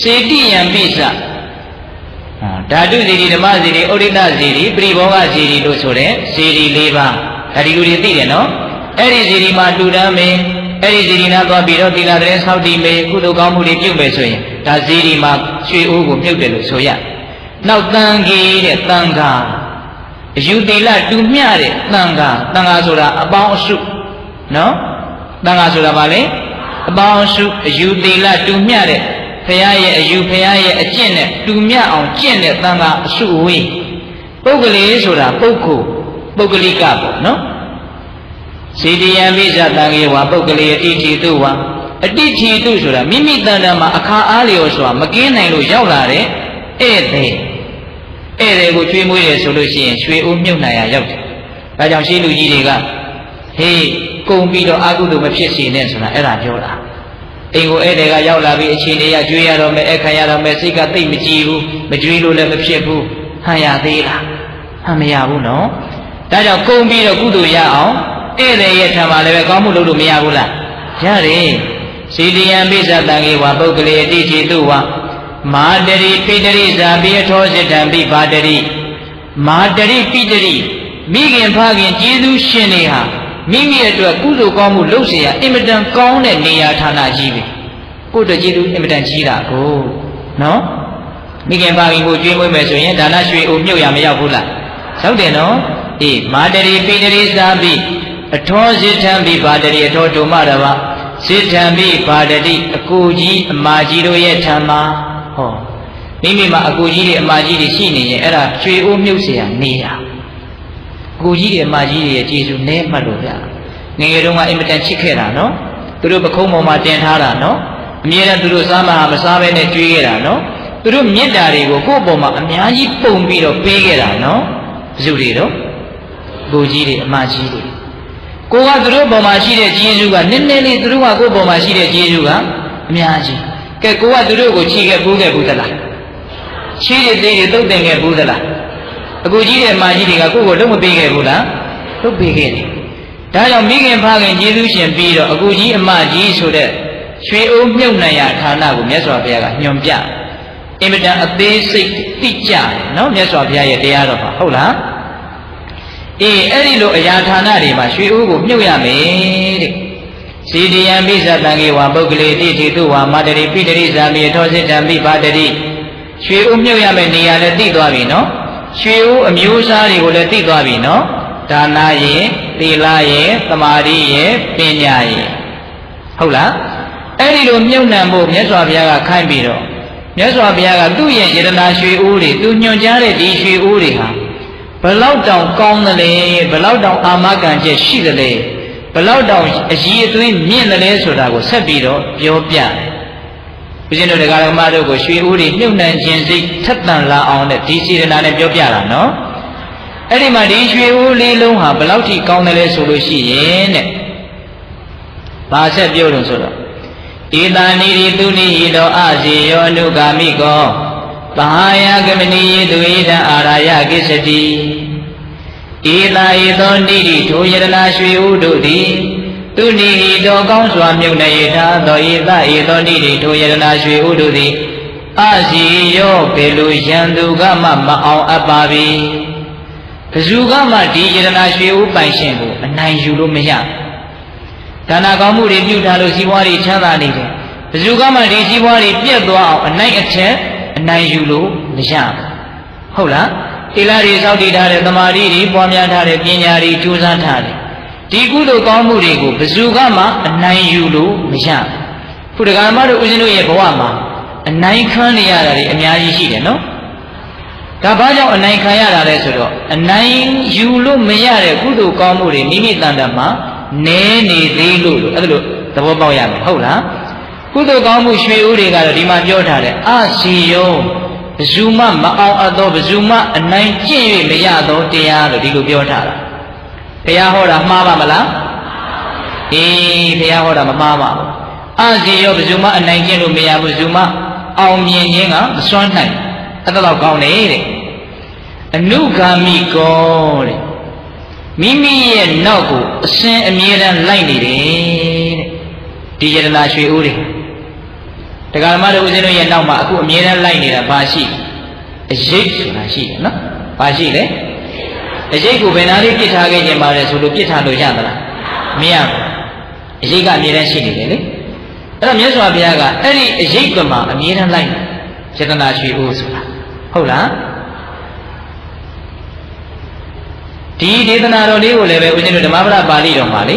စေတိယံပိသဓာတုဇီတိဓမ္မဇီတိဩရိတဇီတိပရိဘောဂဇီတိလို့ဆိုတဲ့ဇီတိ၄ပါးဒါဒီလူတွေသိတယ်နော် အဲ့ဒီဇီတိမှာတူတမ်းမင်းအဲ့ဒီဇီတိနာသွားပြီးတော့သီလတဲ့ဆောက်တည်မေကုသိုလ်ကောင်းမှုတွေပြုမယ်ဆိုရင်ဒါဇီတိမှာရွှေအိုးကိုမြုပ်တယ်လို့ဆိုရနောက်တန်ကြီးတဲ့တန်ခါအယူသီလတူမျှတဲ့တန်ခါတန်ခါဆိုတာအပေါင်းအစုနော်တန်ခါဆိုတာဘာလဲအပေါင်းအစုအယူသီလတူမျှတဲ့ဖရာရဲ့အယူဖရာရဲ့အကျင့်နဲ့တူမြအောင်ကျင့်တဲ့တန်ခါအစုအဝေးပုဂ္ဂလေဆိုတာပုဂ္ဂိုလ်ပုဂ္ဂလိကပေါ့နော် စေတယံပိဇတံကေဝပုဂ္ဂလေအတိတိတုဝါအတိတိတုဆိုတာမိမိတန်တန်မှာအခါအားလျော်ဆိုတာမကင်းနိုင်လို့ရောက်လာတဲ့ဧည့်သည်ဧည့်သည်ကိုကျွေးမွေးတယ်ဆိုလို့ရှိရင်ရွှေအိုးမြုပ်နိုင်ရရောက်တယ်ဒါကြောင့်ရှိလူကြီးတွေကဟေးကုံပြီးတော့အာဟုတုမဖြစ်စေနဲ့ဆိုတာအဲ့ဒါပြောတာအိမ်ကိုဧည့်သည်ကရောက်လာပြီးအချိန်လေးရကျွေးရတော့မယ်အခါရတော့မယ်စိတ်ကသိမကြည်ဘူးမကျွေးလို့လည်းမဖြစ်ဘူးဟန်ရသေးလားဟန်မရဘူးနော်ဒါကြောင့်ကုံပြီးတော့ကုသိုလ်ရအောင် ဧည့်သည်ရဲ့ထံမှာလည်းပဲကောင်းမှုလုပ်လို့မရဘူးလားရတယ် စီတယံပိစတံေဝပုဂ္ဂလေတိจิตุဝမာတရိပိတရိဇာပိအထောစိတံပိပါတရိမာတရိပိတရိမိခင်ဖခင်ကျေးဇူးရှင်တွေဟာမိမိအတွက်ကုသိုလ်ကောင်းမှုလုပ်เสียအင်မတန်ကောင်းတဲ့နေရာဌာနကြီးပဲကိုယ့်အတွက်ကျေးဇူးအင်မတန်ကြီးတာကိုနော်မိခင်ဖခင်ကိုကျွေးမွေးမယ်ဆိုရင်ဒါနရွှေအိုမြုပ်ရမရောက်ဘူးလားရောက်တယ်နော်အေးမာတရိပိတရိဇာပိ အထောစိတံပိပါတရိအထောတုမရပါစိထံမိပါဒတိအကူကြီးအမာကြီးတို့ရဲ့ထံမှာဟောမိမိမှာအကူကြီးတွေအမာကြီးတွေရှိနေရင်အဲ့ဒါရွှေအိုးမြုပ်เสียနေရအကူကြီးတွေအမာကြီးတွေရဲ့ကျေစုနဲမှတ်လို့ဗျငယ်ငယ်တုန်းကအင်မတန်ချစ်ခဲ့တာနော်သူတို့ပခုံးပေါ်မှာတင်ထားတာနော်အမြဲတမ်းသူတို့စားမဟာမစားဘဲနဲ့ကြွေးခဲ့တာနော်သူတို့မေတ္တာတွေကိုကိုယ့်ပေါ်မှာအများကြီးပုံပြီးတော့ပေးခဲ့တာနော်ဘယ်သူတွေတော့ကိုကြီးတွေအမကြီးတွေ ကိုကသူတို့ပေါ်မှာရှိတဲ့ကျေးဇူးကနည်းနည်းလေးသူတို့ကကိုယ့်ပေါ်မှာရှိတဲ့ကျေးဇူးကအများကြီးကဲကိုကသူတို့ကိုချီခဲ့ပူးခဲ့ဘူးသလားချီးတဲ့သေးတွေတုတ်တင်ခဲ့ဘူးသလားအခုကြီးတဲ့မာကြီးတွေကကိုယ့်ကိုလုံးမပေးခဲ့ဘူးလားလုံးပေးခဲ့တယ်ဒါကြောင့်မိခင်ဖခင်ကျေးဇူးရှင်ပြီးတော့အခုကြီးအမကြီးဆိုတဲ့ရွှေအိုးမြုပ်နှံရဌာနကိုမြတ်စွာဘုရားကညွန်ပြအင်မတန်အသေးစိတ်တိကျတယ်နော်မြတ်စွာဘုရားရဲ့တရားတော်ပါဟုတ်လား အေးအဲ့ဒီလိုအရာဌာနတွေမှာရွှေအိုးကိုမြုပ်ရမယ်တဲ့စီတယံပိသတံကေဝပုဂ္ဂလေတိတိတုဝါမာတရိပိတရိဇာမိထောစိတံပိပါတရိရွှေအိုးမြုပ်ရမယ်နေရာလည်းသိသွားပြီနော်ရွှေအိုးအမျိုးအစားတွေကိုလည်းသိသွားပြီနော်ဒါနာရဲ့သီလရဲ့သမာဓိရဲ့ပညာရဲ့ဟုတ်လားအဲ့ဒီလိုမြုပ်နှံဖို့မြတ်စွာဘုရားကခိုင်းပြီးတော့မြတ်စွာဘုရားကသူ့ရဲ့ယတနာရွှေအိုးတွေသူညွှန်ကြားတဲ့ဒီရွှေအိုးတွေဟာ ဘလောက်တောင်ကောင်းသလဲဘလောက်တောင်အာမခံချက်ရှိသလဲဘလောက်တောင်အကြီးအသွင်းမြင့်သလဲဆိုတာကိုဆက်ပြီးတော့ပြောပြတယ်။ဘုရင်တို့တရားဓမ္မတို့ကိုရွှေဦးတွေမြုပ်နှံခြင်းစိတ်ထက်သန်လာအောင်တဲ့ဒီစေတနာနဲ့ပြောပြတာနော်။အဲ့ဒီမှာဒီရွှေဦးလေးလုံးဟာဘလောက်ထိကောင်းတယ်လဲဆိုလို့ရှိရင်တဲ့။ဘာဆက်ပြောလို့ဆိုတော့ဧတန်ဤသူနိဟိတောအစီယောအနုဂာမိကော ပဟာယကမနိယေသူဣဒံအာရာယကိစ္စတိဧတာဧသောနိတိထိုယရနာရွှေဥတို့သည်သူနိဟိတောကောင်းစွာမြုပ်နေထာသောဧတာဧသောနိတိထိုယရနာရွှေဥတို့သည်အစီယောဘေလူယံသူကမှမအောင်အပ်ပါပြီဘဇူကမှဒီယရနာရွှေဥပိုင်ရှင်ကိုအနိုင်ယူလို့မရဒါနာကောင်းမှုတွေပြုထားလို့စီးပွားတွေချမ်းသာနေတယ်ဘဇူကမှဒီစီးပွားတွေပြတ်သွားအောင်အနိုင်အထက်အ နိုင်ယူလို့မရဘူးဟုတ်လားတိလာတွေစောင့်တည်ထားတဲ့တမာရီတွေပွားများထားတဲ့ပညာတွေကြိုးစားထားတယ်ဒီကုသိုလ်ကောင်းမှုတွေကိုဘယ်သူကမှအနိုင်ယူလို့မရဘူးခုဒကာမတို့ဦးဇင်းတို့ရဲ့ဘဝမှာအနိုင်ခံနေရတာတွေအများကြီးရှိတယ်နော်ဒါဘာကြောင့်အနိုင်ခံရတာလဲဆိုတော့အနိုင်ယူလို့မရတဲ့ကုသိုလ်ကောင်းမှုတွေမိမိတန်တမှာနဲနေသေးလို့လို့အဲ့ဒါလို့သဘောပေါက်ရမယ်ဟုတ်လား ကုသိုလ်ကောင်းမှုရွှေဦးတွေကတော့ဒီမှာပြောထားတယ်အစီယောဘဇူမမအောင်အပ်သောဘဇူမအနိုင်ကျင့်၍မရသောတရားလို့ဒီလိုပြောထားတာဘုရားဟောတာမှားပါမလားအေးဘုရားဟောတာမမှားပါဘူးအစီယောဘဇူမအနိုင်ကျင့်လို့မရဘူးဘဇူမအောင်မြင်ခြင်းကမစွမ်းနိုင်အဲ့ဒါတော့ကောင်းတယ်တဲ့အနုဂါမိကောတဲ့မိမိရဲ့နောက်ကိုအစဉ်အမြဲတမ်းလိုက်နေတယ်တဲ့ဒီယတနာရွှေဦးတွေ တရားဓမ္မတို့ဦးဇင်းတို့ရဲ့နောက်မှာအခုအမြဲတမ်းလိုက်နေတာဘာရှိအရေးဆိုတာရှိတယ်နော်ဘာရှိလဲအရေးကိုဘယ်နာလေးပြစ်ထားခဲ့ခြင်းပါလဲဆိုလို့ပြစ်ထားလို့ရသလားမရဘူးအရေးကအမြဲတမ်းရှိနေတယ်လေအဲ့တော့မြတ်စွာဘုရားကအဲ့ဒီအရေးကမှာအမြဲတမ်းလိုက်နေယတနာရွှေဦးဆိုတာဟုတ်လားဒီဒေသနာတော်လေးကိုလည်းပဲဦးဇင်းတို့ဓမ္မပဒပါဠိတော်မှာလေ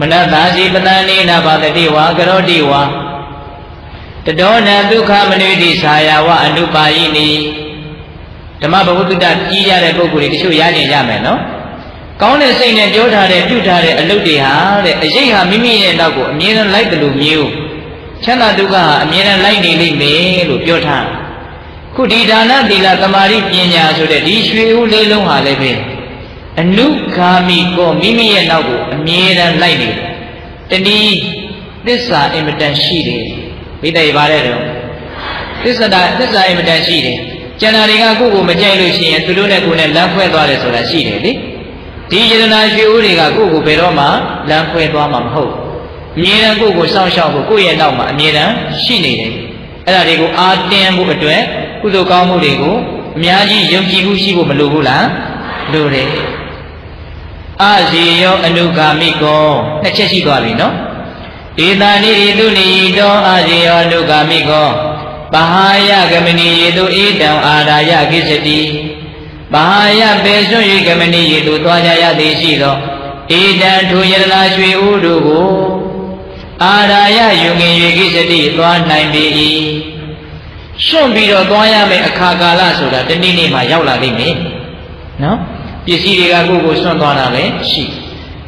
မနတာစီပတန်နေနာပါတိဝါကရောတိဝါ တတောနဒုက္ခမနုတိဆာယဝအနုပါယိနိဓမ္မဘဝတ္တကြီးရတဲ့ပုဂ္ဂိုလ်တွေတချို့ရကျင်ရမယ်နော်ကောင်းတဲ့စိတ်နဲ့ပြောထားတဲ့ပြုထားတဲ့အလုပ်တွေဟာတဲ့အရေးဟာမိမိရဲ့နောက်ကိုအမြဲတမ်းလိုက်တယ်လို့မျိုးချမ်းသာဒုက္ခဟာအမြဲတမ်းလိုက်နေလိမ့်မယ်လို့ပြောထားခုဒီဒါနသီလသမာဓိပညာဆိုတဲ့ဒီရွှေဦးလေးလုံးဟာလည်းပဲအနုဂါမိကိုမိမိရဲ့နောက်ကိုအမြဲတမ်းလိုက်နေတယ်တနည်းသစ္စာအင်မတန်ရှိတယ် မိတ္တရေပါတယ်တော့သစ္စာသစ္စာအင်မတန်ရှိတယ်ကျန်တာတွေကကိုယ့်ကိုမကြိုက်လို့ရှိရင်သူတို့နဲ့ကိုယ်နဲ့လမ်းခွဲသွားတယ်ဆိုတာရှိတယ်လေဒီယတနာရွှေဦးတွေကကိုယ့်ကိုဘယ်တော့မှလမ်းခွဲသွားမှာမဟုတ်အမြဲတမ်းကိုယ့်ကိုစောင့်ရှောက်ဖို့ကိုယ့်ရဲ့နောက်မှာအမြဲတမ်းရှိနေတယ်အဲ့ဒါတွေကိုအာတင်းဖို့အတွက်ကုသိုလ်ကောင်းမှုတွေကိုအများကြီးယုံကြည်မှုရှိဖို့မလိုဘူးလားလိုတယ်အာဇီယောအနုဂါမိကောနှစ်ချက်ရှိသွားပြီနော် ဧတာနိရိတုနိတောအာဇီယောအနုဂါမိကောပဟာယကမဏီယေတုဧတံအာရာယကိစ္စတိပဟာယပေစွ၍ကမဏီယေတုသွားကြရသည်ရှိသောဧတံထိုယတနာရွှေဥတို့ကိုအာရာယယုံငင်၍ကိစ္စတိသွားနိုင်ပေ၏စွန့်ပြီးတော့သွားရမယ့်အခါကာလဆိုတာတနေ့နေ့မှရောက်လာလိမ့်မယ်နော်ပစ္စည်းတွေကကိုယ့်ကိုစွန့်သွားတာလည်းရှိ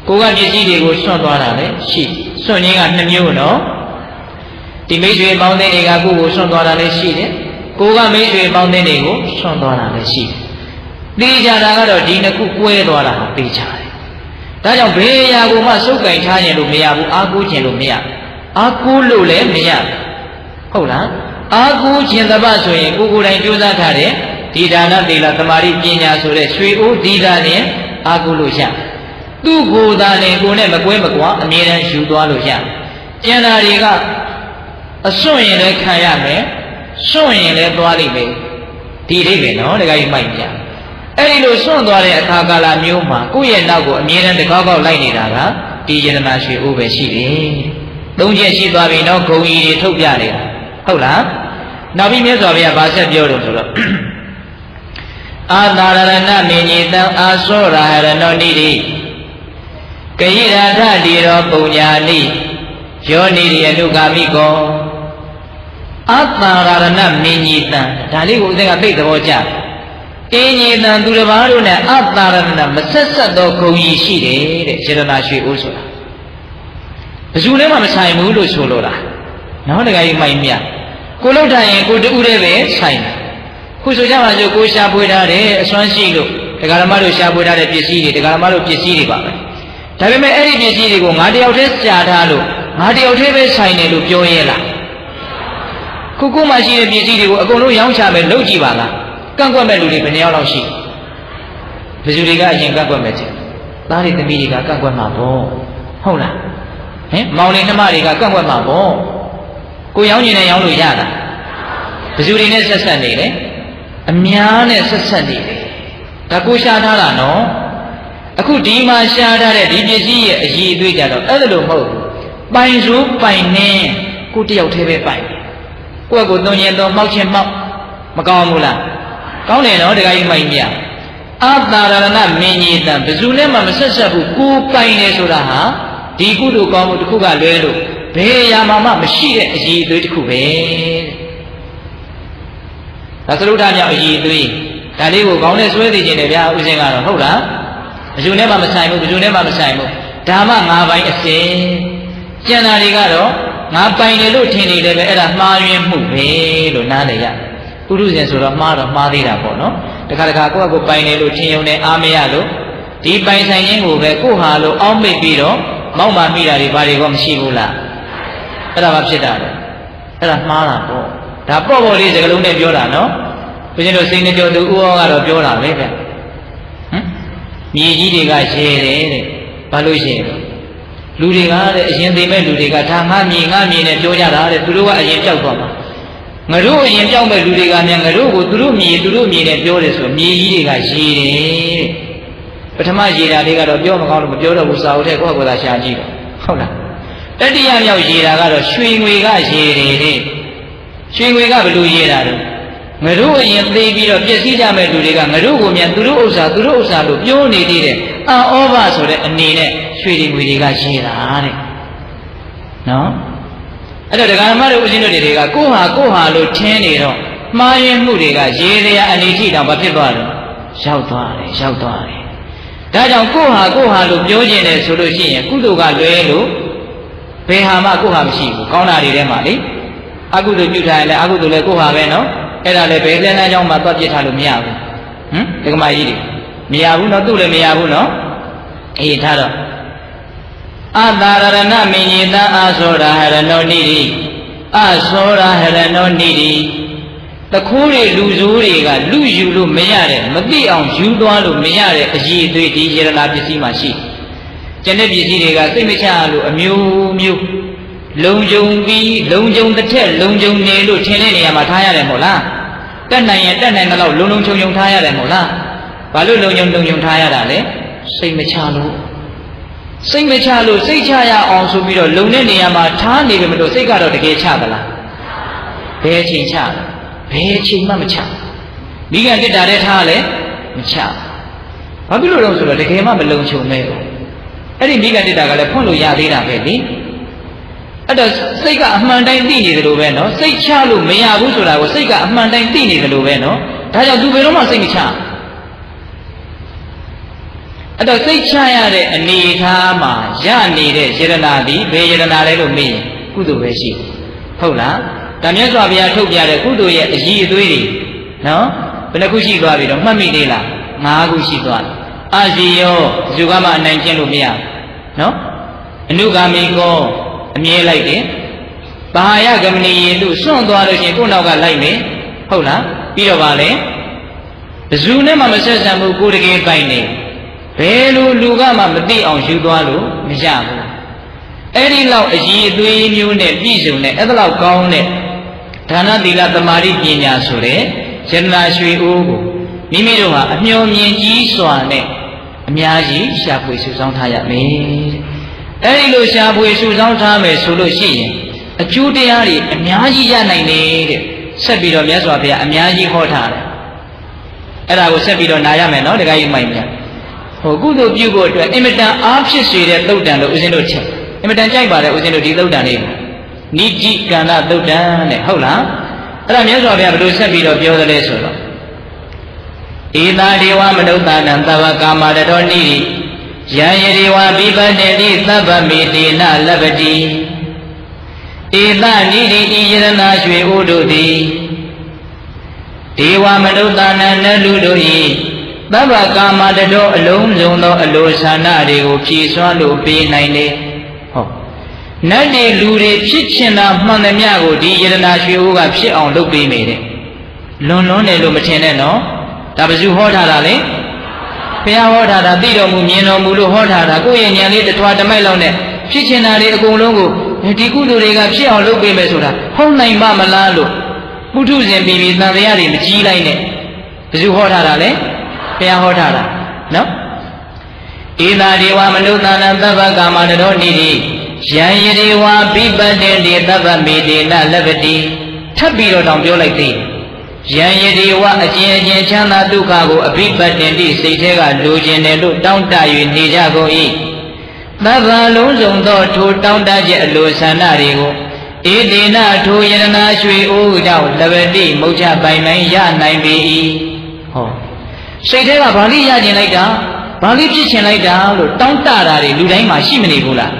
ကိုကပစ္စည်းတွေကိုစွန့်သွားတာလည်းရှိစွန့်ခြင်းကနှမျိုးနော်ဒီမိတ်ဆွေပေါင်းတဲ့တွေကကိုယ့်ကိုစွန့်သွားတာလည်းရှိတယ်ကိုကမိတ်ဆွေပေါင်းတဲ့တွေကိုစွန့်သွားတာလည်းရှိတယ်သိကြတာကတော့ဒီနှစ်ခုကွဲသွားတာဟာသိကြတယ်ဒါကြောင့်ဘေးအရာကိုမှစုပ်ကင်ထားခြင်းလို့မရဘူးအာကိုးခြင်းလို့မရအာကိုးလို့လည်းမရဟုတ်လားအာကိုးခြင်းတပတ်ဆိုရင်ကိုကိုယ်တိုင်ကြိုးစားထားတဲ့ဒီဒါနသီလသမာဓိပညာဆိုတဲ့ရွှေအိုးဒီဒါနဲ့အာကိုးလို့ရ သူ့ကိုယ်သာနဲ့ကိုယ်နဲ့မကွဲမကွာအမြဲတမ်းယူသွားလို့ရကျန်တာတွေကအစွန့်ရင်လည်းခံရမယ်စွန့်ရင်လည်းသွားလိမ့်မယ်ဒီအိဗယ်နော်တခါကြီးမိုက်ပြအဲ့ဒီလိုစွန့်သွားတဲ့အခါကာလမျိုးမှာကိုယ့်ရဲ့နောက်ကိုအမြဲတမ်းတကောက်ကောက်လိုက်နေတာကဒီယတနာရွှေအိုးပဲရှိတယ်သုံးချက်ရှိသွားပြီနော်ဂုံကြီးတွေထုတ်ပြနေတာဟုတ်လားနောက်ပြီးမြတ်စွာဘုရားဗာဆက်ပြောလို့ဆိုတော့အာသာရဏမေညိတံအာသောရာဟရဏောနိတိ ကယိရာထတိရောပုံညာနိယောနိရိအနုဂါမိကောအတ္တရာရဏမင်းကြီးတန်ဒါလေးကိုဦးဇင်းကသိသဘောကျအင်းကြီးတန်သူတစ်ပါးတို့နဲ့အတ္တရဏမဆက်ဆက်သောဂုံကြီးရှိတယ်တဲ့စေတနာရွှေဦးဆိုတာဘယ်သူလည်းမဆိုင်ဘူးလို့ဆိုလိုတာနော်တခါကြီးမိုင်မြကိုလောက်ထိုင်ရင်ကိုတူးတဲ့ပဲဆိုင်တယ်ခုဆိုကြပါစို့ကိုရှာဖွေထားတယ်အစွမ်းရှိလို့ဒကာရမတို့ရှာဖွေထားတဲ့ပစ္စည်းတွေဒကာရမတို့ပစ္စည်းတွေပါပဲ ဒါပေမဲ့အဲ့ဒီပစ္စည်းတွေကိုငါတယောက်တည်းရှာထားလို့ငါတယောက်တည်းပဲဆိုင်တယ်လို့ပြောရဲလားခုခုမှရှိတဲ့ပစ္စည်းတွေကိုအကုန်လုံးရောင်းချမယ်လုပ်ကြည့်ပါလားကန့်ကွက်မဲ့လူတွေဘယ်နှယောက်လောက်ရှိဘယ်သူတွေကအရင်ကန့်ကွက်မဲ့ခြင်းသားတွေသမီးတွေကကန့်ကွက်မှာပေါ့ဟုတ်လားဟင်မောင်လေးနှမတွေကကန့်ကွက်မှာပေါ့ကိုရောင်းကျင်နဲ့ရောင်းလို့ရတာဘယ်သူတွေနဲ့ဆက်ဆက်နေလဲအများနဲ့ဆက်ဆက်နေတယ်ဒါကိုရှားထားတာနော် အခုဒီမှာရှားထားတဲ့ဒီပစ္စည်းရဲ့အည်အသွေးကြတော့အဲ့ဒါလို့မဟုတ်ဘူးပိုင်စိုးပိုင်နေကိုတယောက်တည်းပဲပိုင်ကိုယ့်ကိုယ်သွန်ရင်သွန်မောက်ချင်းမောက်မကောင်းဘူးလားကောင်းတယ်နော်တခါကြီးမိုက်မြအာတာရဏမင်းကြီးတန်ဘယ်သူနဲ့မှမဆက်ဆက်ဘူးကိုပိုင်နေဆိုတာဟာဒီကုသိုလ်ကောင်းမှုတစ်ခုကလွဲလို့ဘယ်အရာမှမရှိတဲ့အည်အသွေးတစ်ခုပဲဒါသရုဒ္ဓမြောက်အည်အသွေးဒါလေးကိုခေါင်းနဲ့ဆွဲသိခြင်းတယ်ဗျာဥစဉ်ကတော့ဟုတ်လား ဘယ်သူနဲ့မှမဆိုင်ဘူးဘယ်သူနဲ့မှမဆိုင်ဘူးဒါမှငါပိုင်အစင်ကျန်တာတွေကတော့ငါပိုင်တယ်လို့ထင်နေတယ်ပဲအဲ့ဒါမှားယွင်းမှုပဲလို့နားလည်ရပုရုဇဉ်ဆိုတော့မှားတော့မှားသေးတာပေါ့နော်တခါတခါကိုယ့်အကိုပိုင်တယ်လို့ထင်ရုံနဲ့အားမရလို့ဒီပိုင်ဆိုင်ခြင်းကိုပဲကိုယ့်ဟာလို့အောက်မိတ်ပြီးတော့မောက်မာမိတာတွေဘာတွေကမရှိဘူးလားအဲ့ဒါမှဖြစ်တာလေအဲ့ဒါမှားတာပေါ့ဒါပေါ့ပေါ့လေးစကလုံးနဲ့ပြောတာနော်ဘုရင်တို့စိတ်နဲ့ပြောသူဥဩကတော့ပြောတာပဲဗျဟ မ်မြေကြီးတွေကရှည်တယ်တဲ့ဘာလို့ရှည်လဲလူတွေကတဲ့အရင်သိမဲ့လူတွေကဒါငါမြေငါမြေနဲ့ပြောကြတာတဲ့သူတို့ကအရင်ကြောက်သွားမှာငါတို့အရင်ကြောက်မဲ့လူတွေကမြန်ငါတို့ကိုသူတို့မြေသူတို့မြေနဲ့ပြောတယ်ဆိုမြေကြီးတွေကရှည်တယ်ပထမရေတာလေးကတော့ပြောမကောင်းလို့မပြောတော့ဘူးစာအုပ်ထဲကိုယ့်ကိုယ်သာရှာကြည့်တော့ဟုတ်လားတတိယမြောက်ရေတာကတော့ရွှေငွေကရေတယ်တဲ့ရွှေငွေကဘယ်လိုရေတာလဲ ငါတို့အရင်သိပြီးတော့ပြည့်စည်ကြမဲ့လူတွေကငါတို့ကိုမြန်သူတို့ဥစ္စာသူတို့ဥစ္စာလို့ပြောနေသေးတယ်အံဩဘဆိုတဲ့အနေနဲ့ရွှေတွေငွေတွေကရေတာတဲ့နော်အဲ့တော့ဒကာမတို့ဦးဇင်းတို့တွေကကိုဟာကိုဟာလို့ထင်းနေတော့မှားရင်မှုတွေကရေစရာအနေထိတောင်ဘာဖြစ်သွားလဲရောက်သွားတယ်ရောက်သွားတယ်ဒါကြောင့်ကိုဟာကိုဟာလို့ပြောခြင်းတယ်ဆိုလို့ရှိရင်ကုသိုလ်ကလွဲလို့ဘယ်ဟာမှကိုဟာမရှိဘူးကောင်းတာတွေထဲမှာလေအကုသိုလ်ပြုထားရင်လည်းအကုသိုလ်လည်းကိုဟာပဲနော် အဲ့ဒါလည်းဘယ်လန်းလန်းကြောင်းမှသွားပြစ်ထားလို့မရဘူးဟမ်ဒကမကြီးတွေမရဘူးနော်သူ့လည်းမရဘူးနော်အေးထားတော့အတာရဏမင်းကြီးတအာသောရာဟရနောနိတိအသောရာဟရနောနိတိတခိုးတွေလူဆိုးတွေကလူယူလို့မရတဲ့မသိအောင်ယူသွားလို့မရတဲ့အည်အသွေးဒီယရနာပစ္စည်းမှာရှိကျန်တဲ့ပစ္စည်းတွေကစိတ်မချလို့အမျိုးမျိုး လုံကြုံပြီးလုံကြုံတစ်ထက်လုံကြုံနေလို့ထင်တဲ့နေရာမှာထားရတယ်မဟုတ်လားတက်နိုင်ရင်တက်နိုင်တဲ့လောက်လုံလုံချုံချုံထားရတယ်မဟုတ်လားဘာလို့လုံကြုံလုံကြုံထားရတာလဲစိတ်မချလို့စိတ်မချလို့စိတ်ချရအောင်ဆိုပြီးတော့လုံတဲ့နေရာမှာထားနေပြီမလို့စိတ်ကတော့တကယ်ချသလားဘယ်ချိန်ချလဲဘယ်ချိန်မှမချမိခင်တက်တာတဲ့ထားလဲမချဘာဖြစ်လို့လဲဆိုတော့တကယ်မှမလုံချုံမဲ့ဘူးအဲ့ဒီမိခင်တက်တာကလည်းဖွင့်လို့ရသေးတာပဲလေ အဲ့တော့စိတ်ကအမှန်တိုင်းသိနေတယ်လို့ပဲနော်စိတ်ချလို့မရဘူးဆိုတာကိုစိတ်ကအမှန်တိုင်းသိနေတယ်လို့ပဲနော်ဒါကြောင့်သူဘယ်တော့မှစိတ်မချအဲ့တော့စိတ်ချရတဲ့အနေထားမှာရနေတဲ့ယရနာသည်ဘယ်ယရနာလဲလို့မေးရင်ကုသိုလ်ပဲရှိဟုတ်လားဒါမြတ်စွာဘုရားထုတ်ပြတဲ့ကုသိုလ်ရဲ့အည်အသွေးတွေနော်ဘယ်နှခုရှိသွားပြီတော့မှတ်မိသေးလား၅ခုရှိသွားတယ်အာဇီယောဇုကမအနိုင်ကျင့်လို့မရနော်အနုဂါမိကော အမြဲလိုက်တယ်ဘာယကမဏီယေလို့စွန့်သွားလို့ရှိရင်ကိုယ့်နောက်ကလိုက်မယ်ဟုတ်လားပြီးတော့ဗာလဲဘဇူနဲ့မှမဆက်ဆံဘူးကိုယ်တကယ်ပိုင်နေဘယ်လိုလူကမှမသိအောင်ယူသွားလို့မရဘူးအဲ့ဒီလောက်အည်အသွေးမျိုးနဲ့ပြည့်စုံတဲ့အဲ့ဒါလောက်ကောင်းတဲ့ဒါနသီလသမာဓိပညာဆိုတဲ့ယန္နာရွှေအိုးကိုမိမိတို့ဟာအမျှော်မြင်ကြီးစွာနဲ့အများကြီးရှာဖွေစုဆောင်းထားရမယ် အဲ့ဒီလိုရှာဖွေစုဆောင်းထားမယ်ဆိုလို့ရှိရင်အကျိုးတရားတွေအများကြီးရနိုင်တယ်တဲ့ဆက်ပြီးတော့မြတ်စွာဘုရားအများကြီးဟောထားတယ်အဲ့ဒါကိုဆက်ပြီးတော့နားရမယ်နော်တခါကြီးမိုင်မြတ်ဟိုကုသိုလ်ပြုဖို့အတွက်အင်မတန်အားဖြစ်စေတဲ့သုတ်တန်လို့ဦးဇင်းတို့ချက်အင်မတန်ကြိုက်ပါတယ်ဦးဇင်းတို့ဒီသုတ်တန်လေးကိုနိတိကန္နသုတ်တန်တဲ့ဟုတ်လားအဲ့ဒါမြတ်စွာဘုရားဘယ်လိုဆက်ပြီးတော့ပြောသလဲဆိုတော့ဧသာဒေဝမနုဿာနံသဗ္ဗကာမတတော်နိရိ ယံယရေဝပိပတေတိသဗ္ဗမေတေနလဗ္ဗတိဧသနိရိတိယရဏရွှေဥတို့သည်ဒေဝမနုဿာနံနလူတို့၏သဗ္ဗကာမတတော်အလုံးစုံသောအလိုဆန္ဒတွေကိုဖြည့်စွမ်းလို့ပေးနိုင်တယ်ဟောနတ်တွေလူတွေဖြစ်ချင်တာမှန်သမျှကိုဒီယရဏရွှေဦးကဖြစ်အောင်လုပ်ပေးနေတယ်လွန်လွန်းတယ်လို့မထင်နဲ့နော်ဒါဘယ်သူဟောထားတာလဲ ဘုရားဟောထားတာသိတော်မူမြင်တော်မူလို့ဟောထားတာကိုယ့်ရဲ့ဉာဏ်လေးတထွားတမိုက်လောက်နဲ့ဖြစ်ချင်တာတွေအကုန်လုံးကိုဒီကုသိုလ်တွေကဖြစ်အောင်လုပ်ပေးမယ်ဆိုတာဟုတ်နိုင်မမလားလို့ပုထုဇဉ်ပြည်ပြည်တန်တရားတွေမကြီးလိုက်နဲ့ဘယ်သူဟောထားတာလဲဘုရားဟောထားတာနော်ဧသာဒေဝမနုဿာနသဗ္ဗကာမတရောနိတိယံယရေဝပိပတေတိသဗ္ဗမေတေနလဗ္ဗတိထပ်ပြီးတော့တောင်ပြောလိုက်သေးယံ ယရေဝအကျဉ်အကျဉ်ချမ်းသာဒုက္ခကိုအဘိပတ္တင်တိစိတ်ထဲကလိုချင်တယ်လို့တောင်းတ၍နေကြကုန်၏သဗ္ဗလုံးစုံသောထိုတောင်းတချက်အလိုဆန္ဒတွေကိုဧတေနထိုယရနာရွှေအိုးကြောင့်လဘတိမုတ်ချပိုင်နိုင်ရနိုင်ပေ၏ဟောစိတ်ထဲကဘာလို့ရကျင်လိုက်တာဘာလို့ဖြစ်ချင်လိုက်တာလို့တောင်းတတာတွေလူတိုင်းမှာရှိမနေဘူးလား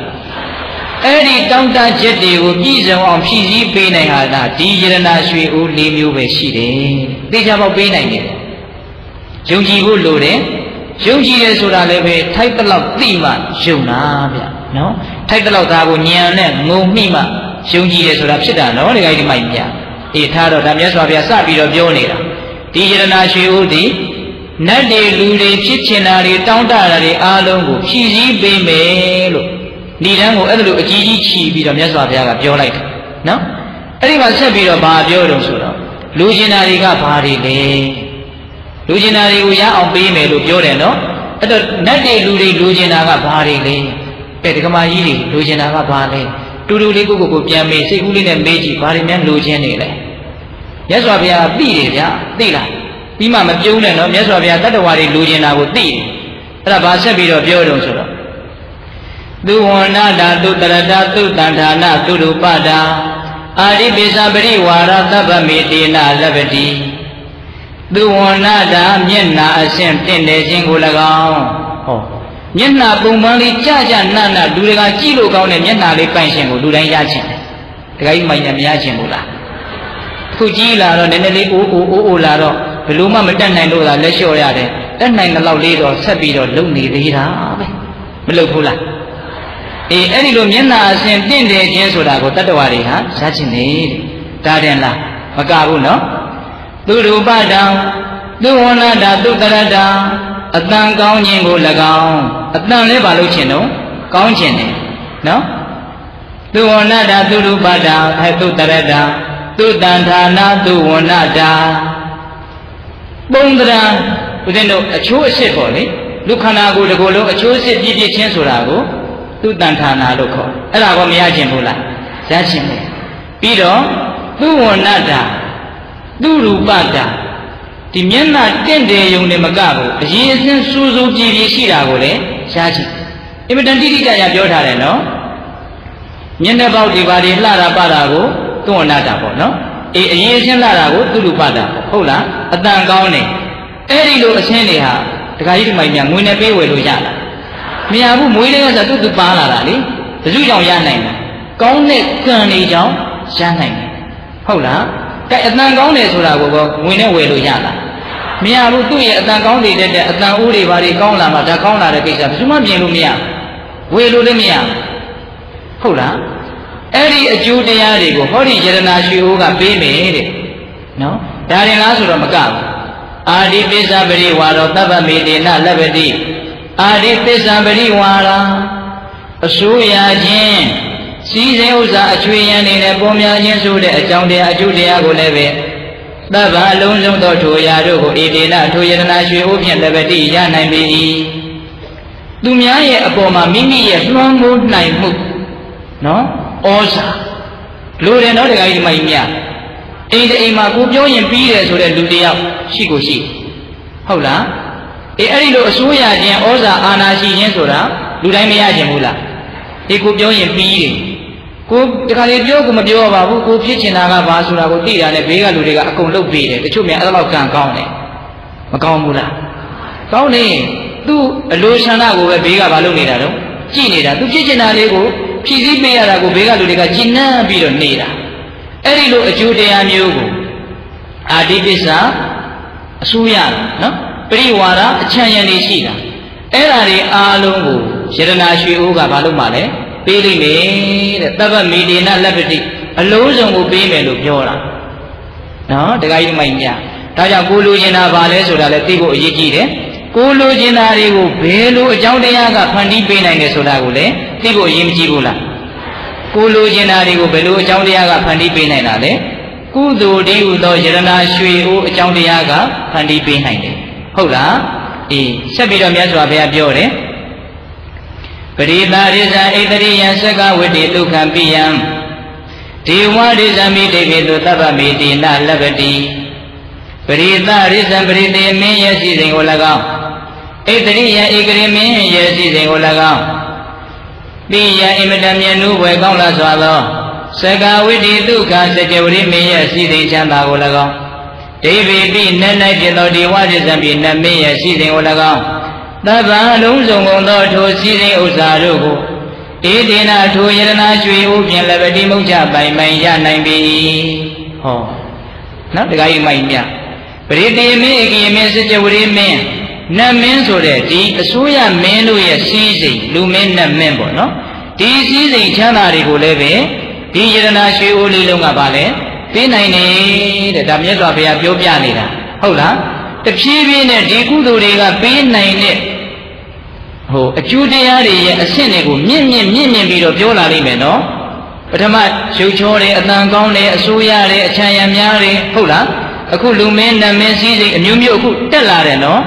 အဲ့ဒီတောင်းတချက်တွေကိုပြည့်စုံအောင်ဖြည့်ဆည်းပေးနိုင်ဟာကဒီယရနာရွှေအိုး၄မျိုးပဲရှိတယ်။သိချပေါက်ပေးနိုင်တယ်။ယုံကြည်ဖို့လိုတယ်။ယုံကြည်တယ်ဆိုတာလည်းပဲထိုက်တလောက်သိမှယုံတာဗျ။နော်။ထိုက်တလောက်သားကိုဉာဏ်နဲ့ငုံမိမှယုံကြည်တယ်ဆိုတာဖြစ်တာနော်ဒီကိဒီမိုက်မြ။အေးထားတော့ဒါမြတ်စွာဘုရားစပြီးတော့ပြောနေတာ။ဒီယရနာရွှေအိုးဒီနတ်တွေလူတွေဖြစ်ချင်တာတွေတောင်းတတာတွေအားလုံးကိုဖြည့်ဆည်းပေးမယ်လို့ ဏိဒန်းကိုအဲ့လိုအကြီးကြီးချီပြီးတော့မြတ်စွာဘုရားကပြောလိုက်တယ်နော်အဲ့ဒီမှာဆက်ပြီးတော့ဘာပြောတော့ဆိုတော့လူကျင်နာတွေကဘာတွေလဲလူကျင်နာတွေကိုရအောင်ပေးမယ်လို့ပြောတယ်နော်အဲ့တော့နတ်တွေလူတွေလူကျင်နာကဘာတွေလဲတဲ့ဒကမာကြီးတွေလူကျင်နာကဘာလဲတူတူလေးကိုကိုကိုပြန်မေးစိတ်ကူးလေးနဲ့မေးကြည့်ဘာတွေများလူကျင်နေလဲမြတ်စွာဘုရားသိတယ်ဗျာသိလားပြီးမှမပြုံးနဲ့နော်မြတ်စွာဘုရားတတ္တဝါတွေလူကျင်တာကိုသိတယ်အဲ့ဒါဘာဆက်ပြီးတော့ပြောတော့ဆိုတော့ သူဝန္နာတာသူတရတာသူတန်ဌာနသူရူပတာအာရိပိသပရိဝါရသဗ္ဗမေတေနလဗ္ဗတိသူဝန္နာတာမျက်နာအဆင့်တင့်တယ်ခြင်းကို၎င်းဟောမျက်နာပုံပန်းလေးကြကြနတ်နတ်လူတွေကကြည့်လို့ကောင်းတဲ့မျက်နာလေးပိုင်ရှင်ကိုလူတိုင်းရချင်တယ်တခါကြီးမိုင်နဲ့မရချင်ဘူးလားခုကြီးလာတော့နည်းနည်းလေးအိုးအိုးအိုးအိုးလာတော့ဘယ်လိုမှမတက်နိုင်လို့သာလက်လျှော့ရတယ်တက်နိုင်တဲ့လောက်လေးတော့ဆက်ပြီးတော့လုံနေသေးတာပဲမလုံဘူးလား အေးအဲ့ဒီလိုမျက်နာအစဉ်တင့်တယ်ခြင်းဆိုတာကိုတတ္တဝါတွေဟာရချင်တယ်တဲ့ဒါတယ်လားမကဘူးနော်သူရူပတံသူဝဏတာသူတရတံအတန်ကောင်းခြင်းကို၎င်းအတန်လေးပါလို့ခြင်းတော့ကောင်းခြင်းတယ်နော်သူဝဏတာသူရူပတာအဲသူတရတာသူတန်ဌာနာသူဝဏတာပုံတရံဦးဇင်းတို့အချိုးအစ်စ်ပေါ့လေလူခန္ဓာကိုယ်တစ်ခုလုံးအချိုးအစ်စ်ပြည့်ပြည့်ချင်းဆိုတာကို သူတန်ဌာနာလို့ခေါ်အဲ့ဒါကောမရခြင်းဘူးလားရခြင်းဘူးပြီးတော့သူဝဏတာသူရူပတာဒီမျက်နှာတင့်တယ်ယုံနေမကဘူးအရင်အစင်းစူးစူးကြည်ကြည်ရှိတာကိုလည်းရှားချင်အင်မတန်တိတိကျကျပြောထားတယ်နော်မျက်နှာပေါက်ဒီပါဒီလှတာပတာကိုသွန်နာတာပေါ့နော်အေးအရင်အစင်းလှတာကိုသူလူပတာဟုတ်လားအတန်ကောင်းနေအဲ့ဒီလိုအစင်းတွေဟာဒကာကြီးဒီမိုင်များငွေနဲ့ပေးဝယ်လို့ရလား မရဘူးမွေးလေးကဆိုသူ့သူပါလာတာလေဘယ်သူကြောင့်ရနိုင်လဲကောင်းတဲ့ကံတွေကြောင့်ရနိုင်တယ်ဟုတ်လားကဲအတန်ကောင်းတယ်ဆိုတာကိုကောငွေနဲ့ဝယ်လို့ရလားမရဘူးသူ့ရဲ့အတန်ကောင်းတွေတဲ့အတန်အိုးတွေဘာတွေကောင်းလာမှဒါကောင်းလာတဲ့ကိစ္စဘယ်သူမှပြင်လို့မရဝယ်လို့လည်းမရဟုတ်လားအဲ့ဒီအကျိုးတရားတွေကိုဟောဒီယရနာရွှေအိုးကပေးမယ်တဲ့နော်ဒါရင်လားဆိုတော့မကဘူးအာဒီပိစ္ဆပရိဝါရောတပ္ပမေတေနလဗ္ဗတိ အာဒီပိစ္ဆပရိဝါရာအစိုးရခြင်းစီးစိမ်ဥစ္စာအချွေရန်နေနဲ့ပေါ်များခြင်းဆိုတဲ့အကြောင်းတရားအကျိုးတရားကိုလည်းပဲသဗ္ဗအလုံးစုံသောထိုရာတို့ကိုဧတေနထိုယတနာရွှေဥဖြင့်လည်းပဲတိရနိုင်ပေ၏သူများရဲ့အပေါ်မှာမိမိရဲ့လွှမ်းမိုးနိုင်မှုနော်ဩဇာလူတယ်နော်တခါကြီးဒီမကြီးမြအိမ်တအိမ်မှာကိုပြောရင်ပြီးတယ်ဆိုတဲ့လူတယောက်ရှိကိုရှိဟုတ်လား အေးအဲ့ဒီလိုအစိုးရခြင်းဩဇာအာဏာရှိခြင်းဆိုတာလူတိုင်းမရခြင်းဘူးလားဒီကိုပြောရင်ပြီးတယ်ကိုတခါလေပြောကိုမပြောပါဘူးကိုဖြစ်ချင်တာကဘာဆိုတာကိုသိတာနဲ့ဘေးကလူတွေကအကုန်လုတ်ပေးတယ်တချို့များအဲ့လိုကံကောင်းတယ်မကောင်းဘူးလားကောင်းနေသူ့အလိုဆန္ဒကိုပဲဘေးကဘာလုပ်နေတာတော့ကြည့်နေတာသူဖြစ်ချင်တာလေးကိုဖြည့်ဆည်းပေးရတာကိုဘေးကလူတွေကကျဉ်းနှံ့ပြီးတော့နေတာအဲ့ဒီလိုအကျိုးတရားမျိုးကိုအာတိပစ္စာအစိုးရနော် ပရိဝါဒအချမ်းရံနေရှိတာအဲ့ဒါတွေအားလုံးကိုယရနာရွှေအိုးကဘာလို့မှလဲပေးလိမ့်မယ်တဲ့တပ္ပမီတေနလက်ပတိအလုံးစုံကိုပေးမယ်လို့ပြောတာနော်တခါကြီးမိုင်မြဒါကြောင့်ကိုလူကျင်တာဘာလဲဆိုတာလဲသိဖို့အရေးကြီးတယ်ကိုလူကျင်တာတွေကိုဘယ်လိုအကြောင်းတရားကဖန်တီးပေးနိုင်တယ်ဆိုတာကိုလည်းသိဖို့အရေးမကြီးဘူးလားကိုလူကျင်တာတွေကိုဘယ်လိုအကြောင်းတရားကဖန်တီးပေးနိုင်တာလဲကုသိုလ်တည်းဟူသောယရနာရွှေအိုးအကြောင်းတရားကဖန်တီးပေးနိုင်တယ် ဟုတ်လားအေးဆက်ပြီးတော့မြတ်စွာဘုရားပြောတယ်ပရိသာရိဇာဣတရိယံသက္ကဝိတေဒုက္ခံပိယံဒေဝရိဇမိတေကေတုတပ္ပမေတိနလဗ္ဗတိပရိသရိဇံပရိတေမင်းရဲ့စီစဉ်ကို၎င်းဣတရိယံဧကရိမင်းရဲ့စီစဉ်ကို၎င်းပိယံအမတမြတ်နုဘွယ်ကောင်းလာစွာသောသက္ကဝိတေဒုက္ခစကြဝဠိမင်းရဲ့စီစဉ်ချမ်းသာကို၎င်း ဒိဗေပိနတ်၌ဖြစ်သောဒေဝရိဇံပိနတ်မင်းရဲ့စီစဉ်ကို၎င်းသဗ္ဗံလုံးစုံကုန်သောထိုစီစဉ်ဥစ္စာတို့ကိုဧတေနထိုယရနာရွှေဥဖြင့်လည်းပတိမုတ်ချပိုင်ပိုင်ရနိုင်ပြီဟောနော်တခါကြီးမိုက်မြပရိတေမင်းအကိယမင်းစကြဝဠိမင်းနတ်မင်းဆိုတဲ့ဒီအစိုးရမင်းတို့ရဲ့စီးစိမ်လူမင်းနတ်မင်းပေါ့နော်ဒီစီးစိမ်ချမ်းသာတွေကိုလည်းပဲဒီယရနာရွှေအိုးလေးလုံးကပါလဲ ပေးနိုင်တယ်တဲ့ဒါမြတ်စွာဘုရားပြောပြနေတာဟုတ်လားတဖြည်းဖြည်းနဲ့ဒီကုသိုလ်တွေကပေးနိုင်တဲ့ဟိုအကျိုးတရားတွေရဲ့အဆင့်တွေကိုမြင့်မြင့်မြင့်မြင့်ပြီးတော့ပြောလာလိမ့်မယ်နော်ပထမရုပ်ချောတယ်အတန်ကောင်းတယ်အဆိုးရတယ်အချမ်းရံများတယ်ဟုတ်လားအခုလူမင်းနတ်မင်းစည်းစိမ်အမျိုးမျိုးအခုတက်လာတယ်နော်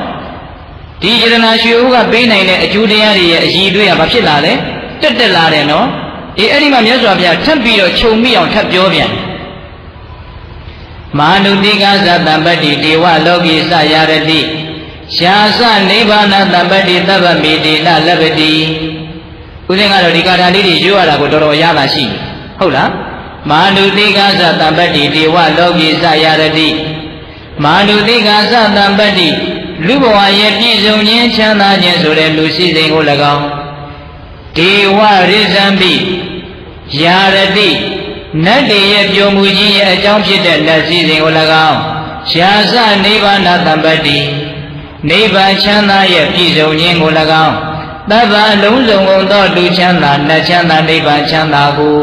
ဒီယရနာရွှေဦးကပေးနိုင်တဲ့အကျိုးတရားတွေရဲ့အည်တွေကဘာဖြစ်လာလဲတက်တက်လာတယ်နော်အေးအဲ့ဒီမှာမြတ်စွာဘုရားထပ်ပြီးတော့ခြုံမိအောင်ထပ်ပြောပြန် မာနုတိကသတ္တပတ္တိဒေဝလောကိစရရတိရှားစနိဗ္ဗာနတပ္ပတိသဗ္ဗမေတိလလဗ္ဗတိဦးဇင်းကတော့ဒီကာထာလေးတွေရွတ်ရတာကိုတော်တော်ရတာရှိဟုတ်လားမာနုတိကသတပ္ပတိဒေဝလောကိစရရတိမာနုတိကသတပ္ပတိလူဘဝရဲ့ပြည့်စုံခြင်းချမ်းသာခြင်းဆိုတဲ့လူရှိစိန်ကို၎င်းဒေဝရိဇံပိယာရတိ နတ်တွေရဲ့ပြုံမှုကြီးရဲ့အကြောင်းဖြစ်တဲ့လက်စည်းစိန်ကို၎င်းရှားစနိဗ္ဗာန်တပ္ပတိနိဗ္ဗာန်ချမ်းသာရဲ့ပြည့်စုံခြင်းကို၎င်းသဗ္ဗအလုံးစုံကုန်သောလူချမ်းသာနတ်ချမ်းသာနိဗ္ဗာန်ချမ်းသာကို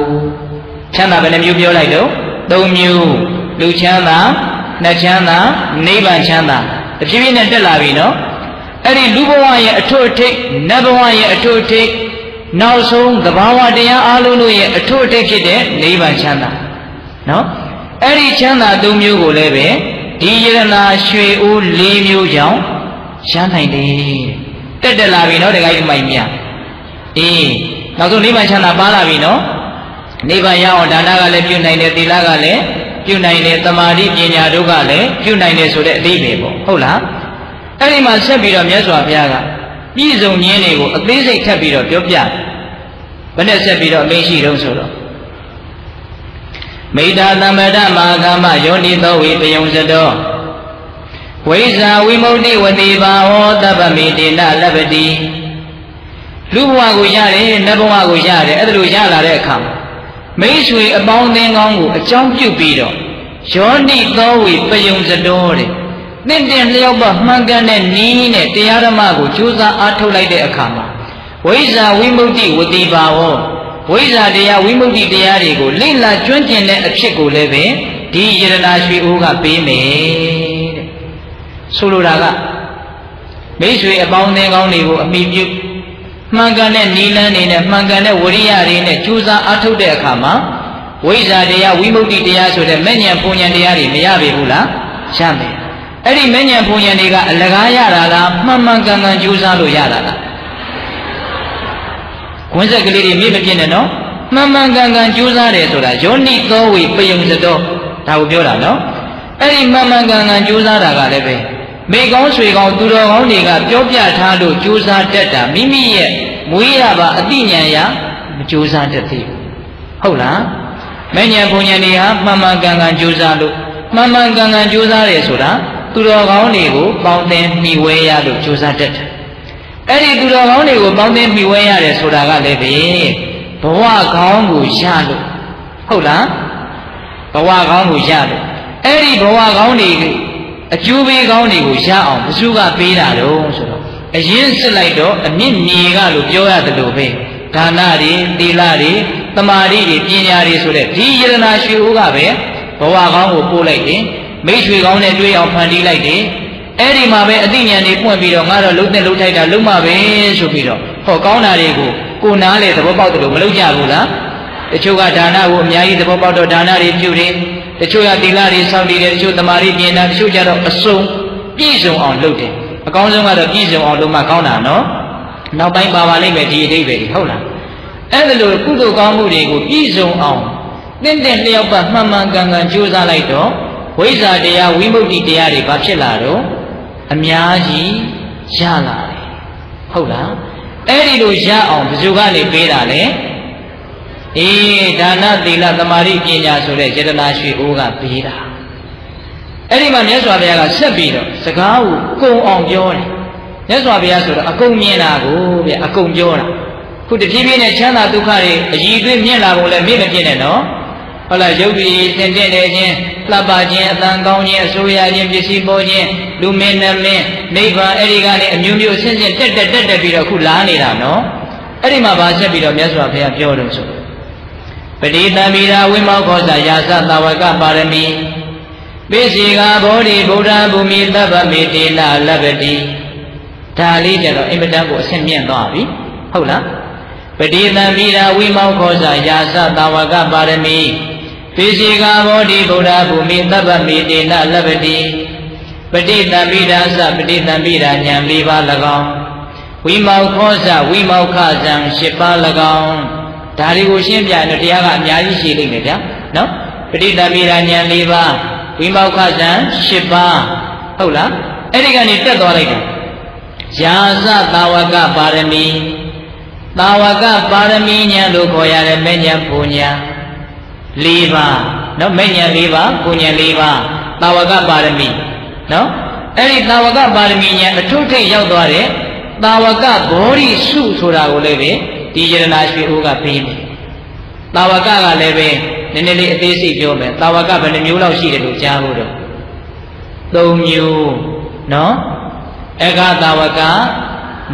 ချမ်းသာဘယ်နှမျိုးပြောလိုက်တော့၃မျိုးလူချမ်းသာနတ်ချမ်းသာနိဗ္ဗာန်ချမ်းသာတဖြည်းဖြည်းနဲ့တက်လာပြီနော်အဲ့ဒီလူဘဝရဲ့အထွတ်အထိပ်နတ်ဘဝရဲ့အထွတ်အထိပ် နောက်ဆုံးသဘာဝတရားအလုံးတို့ရဲ့အထွတ်အထိပ်ဖြစ်တဲ့နိဗ္ဗာန်ချမ်းသာနော်အဲ့ဒီချမ်းသာ၃မျိုးကိုလည်းပဲဒီယရနာရွှေအိုး၄မျိုးကြောင့်ရနိုင်တယ်တက်တက်လာပြီနော်တခါကြီးမိုင်မြအေးနောက်ဆုံးနိဗ္ဗာန်ချမ်းသာပါလာပြီနော်နိဗ္ဗာန်ရအောင်ဒါနကလည်းပြုနိုင်တယ်သီလကလည်းပြုနိုင်တယ်သမာဓိပညာတို့ကလည်းပြုနိုင်တယ်ဆိုတဲ့အသေးပဲပေါ့ဟုတ်လားအဲ့ဒီမှာဆက်ပြီးတော့မြတ်စွာဘုရားက ပြည့်စုံခြင်းတွေကိုအသေးစိတ်ထပ်ပြီးတော့ပြောပြဘယ်နဲ့ဆက်ပြီးတော့အမင်းရှိတုံးဆိုတော့မိတာသမ္ပဒမာကမယောနိသောဝိပယုံစတောဝိဇာဝိမု ക്തി ဝတိဘာဟောတပ္ပမိတေနလပ္ပတိလူဘဝကိုရတယ်နတ်ဘဝကိုရတယ်အဲ့ဒါလိုရလာတဲ့အခါမှာမိတ်ဆွေအပေါင်းအသင်းကောင်းကိုအကြောင်းပြုပြီးတော့ယောနိသောဝိပယုံစတောတဲ့ တင့်တယ်လျောက်ပမှန်ကန်တဲ့နီးနဲ့တရားဓမ္မကိုကြိုးစားအားထုတ်လိုက်တဲ့အခါမှာဝိဇာဝိမု ക്തി ဝတိဘာဟောဝိဇ္ဇာတရားဝိမု ക്തി တရားတွေကိုလိမ့်လာကျွမ်းကျင်တဲ့အဖြစ်ကိုလည်းပဲဒီယရနာရွှေအိုးကပေးမယ်တဲ့ဆိုလိုတာကမိတ်ဆွေအပေါင်းအသင်းကောင်းတွေကိုအမိပြုမှန်ကန်တဲ့နီလန်းနေနဲ့မှန်ကန်တဲ့ဝရိယတွေနဲ့ကြိုးစားအားထုတ်တဲ့အခါမှာဝိဇ္ဇာတရားဝိမု ക്തി တရားဆိုတဲ့မဲ့ညံပုံညံတရားတွေမရပြီဘူးလားရမယ် အဲ့ဒီမဲ့ညံပုံညံတွေကအလကားရတာလားမှန်မှန်ကန်ကန်ကြိုးစားလို့ရတာလားခွန်းဆက်ကလေးတွေမြင့်မပြည့်နဲ့နော်မှန်မှန်ကန်ကန်ကြိုးစားတယ်ဆိုတာယောနိသောဝေပယုံစတော့ဒါကိုပြောတာနော်အဲ့ဒီမှန်မှန်ကန်ကန်ကြိုးစားတာကလည်းပဲမိကောင်းဆွေကောင်းသူတော်ကောင်းတွေကပြောပြထားလို့ကြိုးစားတတ်တာမိမိရဲ့မွေးရပါအတိညာရမကြိုးစားတတ်သေးဘူးဟုတ်လားမဉ္ဇဉ်ဘုံဉဏ်တွေဟာမှန်မှန်ကန်ကန်ကြိုးစားလို့မှန်မှန်ကန်ကန်ကြိုးစားတယ်ဆိုတာ သူတော်ကောင်းတွေကိုပေါင်းသင်မိဝဲရလို့ကြိုးစားတတ်တယ်အဲ့ဒီသူတော်ကောင်းတွေကိုပေါင်းသိမိဝဲရတယ်ဆိုတာကလည်းပဲဘဝကောင်းကိုရလို့ဟုတ်လားဘဝကောင်းကိုရလို့အဲ့ဒီဘဝကောင်းတွေအကျိုးပေးကောင်းတွေကိုရအောင်ဘုသူကပေးတာတော့ဆိုတော့အရင်စစ်လိုက်တော့အမြင့်မြေကလို့ပြောရတယ်လို့ပဲဒါနတွေသီလတွေတမာတိတွေပညာတွေဆိုတဲ့ဒီယရနာရွှေဦးကပဲဘဝကောင်းကိုပို့လိုက်တယ် မိတ်ဆွေကောင်းနဲ့တွေ့အောင်ဖန်တီးလိုက်တယ်အဲ့ဒီမှာပဲအသိဉာဏ်တွေပွင့်ပြီးတော့ငါတော့လုံးတဲ့လုံးထိုက်တာလုံးမပဲဆိုပြီးတော့ဟောကောင်းတာတွေကိုကိုနားလေသဘောပေါက်တယ်လို့မလုပ်ကြဘူးလားတချို့ကဒါနကိုအများကြီးသဘောပေါက်တော့ဒါနတွေပြုတယ်တချို့ကသီလတွေစောင့်တည်တယ်တချို့တမာရီပြင်တာတချို့ကျတော့အစုံပြည့်စုံအောင်လုပ်တယ်အကောင်းဆုံးကတော့ပြည့်စုံအောင်လုပ်မှကောင်းတာနော်နောက်ပိုင်းပါပါလိမ့်မယ်ဒီအဓိပ္ပာယ်ကြီးဟုတ်လားအဲ့ဒါလိုကုသိုလ်ကောင်းမှုတွေကိုပြည့်စုံအောင်တင့်တဲ့လျောက်ပတ်မှန်မှန်ကန်ကန်ကြိုးစားလိုက်တော့ ဝိဇ္ဇာတရားဝိမု ക്തി တရားတွေဘာဖြစ်လာတော့အများကြီးရလာတယ်ဟုတ်လားအဲ့ဒီလိုရအောင်ဘယ်သူကနေပေးတာလဲအေးဒါနသီလသမာဓိပညာဆိုတဲ့ယတနာရွှေအိုးကပေးတာအဲ့ဒီမှာမြတ်စွာဘုရားကဆက်ပြီးတော့စကားကိုကုံအောင်ပြောတယ်မြတ်စွာဘုရားဆိုတော့အကုန်မြင်တာကိုဗျအကုန်ပြောတာခုတဖြည်းဖြည်းနဲ့ချမ်းသာဒုက္ခတွေအည်သွေးမြင့်လာပုံလည်းမြင့်မပြည့်နဲ့နော် ဟုတ်လားယုတ်ဒီသင်တဲ့နေခြင်းလှပခြင်းအတန်ကောင်းခြင်းအစိုးရခြင်းပစ္စည်းပေါ်ခြင်းလူမင်းနမင်းနိဗ္ဗာန်အဲ့ဒီကနေအမျိုးမျိုးဆင်းဆင်းတက်တက်တက်တက်ပြီးတော့ခုလာနေတာနော်အဲ့ဒီမှာဗာဆက်ပြီးတော့မြတ်စွာဘုရားပြောတယ်ဆိုပတိတံမိရာဝိမောခောဇာယာသတာဝကပါရမီပိစီကဘောဓိဗုဒ္ဓဘူမိတပ္ပမေတိနာလဗ္ဗတိဒါလေးကြတော့အင်မတန်ကိုအဆင့်မြင့်သွားပြီဟုတ်လားပတိတံမိရာဝိမောခောဇာယာသတာဝကပါရမီ ပိစီကဘောဓိဗုဒ္ဓဘူမိတပ္ပမေတေနလဗ္ဗတိပဋိသမိရာသပဋိသမိရာဉာဏ်၄ပါး၎င်းဝိမောခောဇဝိမောခဇံ၈ပါး၎င်းဒါတွေကိုရှင်းပြရင်တော့တရားကအများကြီးရှိလိမ့်မယ်ဗျာနော်ပဋိသမိရာဉာဏ်၄ပါးဝိမောခဇံ၈ပါးဟုတ်လားအဲ့ဒီကနေတက်သွားလိုက်တယ်ယာသတာဝကပါရမီတာဝကပါရမီဉာဏ်လို့ခေါ်ရတဲ့မဲ့ဉာဏ်ပူဉာဏ် ၄ပါးနော်မဲ့ညာ၄ပါးကိုညာ၄ပါးတာဝကပါရမီနော်အဲ့ဒီတာဝကပါရမီညာအထုထိတ်ရောက်သွားတဲ့တာဝကဘောဓိစုဆိုတာကိုလည်းပဲဒီယရနာရွှေအိုးကပေးမယ်တာဝကကလည်းပဲနည်းနည်းလေးအသေးစိတ်ပြောမယ်တာဝကဘယ်နှမျိုးလောက်ရှိတယ်လို့ကြားဖို့တော့၃မျိုးနော်အကတာဝက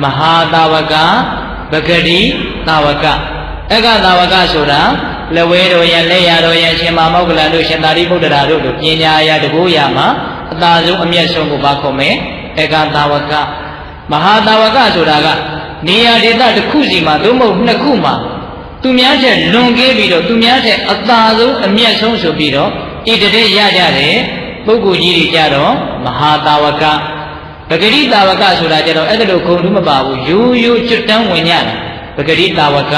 မဟာတာဝကပဂတိတာဝက အကတာဝကဆိုတာလက်ဝဲတော်ရဲ့လက်ရတော်ရဲ့ရှင်မမောက္ကလန်တို့ရှင်သာရိပုတ္တရာတို့တို့ပညာရာတကူရာမှာအသာဆုံးအမျက်ဆုံးကိုပါခေါ်မယ်ဧကသာဝကမဟာသာဝကဆိုတာကနေရာဒေသတစ်ခုစီမှာသို့မဟုတ်နှစ်ခုမှာသူများထက်လွန်ကဲပြီးတော့သူများထက်အသာဆုံးအမျက်ဆုံးဆိုပြီးတော့ဣတရေရကြတယ်ပုဂ္ဂိုလ်ကြီးတွေကြတော့မဟာတာဝကပဂရိတာဝကဆိုတာကြတော့အဲ့ဒါလိုခုံတူးမပါဘူးရိုးရိုးကျွတ်တန်းဝင်ကြတာပဂရိတာဝက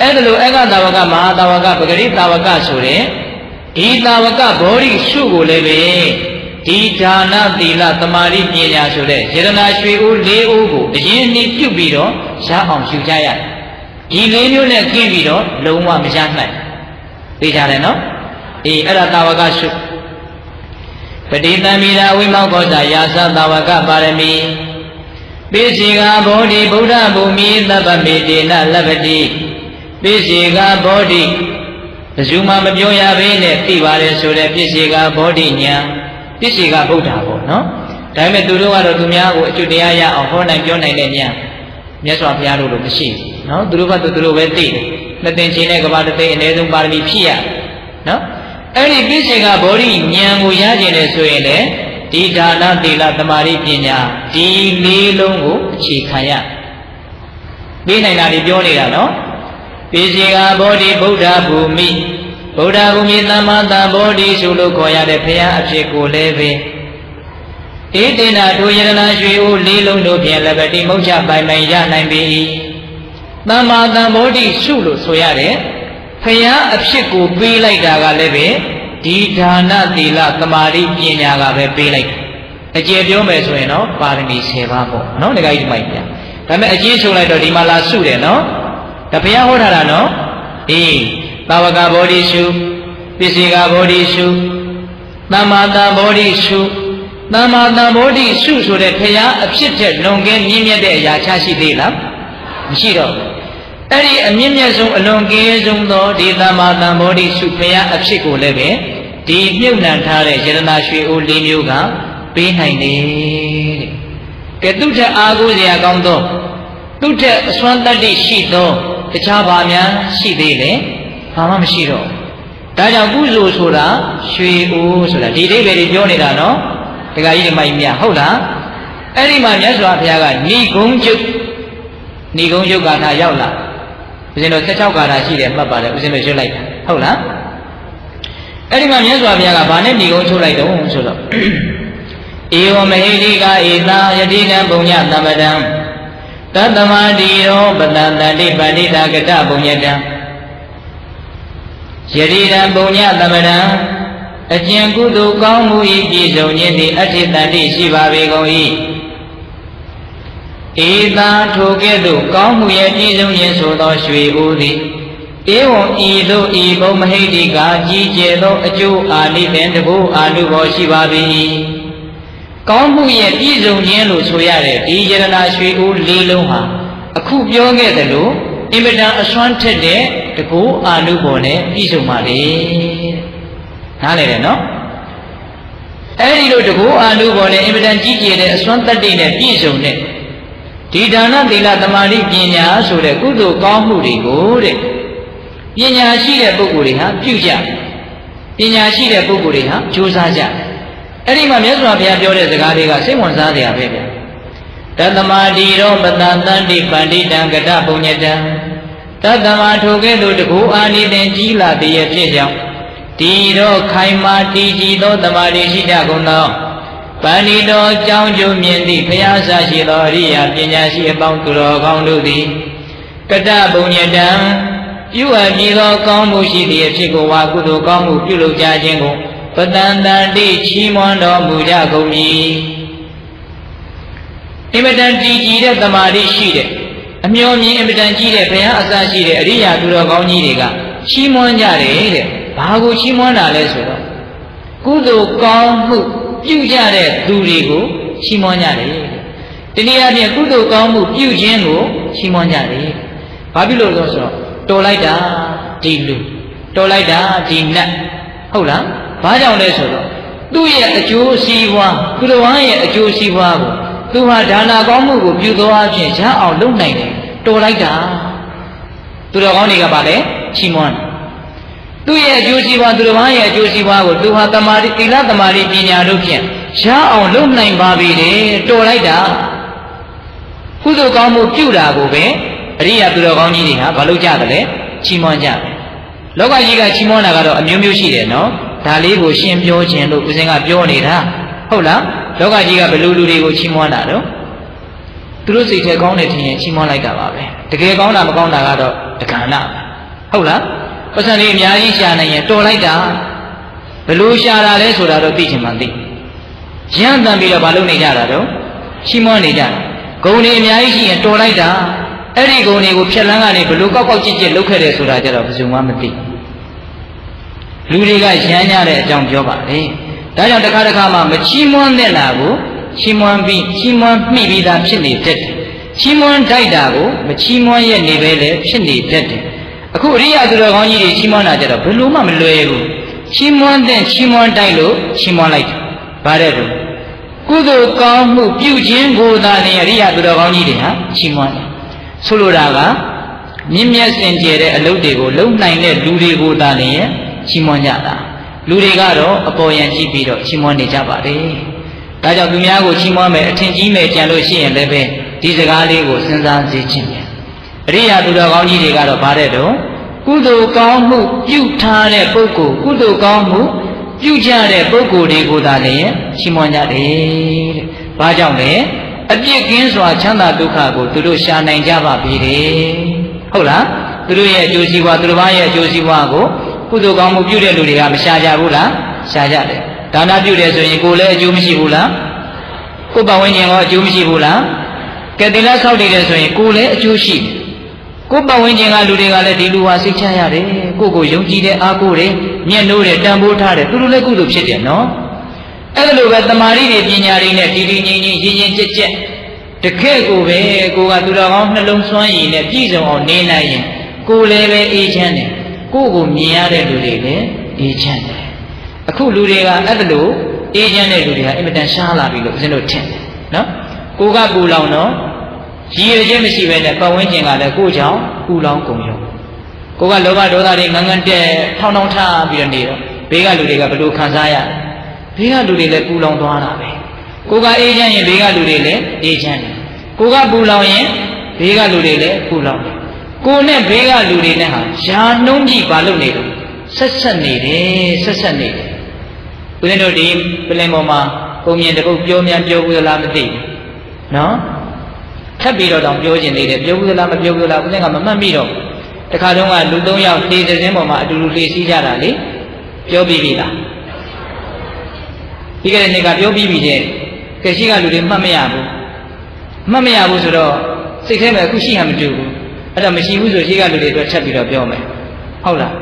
အဲ့ဒါလိုအက္ခတာဝကမဟာတာဝကပဂရိတာဝကဆိုတဲ့ဒီတာဝကဘောဓိရှုကိုလည်းပဲဒီဒါနသီလသမာဓိပညာဆိုတဲ့ယရနာရွှေဦး၄ဦးကိုအရင်နေ့ပြုတ်ပြီးတော့ရအောင်ယူကြရတယ်ဒီလေးမျိုးနဲ့กินပြီးတော့လုံးဝမရနိုင်သိကြတယ်နော်အေးအဲ့ဒါတာဝကရှုပတိတံမိရာဝိမောကောဇာယာသတာဝကပါရမီပိစီကဘောဓိဗုဒ္ဓဘူမိသဗ္ဗမေတေနလဗ္ဗတိ ပိစီကဘောဓိဘယ်သူမှမပြောရဘဲနဲ့သိပါလေဆိုတဲ့ပိစီကဘောဓိညာပိစီကဗုဒ္ဓပေါ့နော်ဒါပေမဲ့သူတို့ကတော့သူများကိုအကျွတရားရအောင်ဟောနိုင်ပြောနိုင်တဲ့ညာမြတ်စွာဘုရားတို့လိုမရှိဘူးနော်သူတို့ကသူတို့ပဲသိတယ်နှစ်သိင်ချင်းတဲ့ကဘာတသိအနည်းဆုံးပါရမီဖြည့်ရနော်အဲ့ဒီပိစိကဘောဓိဉာဏ်ကိုရကျင်တယ်ဆိုရင်လေဒီဒါနသီလသမာဓိပညာဒီလေးလုံးကိုအခြေခံရပြီးနိုင်တာဒီပြောနေတာနော် ပိစိကဘောဓိဗုဒ္ဓဘူမိဗုဒ္ဓဘူမိသမ္မာတဘောဓိဆိုလို့ခေါ်ရတဲ့ဘုရားအဖြစ်ကိုလည်းပဲဧတေနာဒုယရဏရွှေဦးလေးလုံးတို့ဖြင့်လည်းပဲတိမုတ်ချပိုင်ပိုင်ရနိုင်ပြီသမ္မာတဘောဓိရှုလို့ဆိုရတယ်ဖယားအဖြစ်ကိုပေးလိုက်တာကလည်းပဲဒီဒါနသီလသမာဓိပညာကပဲပေးလိုက်အကျေပြောမယ်ဆိုရင်တော့ပါရမီ10ပါးပေါ့နော်ဒီကကြီးဒီမိုက်ပြဒါပေမဲ့အကျေချုပ်လိုက်တော့ဒီမှာလာစုတယ်နော် ဒါဘုရားဟောထားတာနော်အေးသာဝကဘောဓိရှုပစ္စေကဘောဓိရှုသမ္မာတဘောဓိရှုသမ္မာတဘောဓိရှုဆိုတဲ့ဘုရားအဖြစ်တဲ့လွန်ကဲမြင့်မြတ်တဲ့အရာချရှိသေးလားမရှိတော့ဘူးအဲ့ဒီအမြင့်မြတ်ဆုံးအလွန်ကဲဆုံးသောဒီသမ္မာသမ္ဗောဓိစုဖရာအဖြစ်ကိုလည်းပဲဒီမြုပ်နှံထားတဲ့ယရနာရွှေအိုးလေးမျိုးကပေးနိုင်တယ်တဲ့ကဲသူထက်အားကိုးစရာကောင်းသောသူထက်အစွမ်းတတ္တိရှိသော တခြားဘာများရှိသေးလဲဘာမှမရှိတော့ဒါကြောင့်ကုသိုလ်ဆိုတာရွှေအိုးဆိုတာဒီအိဗယ်တွေပြောနေတာနော်ဒကာကြီးတွေမိုက်မြဟုတ်လားအဲ့ဒီမှာမြတ်စွာဘုရားကဏိဂုံကျုပ်ဏိဂုံကျုပ်ကထာရောက်လာဦးဇင်းတို့16ကာထာရှိတယ်မှတ်ပါတယ်ဦးဇင်းတို့ရွတ်လိုက်တာဟုတ်လားအဲ့ဒီမှာမြတ်စွာဘုရားကဗာနဲ့ဏိကုံးချုပ်လိုက်တော့ဆိုတော့ဧဝမဟိတိကဧသာယတိနံပုံညသမ္ပဒံ တတမတိရောပတတတိပဏိတာကတပုံညတံယတိတံပုံညသမ္ပဒံအကျဉ်ကုသိုလ်ကောင်းမှု၏ပြည့်စုံခြင်းသည်အဋ္ဌိတန်တိရှိပါပေကုန်၏ဧသာထိုကဲ့သို့ကောင်းမှုရဲ့ပြည့်စုံခြင်းဆိုသောရွှေဦးသည်ဧဝံဤသို့ဤဘုံမဟိတိကကြီးကျယ်သောအကျိုးအာနိသင်တကူအာနုဘောရှိပါ၏ ကောင်းမှုရဲ့ပြည့်စုံခြင်းလို့ဆိုရတဲ့ဒီယရနာရွှေဦးလေးလုံးဟာအခုပြောခဲ့သလိုအင်မတန်အစွမ်းထက်တဲ့တကူအာနုဘောနဲ့ပြည့်စုံပါလေနားလည်တယ်နော်အဲ့ဒီလိုတကူအာနုဘောနဲ့အင်မတန်ကြီးကျယ်တဲ့အစွမ်းတတ္တိနဲ့ပြည့်စုံတဲ့ဒီဒါနသီလသမာဓိပညာဆိုတဲ့ကုသိုလ်ကောင်းမှုတွေကိုတဲ့ပညာရှိတဲ့ပုဂ္ဂိုလ်တွေဟာပြုကြပညာရှိတဲ့ပုဂ္ဂိုလ်တွေဟာကြိုးစားကြ အဲ့ဒီမှာမြတ်စွာဘုရားပြောတဲ့စကားတွေကစိတ်ဝင်စားစရာပဲဗျတတမတိရောပတတန္တိပန္တိတံကတပုညတံတတမထိုကဲ့သို့တကူအာနိသင်ကြီးလာတည်းဖြစ်ကြောင်းဒီတော့ခိုင်မာတည်ကြည်သောတမာတိရှိကြကုန်သောပဏိတော်ကြောင်းကျုံမြင်သည့်ဘုရားဆရှိသောအရိယာပညာရှိအပေါင်းသူတော်ကောင်းတို့သည်ကတပုံညတံပြုအပ်မည်သောကောင်းမှုရှိသည့်အဖြစ်ကိုဝါကုသိုလ်ကောင်းမှုပြုလုပ်ကြခြင်းကို ပတန်တန်တိချီးမွမ်းတော်မူကြကုန်မည်အင်မတန်တည်ကြည်တဲ့တမာတိရှိတဲ့အမျော်မြင်အင်မတန်ကြီးတဲ့ဘုရားအစရှိတဲ့အရိယာသူတော်ကောင်းကြီးတွေကချီးမွမ်းကြတယ်တဲ့ဘာကိုချီးမွမ်းတာလဲဆိုတော့ကုသိုလ်ကောင်းမှုပြုကြတဲ့သူတွေကိုချီးမွမ်းကြတယ်တနည်းအားဖြင့်ကုသိုလ်ကောင်းမှုပြုခြင်းကိုချီးမွမ်းကြတယ်ဘာဖြစ်လို့လဲဆိုတော့တော်လိုက်တာဒီလူတော်လိုက်တာဒီနတ်ဟုတ်လား ဘာကြောင့်လဲဆိုတော့သူ့ရဲ့အကျိုးစီးပွားသူတော်ဟန်ရဲ့အကျိုးစီးပွားကိုသူဟာဒါနာကောင်းမှုကိုပြုသောအဖြစ်ရအောင်လုပ်နိုင်တယ်တော်လိုက်တာသူတော်ကောင်းတွေကပါလေချီးမွမ်းတယ်သူ့ရဲ့အကျိုးစီးပွားသူတစ်ပါးရဲ့အကျိုးစီးပွားကိုသူဟာတမာတိသီလတမာတိပညာတို့ဖြင့်ရအောင်လုပ်နိုင်ပါပြီလေတော်လိုက်တာကုသိုလ်ကောင်းမှုပြုတာကိုပဲအရိယာသူတော်ကောင်းကြီးတွေဟာဘာလို့ကြတယ်လဲချီးမွမ်းကြတယ်လောကကြီးကချီးမွမ်းတာကတော့အမျိုးမျိုးရှိတယ်နော် ဒါလေးကိုရှင်းပြောခြင်းလို့ဦးဇင်းကပြောနေတာဟုတ်လားလောကကြီးကဘယ်လိုလူတွေကိုချီးမွမ်းတာတော့သူတို့စိတ်ထဲကောင်းတယ်ထင်ရင်ချီးမွမ်းလိုက်တာပါပဲတကယ်ကောင်းတာမကောင်းတာကတော့တက္ကနာဟုတ်လားပတ်စံလေးအများကြီးရှာနိုင်ရင်တော်လိုက်တာဘယ်လိုရှာတာလဲဆိုတာတော့သိချင်မှသိရမ်းတန်ပြီးတော့ဘာလုပ်နေကြတာတော့ချီးမွမ်းနေကြတာဂုံတွေအများကြီးရှိရင်တော်လိုက်တာအဲ့ဒီဂုံတွေကိုဖြက်လန်းကနေဘလို့ကောက်ကောက်ကြည့်ကြည့်လုပ်ခဲ့တယ်ဆိုတာကြတော့ဘယ်သူမှမသိ လူတွေကရမ်းကြတဲ့အကြောင်းပြောပါလေဒါကြောင့်တစ်ခါတစ်ခါမှမချီးမွမ်းတဲ့လားကိုချီးမွမ်းပြီးချီးမွမ်းမိပြီးသားဖြစ်နေတတ်တယ်ချီးမွမ်းတိုက်တာကိုမချီးမွမ်းရဲ့နေပဲလေဖြစ်နေတတ်တယ်အခုအရိယာသူတော်ကောင်းကြီးတွေချီးမွမ်းတာကြတော့ဘယ်လို့မှမလွယ်ဘူးချီးမွမ်းတဲ့ချီးမွမ်းတိုက်လို့ချီးမွမ်းလိုက်တယ်ဗါတဲ့ဘူးကုသိုလ်ကောင်းမှုပြုခြင်းကိုသာလျှင်အရိယာသူတော်ကောင်းကြီးတွေဟာချီးမွမ်းတယ်ဆိုလိုတာကမြင့်မြတ်စင်ကြယ်တဲ့အလုပ်တွေကိုလုံနိုင်တဲ့လူတွေကိုသာလျှင် ချီးမွမ်းကြတာလူတွေကတော့အပေါ်ယံကြည့်ပြီးတော့ချီးမွမ်းနေကြပါတယ်ဒါကြောင့်သူများကိုချီးမွမ်းမယ်အထင်ကြီးမယ်ကြံလို့ရှိရင်လည်းပဲဒီစကားလေးကိုစဉ်းစားစေခြင်းပဲအရိယာသူတော်ကောင်းကြီးတွေကတော့ဗါတဲ့တော့ကုသိုလ်ကောင်းမှုပြုထားတဲ့ပုဂ္ဂိုလ်ကုသိုလ်ကောင်းမှုပြုကြတဲ့ပုဂ္ဂိုလ်တွေကိုသာလည်းချီးမွမ်းကြတယ်တဲ့။ဘာကြောင့်လဲအပြစ်ကင်းစွာချမ်းသာဒုက္ခကိုသူတို့ရှာနိုင်ကြပါပြီတဲ့။ဟုတ်လား။သူတို့ရဲ့အကျိုးစီးပွားသူတို့ဘာရဲ့အကျိုးစီးပွားကို ကုသိုလ်ကောင်းမှုပြုတဲ့လူတွေကမရှာကြဘူးလား။ရှာကြတယ်။ဒါနပြုတယ်ဆိုရင်ကိုယ်လည်းအကျိုးမရှိဘူးလား။ကိုယ်ပတ်ဝန်းကျင်ရောအကျိုးမရှိဘူးလား။ကဲတိလဆောက်တည်တယ်ဆိုရင်ကိုယ်လည်းအကျိုးရှိတယ်ကိုယ်ပတ်ဝန်းကျင်ကလူတွေကလည်းဒီလူဟာစိတ်ချရတယ်ကိုယ့်ကိုယုံကြည်တဲ့အားကိုးတယ်ညှက်နိုးတယ်တန်ဖိုးထားတယ်သူတို့လည်းကုသိုလ်ဖြစ်တယ်နော်အဲ့လိုပဲတမာရီတွေပညာတွေနဲ့ဒီဒီငြိမ်ငြိမ်ရင်းရင်းကြက်ကြက်တခဲကိုပဲကိုကသူတော်ကောင်းနှလုံးသွင်းရည်နဲ့ပြည့်စုံအောင်နေနိုင်ရင်ကိုလည်းပဲအေးချမ်းတယ် ကိုကိုမြင်ရတဲ့လူတွေလည်းအေးချမ်းတယ်အခုလူတွေကအဲ့လိုအေးချမ်းတဲ့လူတွေဟာအင်မတန်ရှားလာပြီလို့ဦးဇင်းတို့ထင်တယ်နော်ကိုကပူလောင်တော့ရည်ရခြင်းမရှိဘဲနဲ့ပတ်ဝန်းကျင်ကလည်းကိုယ့်ကြောင့်ပူလောင်ကုန်ရောကိုကလောဘဒေါသတွေငန်းငန်းတက်ထောင်းထောင်းထားပြီးတော့နေတော့ဘေးကလူတွေကဘယ်လိုခံစားရဘေးကလူတွေလည်းပူလောင်သွားတာပဲကိုကအေးချမ်းရင်ဘေးကလူတွေလည်းအေးချမ်းတယ်ကိုကပူလောင်ရင်ဘေးကလူတွေလည်းပူလောင်တယ် ကိုနဲ့ဘေးကလူတွေနဲ့ဟာယာနှုံးကြည့်ပါလို့နေတော့ဆက်ဆက်နေတယ်ဆက်ဆက်နေတယ်ဦးဇင်းတို့ဒီပလင်ပေါ်မှာပုံမြင်တပုတ်ပြောများပြောဘူးလားမသိဘူးနော်ထပ်ပြီးတော့တောင်ပြောခြင်းနေတယ်ပြောဘူးလားမပြောဘူးလားဦးဇင်းကမမှတ်မိတော့တခါတုန်းကလူ၃ယောက်တေးတဲ့င်းပေါ်မှာအတူတူတေးစီးကြတာလေပြောပြီးပြီလားဒီကနေ့ကပြောပြီးပြီတဲ့ကဲရှိကလူတွေမှတ်မရဘူးမှတ်မရဘူးဆိုတော့စိတ်ထဲမှာအခုရှိဟန်မတူဘူး အဲ့ဒါမရှိဘူးဆိုရှိကလူတွေအတွက်ထပ်ပြီးတော့ပြောမယ်ဟုတ်လား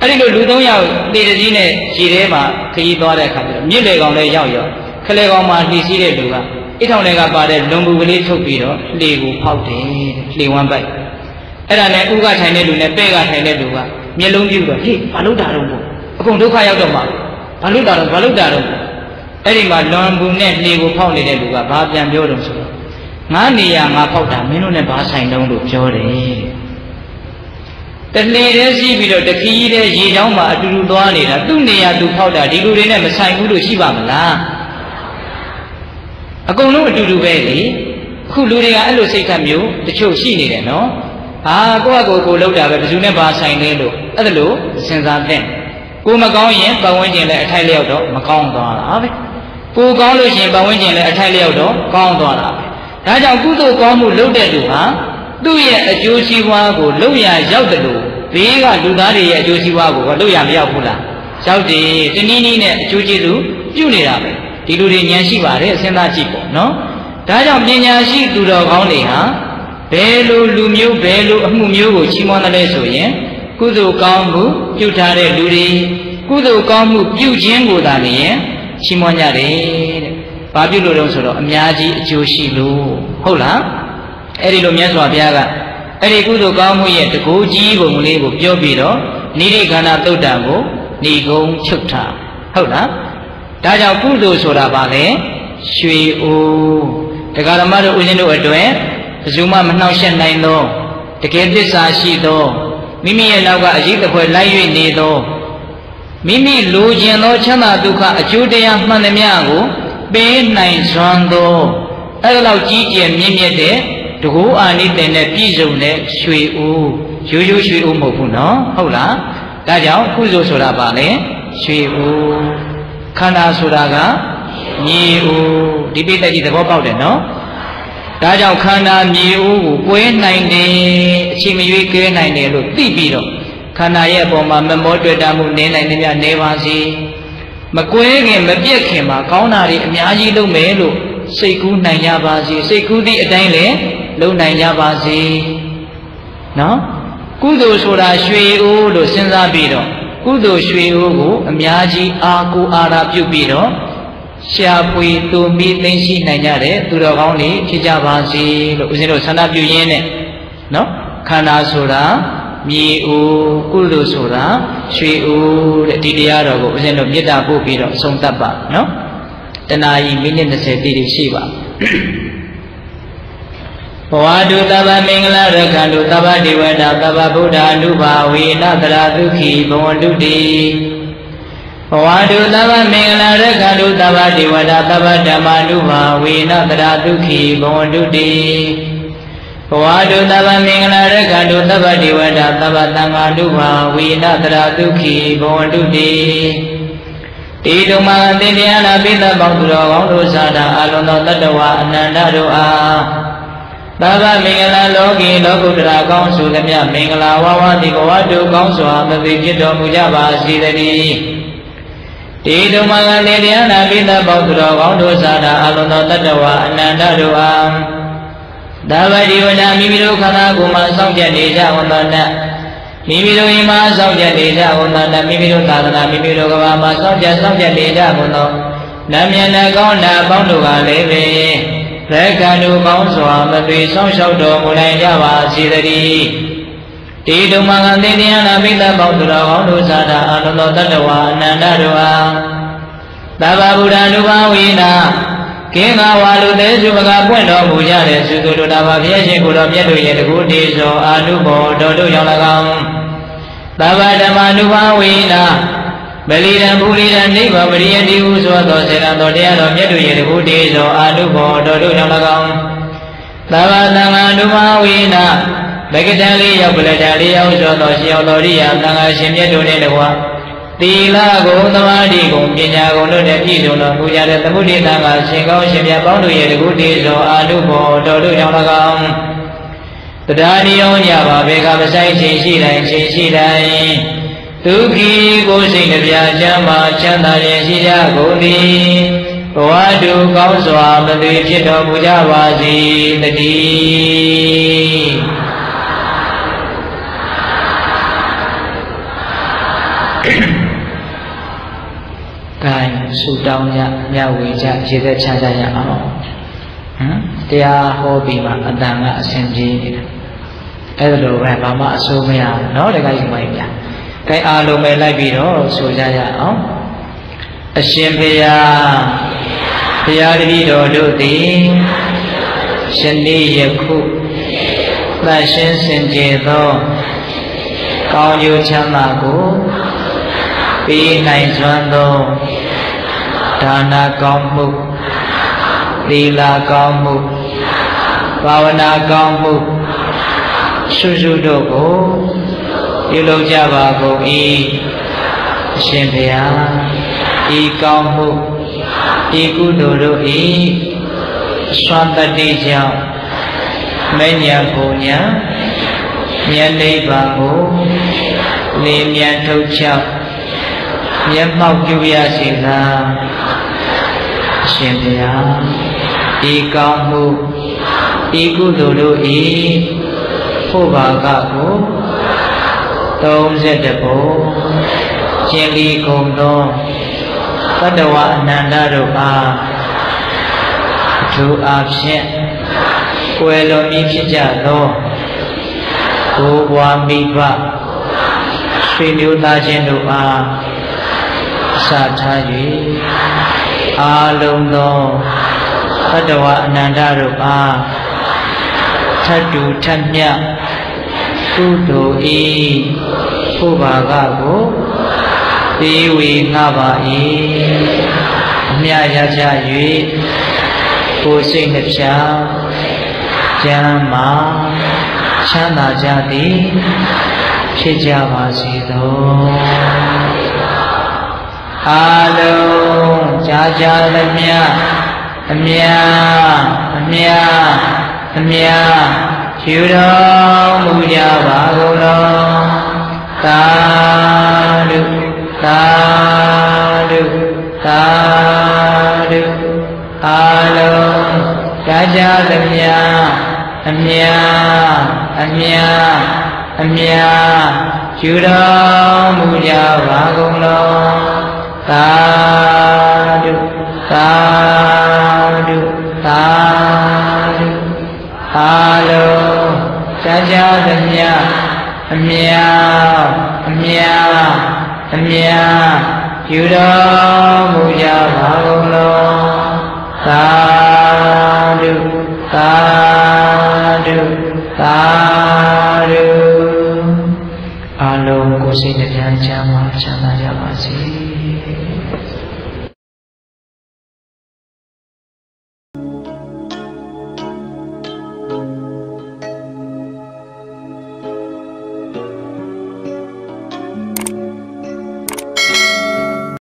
အဲ့ဒီလိုလူ၃ယောက်တေးတဲ့င်းနဲ့ခြေထဲမှာခရီးသွားတဲ့အခါကျတော့မြစ်လေကောင်လည်းရောက်ရောခလေကောင်မှာလှီစီးတဲ့လူကအိထောင်တွေကပါတဲ့လွန်ဘူးကလေးထုတ်ပြီးတော့လှေကိုဖောက်တယ်လှေဝမ်းပိုက်အဲ့ဒါနဲ့ဥကထိုင်တဲ့လူနဲ့ပဲ့ကထိုင်တဲ့လူကမျက်လုံးပြူတော့ဟေးဘာလို့တာတော့မို့အကုန်ဒုက္ခရောက်တော့မှာဘာလို့တာတော့ဘာလို့တာတော့အဲ့ဒီမှာလွန်ဘူးနဲ့လှေကိုဖောက်နေတဲ့လူကဘာပြန်ပြောတော့ဆိုတော့ ငါနေရငါဖောက်တာမင်းတို့နဲ့ဘာဆိုင်တုံးလို့ပြောတယ်တလှေတဲ့ရှိပြီးတော့တခီးတဲ့ရေချောင်းမှာအတူတူသွားနေတာသူ့နေရာသူဖောက်တာဒီလူတွေနဲ့မဆိုင်ဘူးလို့ရှိပါမလားအကုန်လုံးအတူတူပဲလေအခုလူတွေကအဲ့လိုစိတ်ဓာတ်မျိုးတချို့ရှိနေတယ်နော်ဟာကိုယ့်အကိုကိုလောက်တာပဲဘယ်သူနဲ့ဘာဆိုင်လဲလို့အဲ့ဒါလို့စဉ်းစားတဲ့ကိုမကောင်းရင်ပတ်ဝန်းကျင်လည်းအထိုက်လျောက်တော့မကောင်းသွားတာပဲကိုကောင်းလို့ရှိရင်ပတ်ဝန်းကျင်လည်းအထိုက်လျောက်တော့ကောင်းသွားတာပဲ ဒါကြောင့်ကုသိုလ်ကောင်းမှုလုပ်တဲ့လူဟာသူ့ရဲ့အကျိုးစီးပွားကိုလုပ်ရရောက်တယ်လို့ဘေးကလူသားတွေရဲ့အကျိုးစီးပွားကိုလုပ်ရမရောက်ဘူးလားရောက်တယ်တနည်းနည်းနဲ့အကျိုးကျေးဇူးပြုနေတာပဲဒီလူတွေဉာဏ်ရှိပါတယ်စဉ်းစားကြည့်ပေါ့နော်ဒါကြောင့်ပညာရှိသူတော်ကောင်းတွေဟာဘယ်လိုလူမျိုးဘယ်လိုအမှုမျိုးကိုချီးမွမ်းတယ်လဲဆိုရင်ကုသိုလ်ကောင်းမှုပြုထားတဲ့လူတွေကုသိုလ်ကောင်းမှုပြုခြင်းကိုသာလျှင်ချီးမွမ်းကြတယ်တဲ့။ ဘာပြုလို့လဲဆိုတော့အများကြီးအကျိုးရှိလို့ဟုတ်လား။အဲ့ဒီလိုမြတ်စွာဘုရားကအဲ့ဒီကုသိုလ်ကောင်းမှုရဲ့တကူကြီးပုံလေးကိုပြောပြီးတော့နိရိခန္ဓသုတ်တံကိုဏီကုံချုပ်ထားဟုတ်လား။ဒါကြောင့်ကုသိုလ်ဆိုတာဘာလဲရွှေအိုးတရားဓမ္မတို့ဦးဇင်းတို့အတွက်ဘယ်သူမှမနှောက်ယှက်နိုင်သောတကယ်သစ္စာရှိသောမိမိရဲ့နောက်ကအရေးတပွဲလိုက်၍နေသောမိမိလိုချင်သောချမ်းသာဒုက္ခအကျိုးတရားမှန်သမျှကို ပေးနိုင်စွမ်းသောအဲ့ဒါလောက်ကြီးကျယ်မြင့်မြတ်တဲ့တကူအာနိသင်နဲ့ပြည့်စုံတဲ့ရွှေဦးရိုးရိုးရွှေဦးမဟုတ်ဘူးနော်ဟုတ်လားဒါကြောင့်ကုသိုလ်ဆိုတာပါလေရွှေဦးခန္ဓာဆိုတာကမြေဦးဒီပိဋကကြီးသဘောပေါက်တယ်နော်ဒါကြောင့်ခန္ဓာမြေဦးကိုကွဲနိုင်တယ်အချိန်မရွေးကဲနိုင်တယ်လို့သိပြီးတော့ခန္ဓာရဲ့အပေါ်မှာမမောတွေ့တာမှုနေနိုင်တယ်များနေပါစေ မကွဲခင်မပြက်ခင်မှာကောင်းတာတွေအများကြီးလုပ်မယ်လို့စိတ်ကူးနိုင်ကြပါစေစိတ်ကူးသည့်အတိုင်းလည်းလုပ်နိုင်ကြပါစေနော်ကုသိုလ်ဆိုတာရွှေအိုးလို့စဉ်းစားပြီးတော့ကုသိုလ်ရွှေအိုးကိုအများကြီးအာကိုအာရာပြုပြီးတော့ရှားပွေတူမီသိရှိနိုင်ကြတဲ့သူတော်ကောင်းတွေဖြစ်ကြပါစေလို့ဦးဇင်းတို့ဆန္ဒပြုရင်းနဲ့နော်ခန္ဓာဆိုတာ မြေအိုးကုသိုလ်ဆိုတာရွှေအိုးတဲ့ဒီတရားတော်ကိုဦးဇင်းတို့မေတ္တာပို့ပြီးတော့ဆုံးသတ်ပါနော်တနာရီမိနစ်20တိတိရှိပါဘဝတုသဗ္ဗမင်္ဂလာရခန္တုသဗ္ဗဒေဝတာသဗ္ဗဗုဒ္ဓ ानु ဘာဝေနတရာဒုက္ခိဘဝန္တုတိဘဝတုသဗ္ဗမင်္ဂလာရခန္တုသဗ္ဗဒေဝတာသဗ္ဗဓမ္မာနုဘာဝေနတရာဒုက္ခိဘဝန္တုတိ ဘဝတုသဗ္ဗမင်္ဂလာရခန္တုသဗ္ဗဒေဝတာသဗ္ဗသံဃာနုဘာဝေနတရာဒုက္ခိဘဝန္တုတိဤတုမသင်တရားနာပိသပေါင်းသူတော်ကောင်းတို့သာတာအလုံးသောတတ္တဝအနန္တတို့အားသဗ္ဗမင်္ဂလာလောကီလောကုတ္တရာကောင်းဆိုသမျှမင်္ဂလာဝဝတိဘဝတုကောင်းစွာမသိဖြစ်တော်မူကြပါစေတည်းဤတုမသင်တရားနာပိသပေါင်းသူတော်ကောင်းတို့သာတာအလုံးသောတတ္တဝအနန္တတို့အား သဗ္ဗဒီဝနာမိမိတို့ခန္ဓာကိုယ်မှာစောင့်ကြနေကြဝန်တော်နဲ့မိမိတို့အိမ်မှာစောင့်ကြနေကြဝန်တော်နဲ့မိမိတို့သာသနာမိမိတို့ကဘာမှာစောင့်ကြစောင့်ကြနေကြဝန်တော်နတ်မြတ်နဲ့ကောင်းတာပေါင်းတို့ကလည်းပဲလက်ခံတို့ကောင်းစွာမသွေဆောင်လျှောက်တော်မူနိုင်ကြပါစေတည်းဒီတုမကသေတရားနာပိသပေါင်းသူတော်ကောင်းတို့သာတာအလုံးသောတတ္တဝါအနန္တတို့အားသဗ္ဗဗုဒ္ဓ ानु ဘာဝိနာ ကင်းသာဝါလူသေးစုမကပွင့်တော်မူကြတဲ့သုသူတို့တာဘာဘုရားရှင်ကိုတော်မြတ်တို့ရဲ့တကူတေဇောအာနုဘောတော်တို့ကြောင့်၎င်းသဗ္ဗဓမ္မာနုဘာဝိနာဗလိရံဘူလိရံနိဗ္ဗာပရိယတိဟုဆိုသောစေတံတော်တရားတော်မြတ်တို့ရဲ့တကူတေဇောအာနုဘောတော်တို့ကြောင့်၎င်းသဗ္ဗသံဃာနုဘာဝိနာဘဂတံလေးရောက်ပလတံလေးရောက်ဆိုသောရှင်တော်ရိယသံဃာရှင်မြတ်တို့နဲ့တကွာ သီလကိုသမာဓိကိုပညာကိုတို့နဲ့ပြည့်စုံတော်မူကြတဲ့သမုဒိတံကရှင်ကောင်းရှင်မြတ်ပေါင်းတို့ရဲ့တကုတေဇောအာနုဘောတော်တို့ကြောင့်၎င်းတရားနိယောညပါဘေကမဆိုင်ခြင်းရှိတိုင်းခြင်းရှိတိုင်းဒုက္ခိကိုစိတ်နှပြချမ်းသာချမ်းသာရင်ရှိကြကုန်သည်ဘဝတုကောင်းစွာမသွေဖြစ်တော်မူကြပါစေတည်း ကဲဆူတောင်းကြမြဝေကြရေသက်ချကြရအောင်ဟမ်တရားဟောပြီးမှအတန်ကအစဉ်ပြေးနေတာအဲ့ဒါလိုပဲဘာမှအဆိုးမရဘူးเนาะတခါကြီးမိုင်းပြကဲအားလုံးပဲလိုက်ပြီးတော့ဆိုကြရအောင်အရှင်ဘုရားဘုရားတပည့်တော်တို့သည်ရှင်နေ့ယခုသတ်ရှင်းစင်ကြယ်သောကောင်းကျိုးချမ်းသာကို ပေးနိုင်စွမ်းသောဒါနကောင်းမှုသီလကောင်းမှုဘာဝနာကောင်းမှုဆုစုတို့ကိုပြုလုပ်ကြပါကုန်၏အရှင်ဘုရားဤကောင်းမှုဤကုသိုလ်တို့၏စွမ်းတတိကြောင့်မဉ္ဇဉ်ကိုညာဉာဏ်နိဗ္ဗာန်ကိုလေမြန်ထုတ်ချောက် မျက်မှောက်ပြုရစေသာအရှင်ဘုရားဤကောင်းမှုဤကုသိုလ်တို့ဤဖို့ဘာကကို30ဘုံကျင်လီကုန်သောတတ္တဝအနန္တတို့အားအထူးအားဖြင့်ကွယ်လွန်ပြီးဖြစ်ကြသောဘိုးဘွားမိဘဆွေမျိုးသားချင်းတို့အားအ စထား၍အာလုံးသောတတ္တဝအနန္တတို့အားထတ်တူထတ်မြတ်ကုသိုလ်ဤဖို့ဘာကကိုသေးဝေငှပါ၏အမြရချ၍ကိုယ်စိတ်နှပြချကျမ်းမာချမ်းသာကြသည်ဖြစ်ကြပါစေသော အာလုံးကြာကြာသမျှအမြအမြအမြယူတော်မူကြပါကုန်လောသာဓုသာဓုသာဓုအာလုံးကြာကြာသမျှအမြအမြအမြယူတော်မူကြပါကုန်လော သာဓုသာဓုသာဓုအာလုံးကြာကြာသမျှအမြအမြအမြယူတော်မူကြပါကုန်လောသာဓုသာဓုသာဓုအလုံးကိုယ်စိတ်နှပြချမ်းသာချမ်းသာကြပါစေ